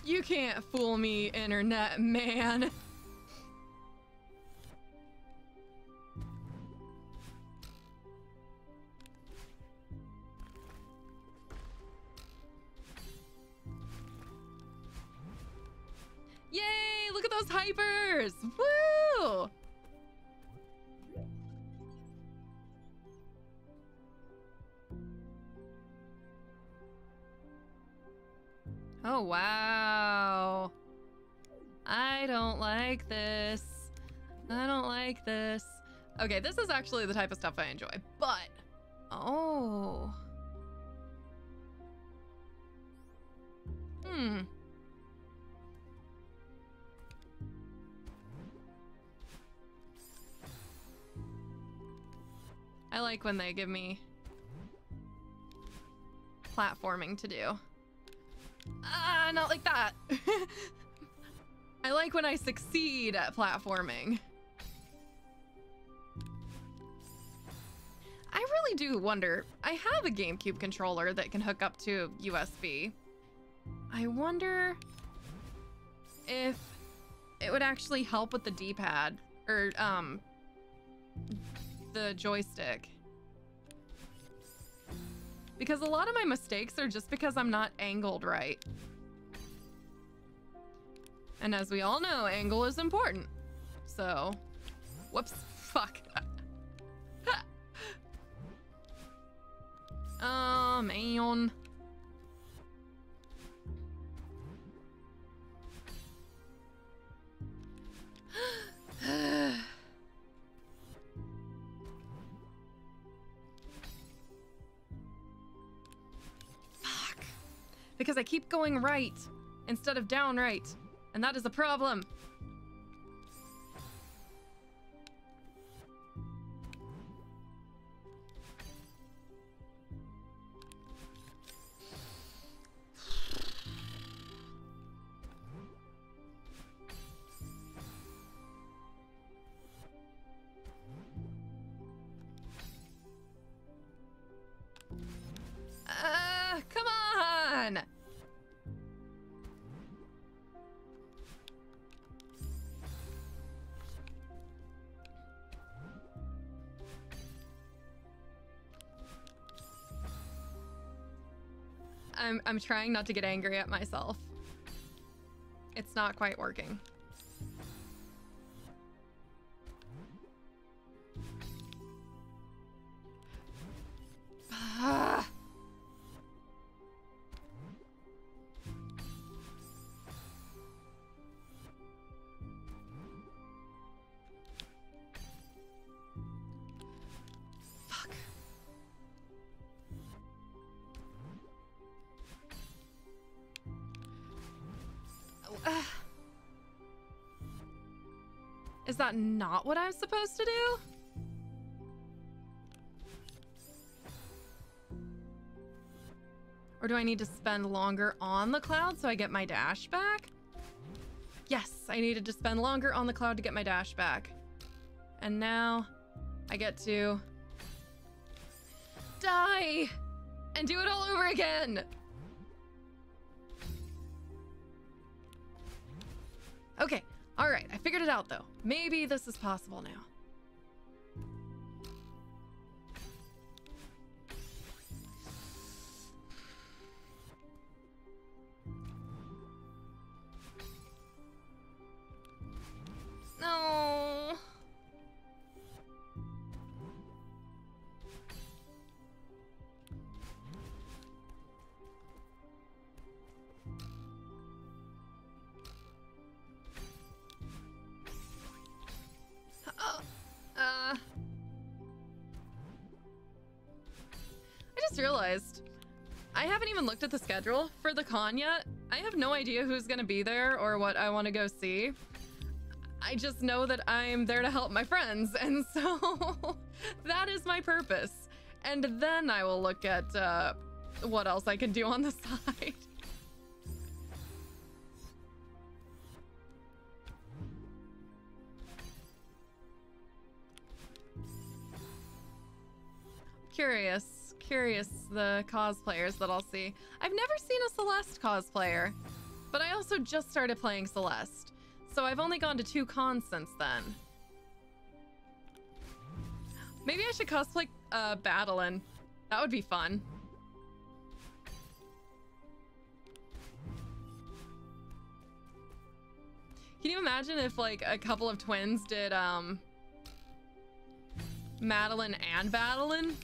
You can't fool me, internet man. Woo! Oh, wow. I don't like this. I don't like this. Okay, this is actually the type of stuff I enjoy, but... Oh. Like when they give me platforming to do. Ah, not like that. I like when I succeed at platforming. I really do wonder. I have a GameCube controller that can hook up to USB. I wonder if it would actually help with the D-pad or um the joystick. Because a lot of my mistakes are just because I'm not angled right. And as we all know, angle is important. So, whoops, fuck. oh, man. because I keep going right instead of down right, and that is a problem. I'm trying not to get angry at myself. It's not quite working. Not what I'm supposed to do? Or do I need to spend longer on the cloud so I get my dash back? Yes, I needed to spend longer on the cloud to get my dash back. And now I get to die and do it all over again. Okay, all right, I figured it out though. Maybe this is possible now. Con yet. I have no idea who's gonna be there or what I want to go see. I just know that I'm there to help my friends, and so that is my purpose. And then I will look at uh, what else I can do on the side. curious, curious the cosplayers that I'll see. I've never seen a Celeste cosplayer, but I also just started playing Celeste, so I've only gone to two cons since then. Maybe I should cosplay uh, Badeline. That would be fun. Can you imagine if like a couple of twins did um Madeline and Badeline?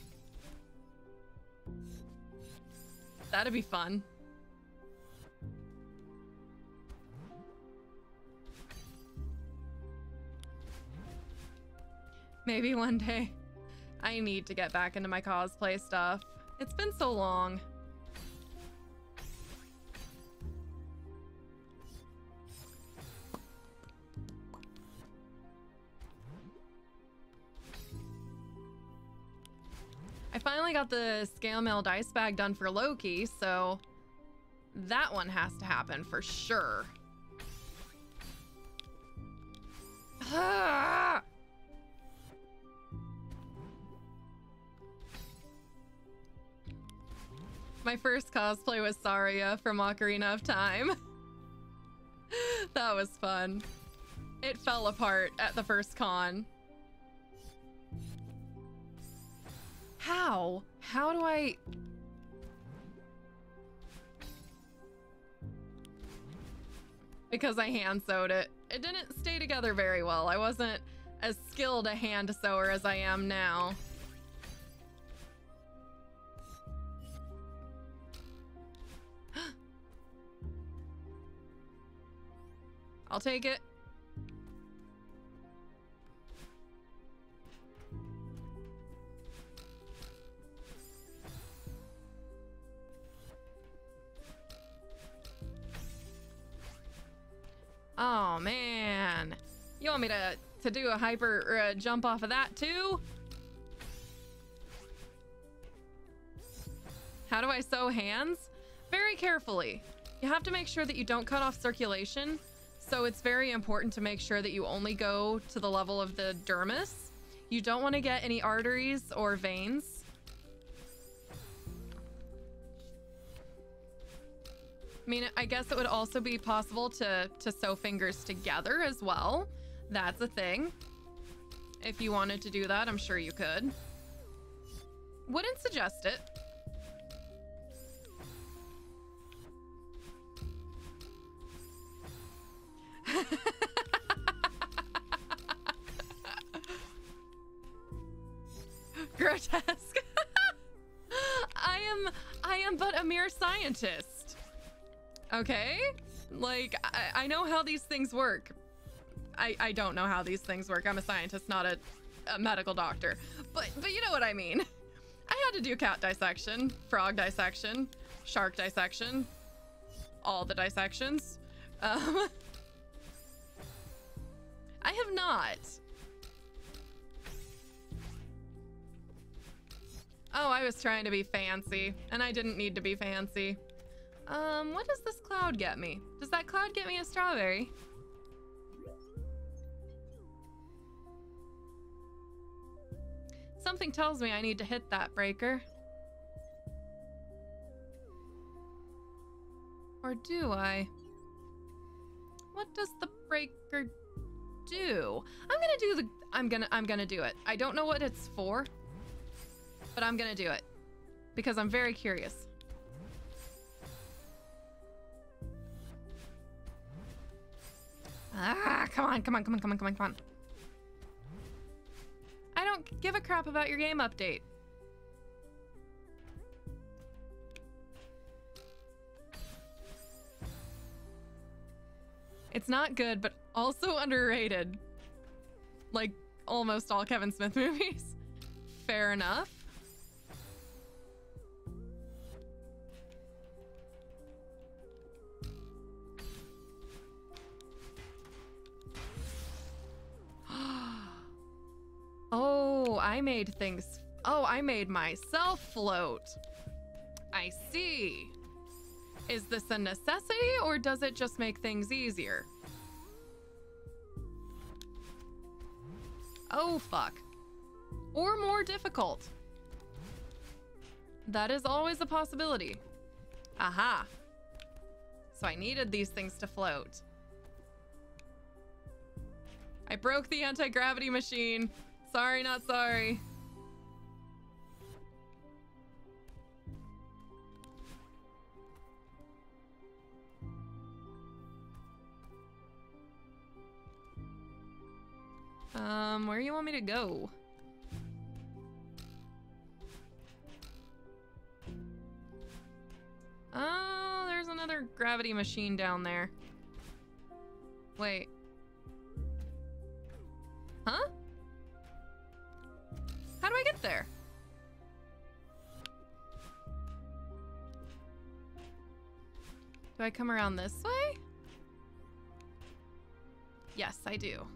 That'd be fun. Maybe one day. I need to get back into my cosplay stuff. It's been so long. I finally got the scale mail dice bag done for Loki, so that one has to happen for sure. My first cosplay was Saria from Ocarina of Time. that was fun. It fell apart at the first con. How? How do I... Because I hand sewed it. It didn't stay together very well. I wasn't as skilled a hand sewer as I am now. I'll take it. Oh, man. You want me to, to do a hyper a jump off of that too? How do I sew hands? Very carefully. You have to make sure that you don't cut off circulation. So it's very important to make sure that you only go to the level of the dermis. You don't want to get any arteries or veins. I mean, I guess it would also be possible to, to sew fingers together as well. That's a thing. If you wanted to do that, I'm sure you could. Wouldn't suggest it. Grotesque. I am I am but a mere scientist. Okay? Like, I, I know how these things work. I, I don't know how these things work. I'm a scientist, not a, a medical doctor. But, but you know what I mean. I had to do cat dissection, frog dissection, shark dissection, all the dissections. Um, I have not. Oh, I was trying to be fancy, and I didn't need to be fancy. Um, what does this cloud get me? Does that cloud get me a strawberry? Something tells me I need to hit that breaker. Or do I? What does the breaker do? I'm gonna do the I'm gonna I'm gonna do it. I don't know what it's for, but I'm gonna do it because I'm very curious. Ah, come on, come on, come on, come on, come on, come on. I don't give a crap about your game update. It's not good, but also underrated. Like almost all Kevin Smith movies. Fair enough. Oh, I made things Oh, I made myself float. I see. Is this a necessity or does it just make things easier? Oh, fuck. Or more difficult. That is always a possibility. Aha. So I needed these things to float. I broke the anti-gravity machine. Sorry, not sorry. Um, where do you want me to go? Oh, there's another gravity machine down there. Wait. Huh? How do I get there? Do I come around this way? Yes, I do.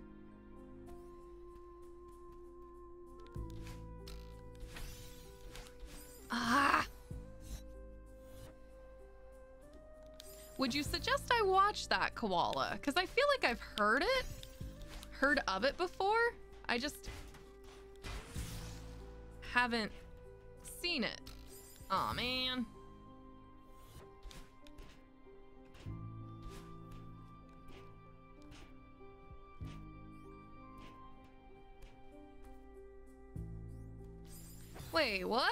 Ah! Would you suggest I watch that koala? Because I feel like I've heard it, heard of it before. I just haven't seen it. oh, man. Wait, what?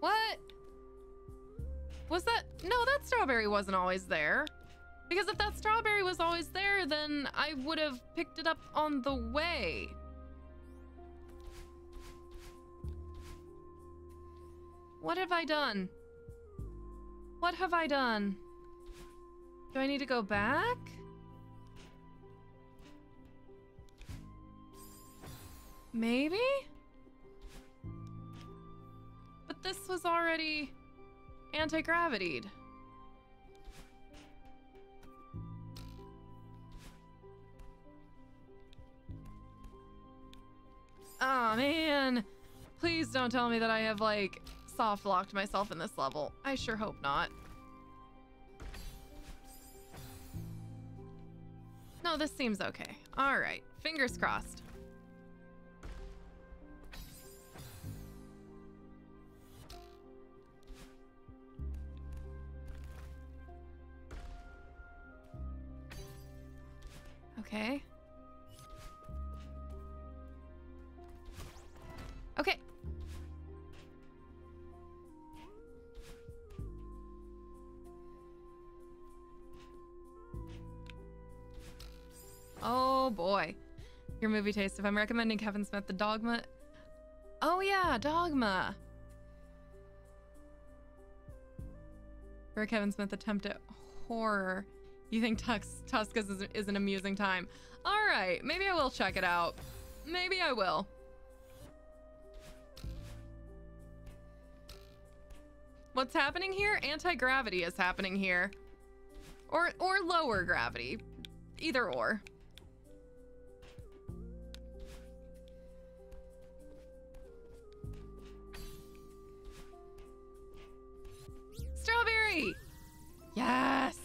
What? Was that? No, that strawberry wasn't always there. Because if that strawberry was always there, then I would have picked it up on the way. What have I done? What have I done? Do I need to go back? Maybe? But this was already anti-gravitied. Oh man. Please don't tell me that I have like soft locked myself in this level. I sure hope not. No, this seems okay. All right. Fingers crossed. Okay. Your movie taste. If I'm recommending Kevin Smith the Dogma. Oh yeah, Dogma. For Kevin Smith attempt at horror. You think Tusk is, is an amusing time. Alright, maybe I will check it out. Maybe I will. What's happening here? Anti-gravity is happening here. Or or lower gravity. Either or. Yes!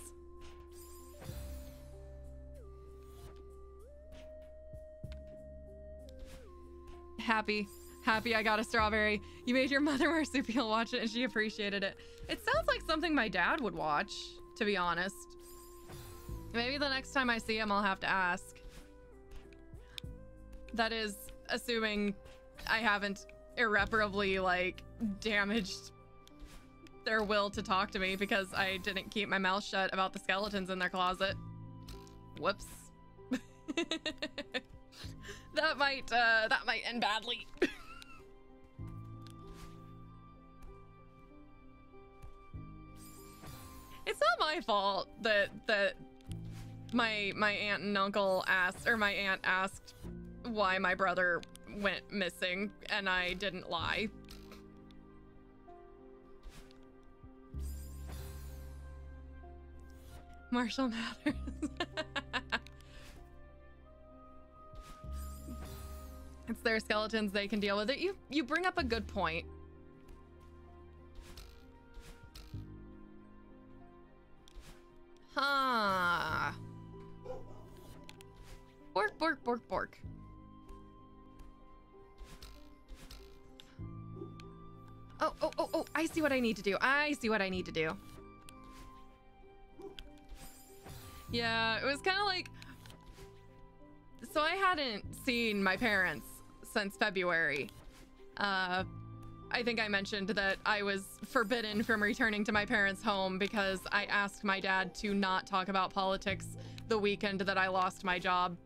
Happy. Happy I got a strawberry. You made your mother marsupial watch it and she appreciated it. It sounds like something my dad would watch, to be honest. Maybe the next time I see him, I'll have to ask. That is assuming I haven't irreparably, like, damaged their will to talk to me because I didn't keep my mouth shut about the skeletons in their closet. Whoops. that might, uh, that might end badly. it's not my fault that that my my aunt and uncle asked or my aunt asked why my brother went missing and I didn't lie. Marshall matters. it's their skeletons, they can deal with it. You, you bring up a good point. Huh. Bork, bork, bork, bork. Oh, oh, oh, oh, I see what I need to do. I see what I need to do. Yeah, it was kind of like... So I hadn't seen my parents since February. Uh, I think I mentioned that I was forbidden from returning to my parents' home because I asked my dad to not talk about politics the weekend that I lost my job.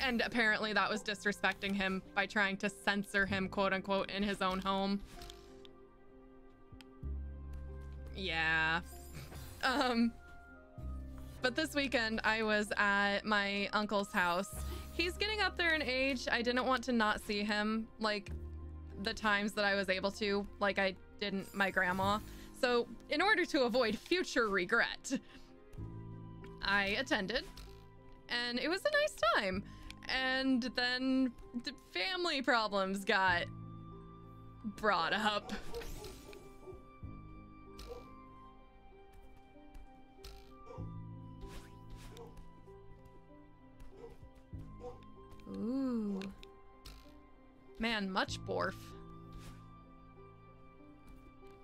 And apparently that was disrespecting him by trying to censor him, quote unquote, in his own home. Yeah. Um, but this weekend I was at my uncle's house. He's getting up there in age. I didn't want to not see him like the times that I was able to, like I didn't my grandma. So in order to avoid future regret, I attended and it was a nice time. And then the family problems got brought up. Ooh. Man, much borf.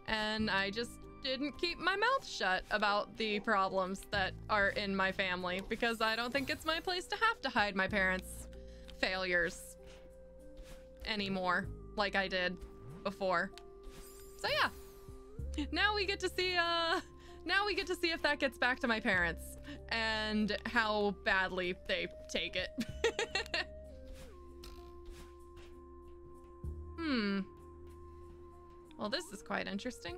And I just didn't keep my mouth shut about the problems that are in my family because I don't think it's my place to have to hide my parents' failures anymore like I did before. So yeah. Now we get to see uh now we get to see if that gets back to my parents and how badly they take it. hmm. Well, this is quite interesting.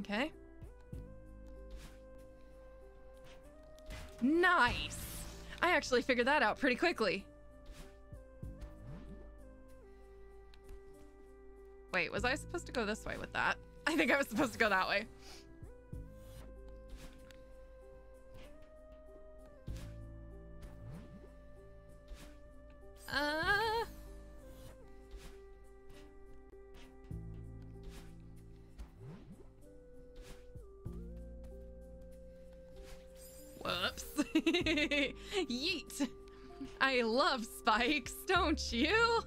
Okay. Nice! I actually figured that out pretty quickly. Wait, was I supposed to go this way with that? I think I was supposed to go that way. Uh... Whoops. Yeet. I love spikes, don't you?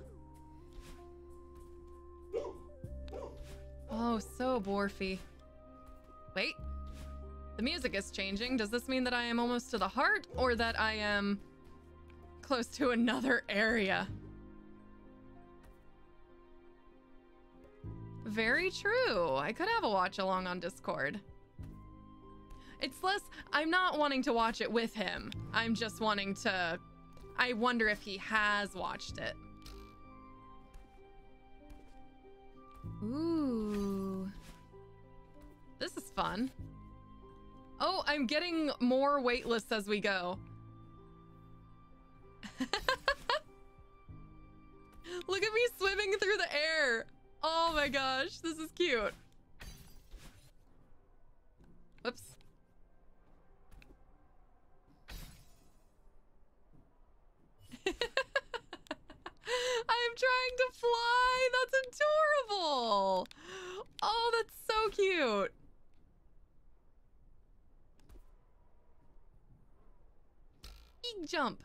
Oh, so Borfy. Wait. The music is changing. Does this mean that I am almost to the heart or that I am close to another area? Very true. I could have a watch along on Discord. It's less, I'm not wanting to watch it with him. I'm just wanting to, I wonder if he has watched it. Ooh. This is fun. Oh, I'm getting more waitlist as we go. Look at me swimming through the air. Oh my gosh, this is cute. Whoops. I'm trying to fly. That's adorable. Oh, that's so cute. Eek jump.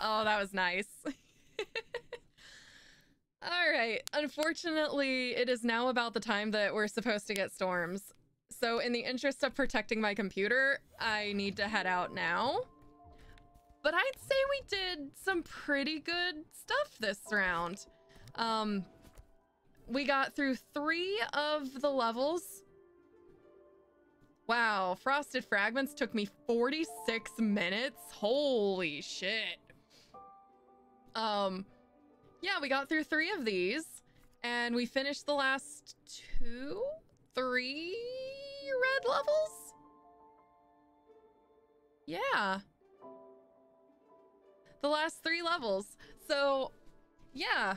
Oh, that was nice. All right. Unfortunately, it is now about the time that we're supposed to get storms. So in the interest of protecting my computer, I need to head out now. But I'd say we did some pretty good stuff this round. Um, we got through three of the levels. Wow, Frosted Fragments took me 46 minutes. Holy shit. Um, yeah, we got through three of these and we finished the last two, three red levels. Yeah the last three levels. So, yeah.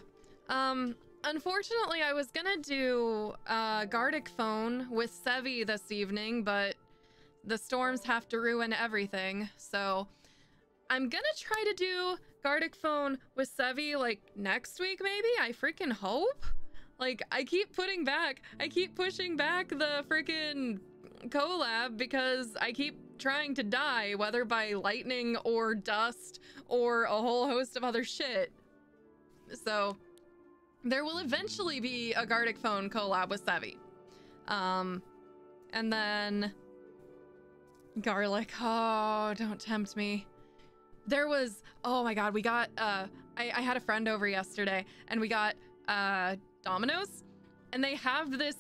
Um, unfortunately, I was gonna do uh, Gartic Phone with Sevi this evening, but the storms have to ruin everything. So I'm gonna try to do Gartic Phone with Sevi like next week, maybe. I freaking hope. Like I keep putting back, I keep pushing back the freaking collab because I keep trying to die, whether by lightning or dust or a whole host of other shit. So there will eventually be a Gartic Phone collab with Sevi. Um, and then garlic. Oh, don't tempt me. There was, oh my God, we got, uh, I, I had a friend over yesterday and we got, uh, Domino's and they have this,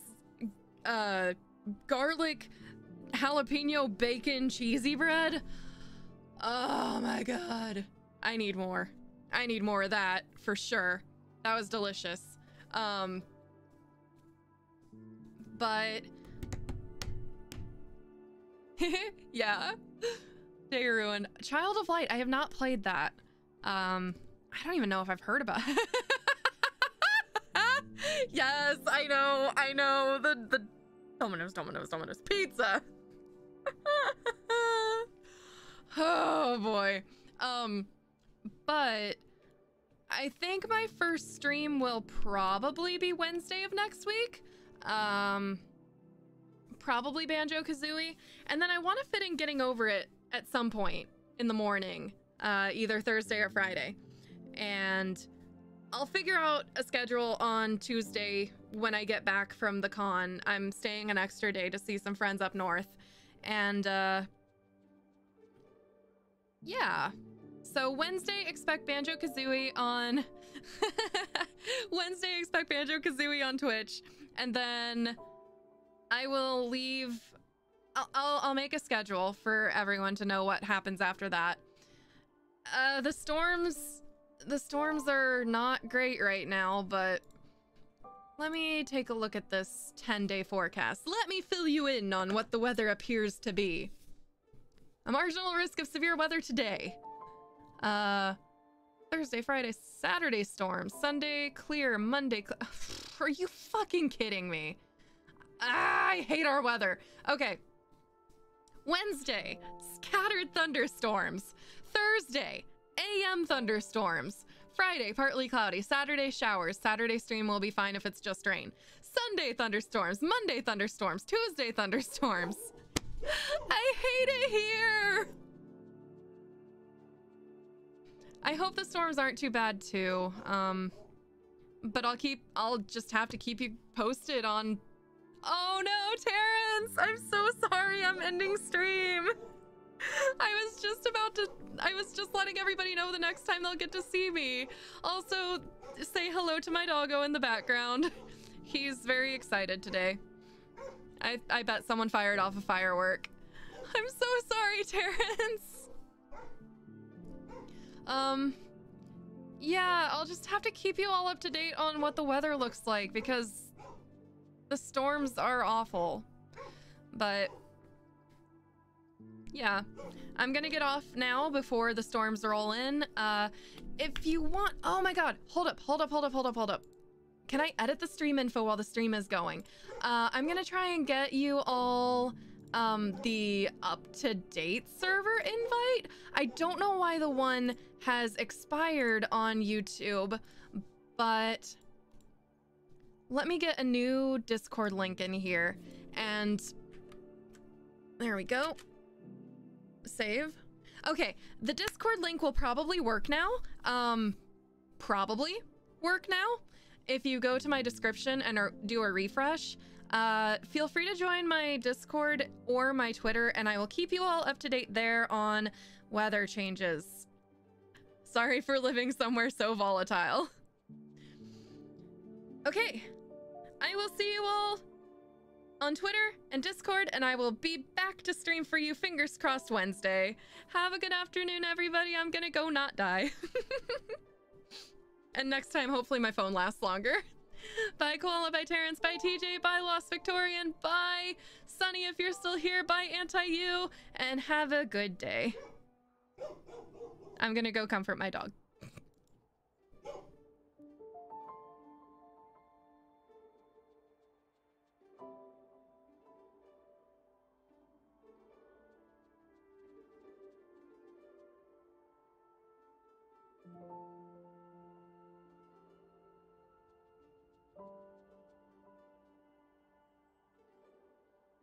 uh, garlic jalapeno bacon cheesy bread. Oh my God. I need more. I need more of that for sure. That was delicious. Um, but yeah. Day Ruin. Child of Light. I have not played that. Um, I don't even know if I've heard about it. yes, I know. I know. The the Domino's, Domino's, Domino's pizza. oh boy. Um, but I think my first stream will probably be Wednesday of next week. Um, probably Banjo Kazooie. And then I want to fit in getting over it at some point in the morning, uh, either Thursday or Friday. And I'll figure out a schedule on Tuesday when I get back from the con. I'm staying an extra day to see some friends up north. And, uh, yeah. So Wednesday, expect Banjo Kazooie on. Wednesday, expect Banjo Kazooie on Twitch. And then I will leave. I'll, I'll, I'll make a schedule for everyone to know what happens after that. Uh, the storms, the storms are not great right now, but let me take a look at this 10 day forecast. Let me fill you in on what the weather appears to be. A marginal risk of severe weather today. Uh, Thursday, Friday, Saturday storm, Sunday clear. Monday. Are you fucking kidding me? Ah, I hate our weather. Okay. Wednesday, scattered thunderstorms. Thursday, AM thunderstorms. Friday, partly cloudy. Saturday, showers. Saturday stream will be fine if it's just rain. Sunday, thunderstorms. Monday, thunderstorms. Tuesday, thunderstorms. I hate it here. I hope the storms aren't too bad too. Um, but I'll keep, I'll just have to keep you posted on Oh no, Terrence! I'm so sorry I'm ending stream. I was just about to, I was just letting everybody know the next time they'll get to see me. Also, say hello to my doggo in the background. He's very excited today. I, I bet someone fired off a firework. I'm so sorry, Terrence. Um, yeah, I'll just have to keep you all up to date on what the weather looks like because the storms are awful. But yeah, I'm gonna get off now before the storms roll in. Uh, if you want, oh my god, hold up, hold up, hold up, hold up, hold up. Can I edit the stream info while the stream is going? Uh, I'm gonna try and get you all um, the up-to-date server invite. I don't know why the one has expired on YouTube, but let me get a new Discord link in here. And there we go. Save. Okay, the Discord link will probably work now. Um, probably work now. If you go to my description and do a refresh, uh, feel free to join my Discord or my Twitter, and I will keep you all up to date there on weather changes. Sorry for living somewhere so volatile. Okay, I will see you all on Twitter and Discord, and I will be back to stream for you, fingers crossed, Wednesday. Have a good afternoon, everybody. I'm gonna go not die. and next time, hopefully my phone lasts longer. Bye, Koala. Bye, Terrence. Bye, TJ. Bye, Lost Victorian. Bye, Sunny, if you're still here. Bye, Anti-You. And have a good day. I'm gonna go comfort my dog.